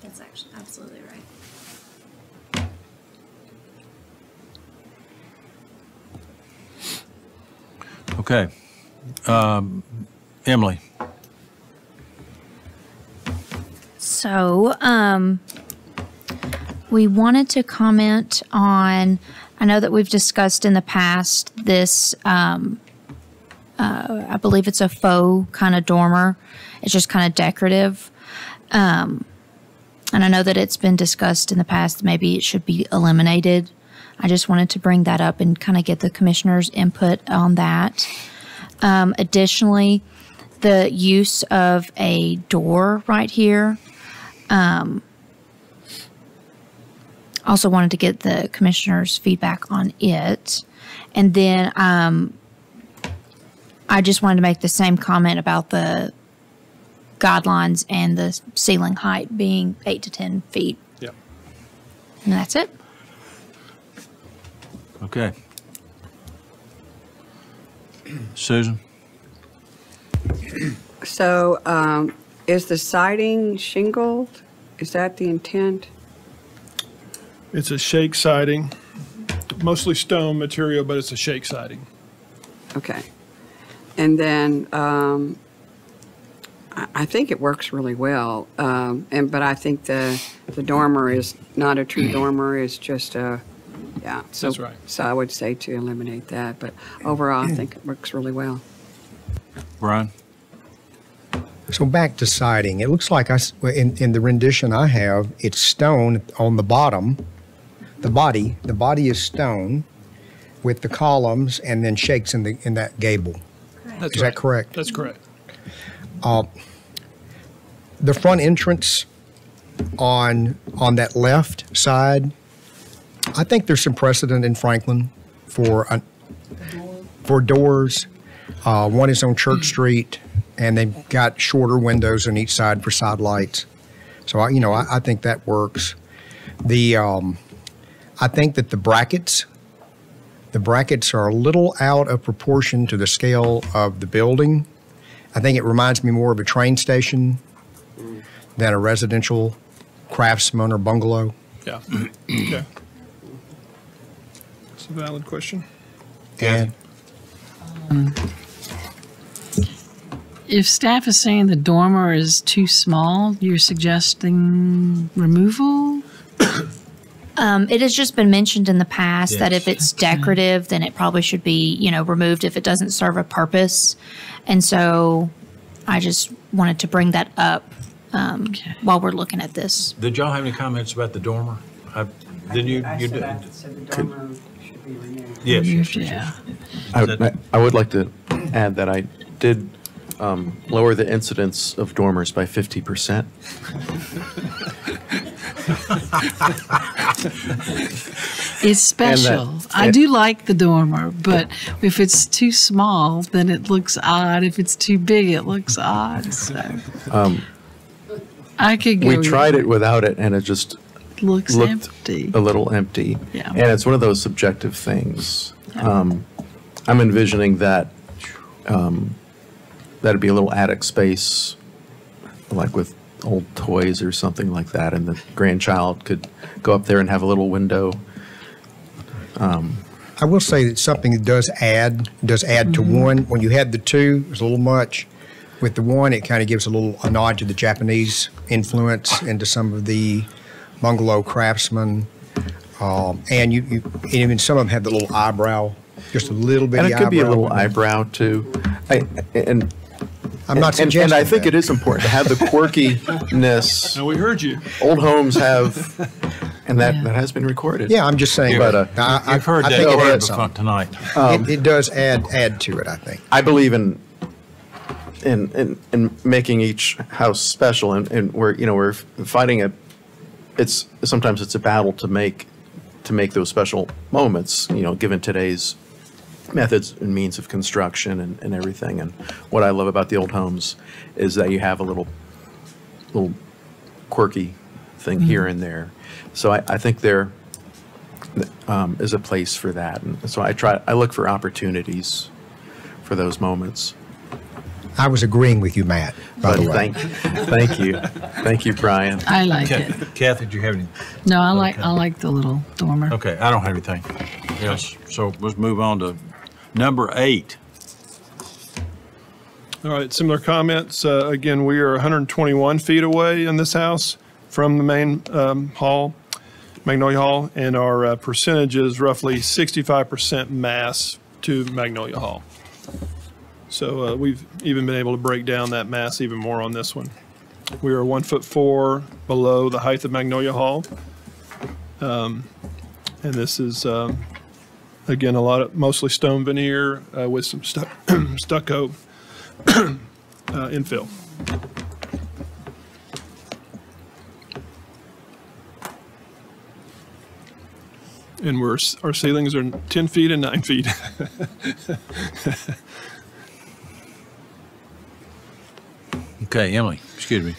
That's actually absolutely right. okay. Um, Emily, So, um, we wanted to comment on, I know that we've discussed in the past this, um, uh, I believe it's a faux kind of dormer. It's just kind of decorative. Um, and I know that it's been discussed in the past, maybe it should be eliminated. I just wanted to bring that up and kind of get the commissioner's input on that. Um, additionally, the use of a door right here. Um, also wanted to get the commissioner's feedback on it. And then um, I just wanted to make the same comment about the guidelines and the ceiling height being eight to 10 feet. Yep. And that's it. Okay. Susan? So um, is the siding shingled? Is that the intent? It's a shake siding, mostly stone material, but it's a shake siding. Okay. And then um, I I think it works really well. Um, and but I think the the dormer is not a true dormer. It's just a yeah. So, That's right. So I would say to eliminate that. But overall, I think it works really well. Brian? So back to siding, it looks like I, s- in, in the rendition I have, it's stone on the bottom. The body, the body is stone with the columns and then shakes in the, in that gable. That's Is right. that correct? That's correct. Uh, the front entrance on, on that left side, I think there's some precedent in Franklin for, a- for doors. Uh, one is on Church Street, and they've got shorter windows on each side for side lights. So I, you know, I, I think that works. The, um, I think that the brackets, the brackets are a little out of proportion to the scale of the building. I think it reminds me more of a train station than a residential craftsman or bungalow. Yeah. Okay. It's a valid question. And um, If staff is saying the dormer is too small, you're suggesting removal? Um, it has just been mentioned in the past that if it's decorative, then it probably should be, you know, removed if it doesn't serve a purpose. And so I just wanted to bring that up um, while we're looking at this. Did y'all have any comments about the dormer? I- Didn't you? you did- Yes, yes, yes, yes. I, I would like to add that I did um, lower the incidence of dormers by 50%. It's special. I it- do like the dormer, but if it's too small, then it looks odd. If it's too big, it looks odd. So Um, I could go. we tried it without it, and it just Looks looked empty. a little empty. Yeah. And it's one of those subjective things. Um, I'm envisioning that um, that'd be a little attic space, like with old toys or something like that, and the grandchild could go up there and have a little window. Um, I will say that something that does add, does add to Mhm. one. When you had the two, it was a little much. With the one, it kind of gives a little a nod to the Japanese influence into some of the bungalow craftsmen. Um, and you, you, and even some of them have the little eyebrow, just a little bit. and it could be a little eyebrow too. I, and I'm not and, and I think that. it is important to have the quirkiness. No, we heard you. Old homes have, and that, that has been recorded. Yeah, I'm just saying. But uh, I, I, You've heard I that think it adds before something. tonight. Um, it, it does add add to it. I think. I believe in in in, in making each house special, and, and we're you know we're fighting a. It's sometimes it's a battle to make to make those special moments. You know, given today's methods and means of construction and, and everything. And what I love about the old homes is that you have a little little quirky thing here and there. So I, I think there um, is a place for that. And so I try I look for opportunities for those moments. I was agreeing with you, Matt. By the way, thank, thank you, thank you, Brian. I like it. Kathy, do you have any? No, I like I like the little dormer. Okay, I don't have anything. Yes, so let's move on to number eight. All right, similar comments. Uh, Again, we are 121 feet away in this house from the main um, hall, Magnolia Hall, and our uh, percentage is roughly 65% mass to Magnolia Hall. So uh, we've even been able to break down that mass even more on this one. We are one foot four below the height of Magnolia Hall. Um, And this is, um, again, a lot of, mostly stone veneer uh, with some stu- stucco uh, infill. And we're, our ceilings are 10 feet and 9 feet. Okay, Emily, excuse me.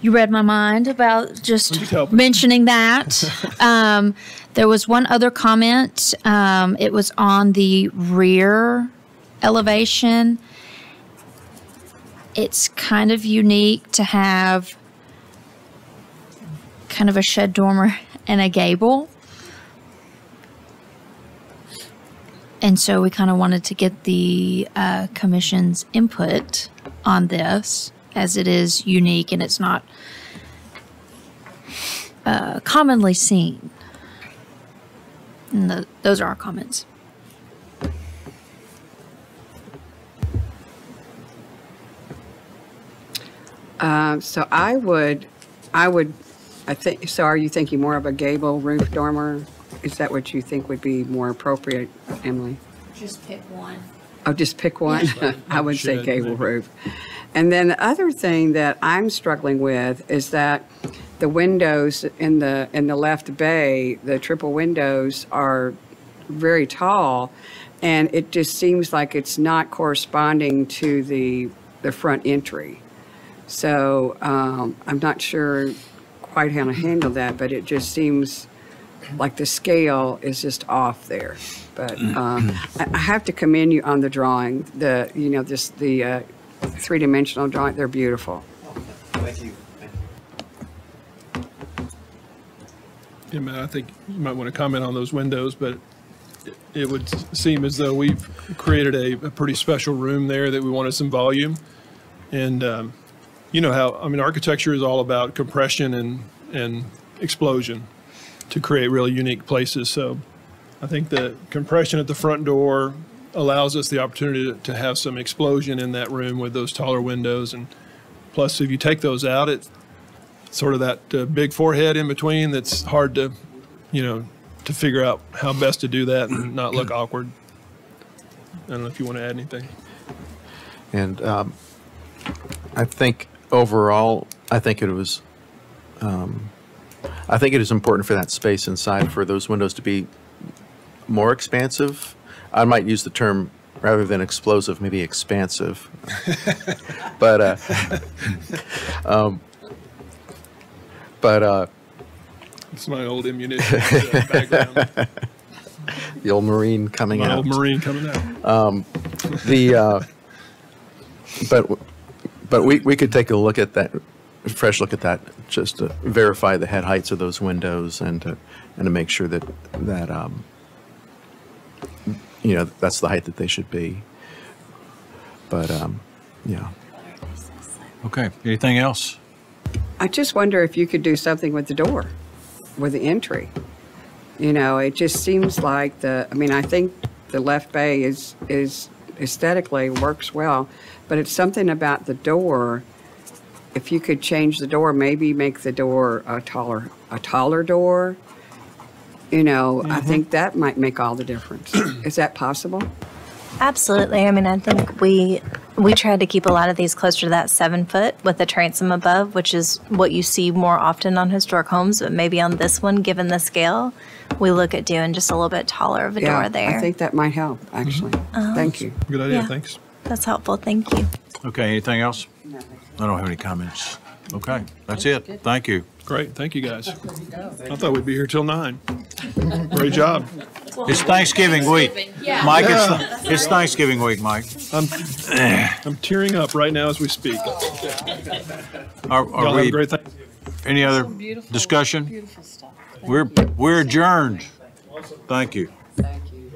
You read my mind about just Just help us. mentioning that. um, there was one other comment. Um, it was on the rear elevation. It's kind of unique to have kind of a shed dormer and a gable. And so we kind of wanted to get the uh, commission's input on this as it is unique and it's not uh, commonly seen. And tho- those are our comments. Uh, So I would, I would, I think, so are you thinking more of a gable roof dormer? Is that what you think would be more appropriate, Emily? Just pick one. Oh, just pick one? I would say maybe. roof. And then the other thing that I'm struggling with is that the windows in the, in the left bay, the triple windows are very tall, and it just seems like it's not corresponding to the, the front entry. So um, I'm not sure quite how to handle that, but it just seems like the scale is just off there. But um, I I have to commend you on the drawing, the, you know, this, the uh, three-dimensional drawing, they're beautiful. Thank you. Yeah, Matt, I think you might want to comment on those windows, but it- it would seem as though we've created a, a pretty special room there that we wanted some volume. And, um, you know how, I mean, architecture is all about compression and, and explosion to create really unique places. So I think the compression at the front door allows us the opportunity to, to have some explosion in that room with those taller windows. And plus, if you take those out, it's sort of that uh, big forehead in between that's hard to, you know, to figure out how best to do that and not look awkward. I don't know if you want to add anything. And um, I think overall, I think it was, um, I think it is important for that space inside for those windows to be more expansive. I might use the term rather than explosive, maybe expansive. but uh, um, but uh, It's my old ammunition uh, background. the old Marine coming My out. old Marine coming out. Um, the, uh, but, but we, we could take a look at that, a fresh look at that, just to verify the head heights of those windows and to, and to make sure that, that, um, you know, that's the height that they should be. But, um, yeah. Okay, anything else? I just wonder if you could do something with the door, with the entry. You know, it just seems like the, I mean, I think the left bay is, is aesthetically works well, but it's something about the door. If you could change the door, maybe make the door a taller, a taller door. You know, I think that might make all the difference. Is that possible? Absolutely. I mean, I think we we tried to keep a lot of these closer to that seven foot with the transom above, which is what you see more often on historic homes. But maybe on this one, given the scale, we look at doing just a little bit taller of a Yeah, door there. I think that might help, actually. Um, Thank you. Good idea, Yeah. thanks. That's helpful. Thank you. Okay, anything else? I don't have any comments. Okay, that's it. Thank you. Great, thank you guys. I thought we'd be here till nine. Great job. It's Thanksgiving week. Mike, it's, it's Thanksgiving week, Mike. I'm, I'm tearing up right now as we speak. Are, Y'all are have a we, great Thanksgiving. any other discussion? We're, we're adjourned. Thank you. Thank you.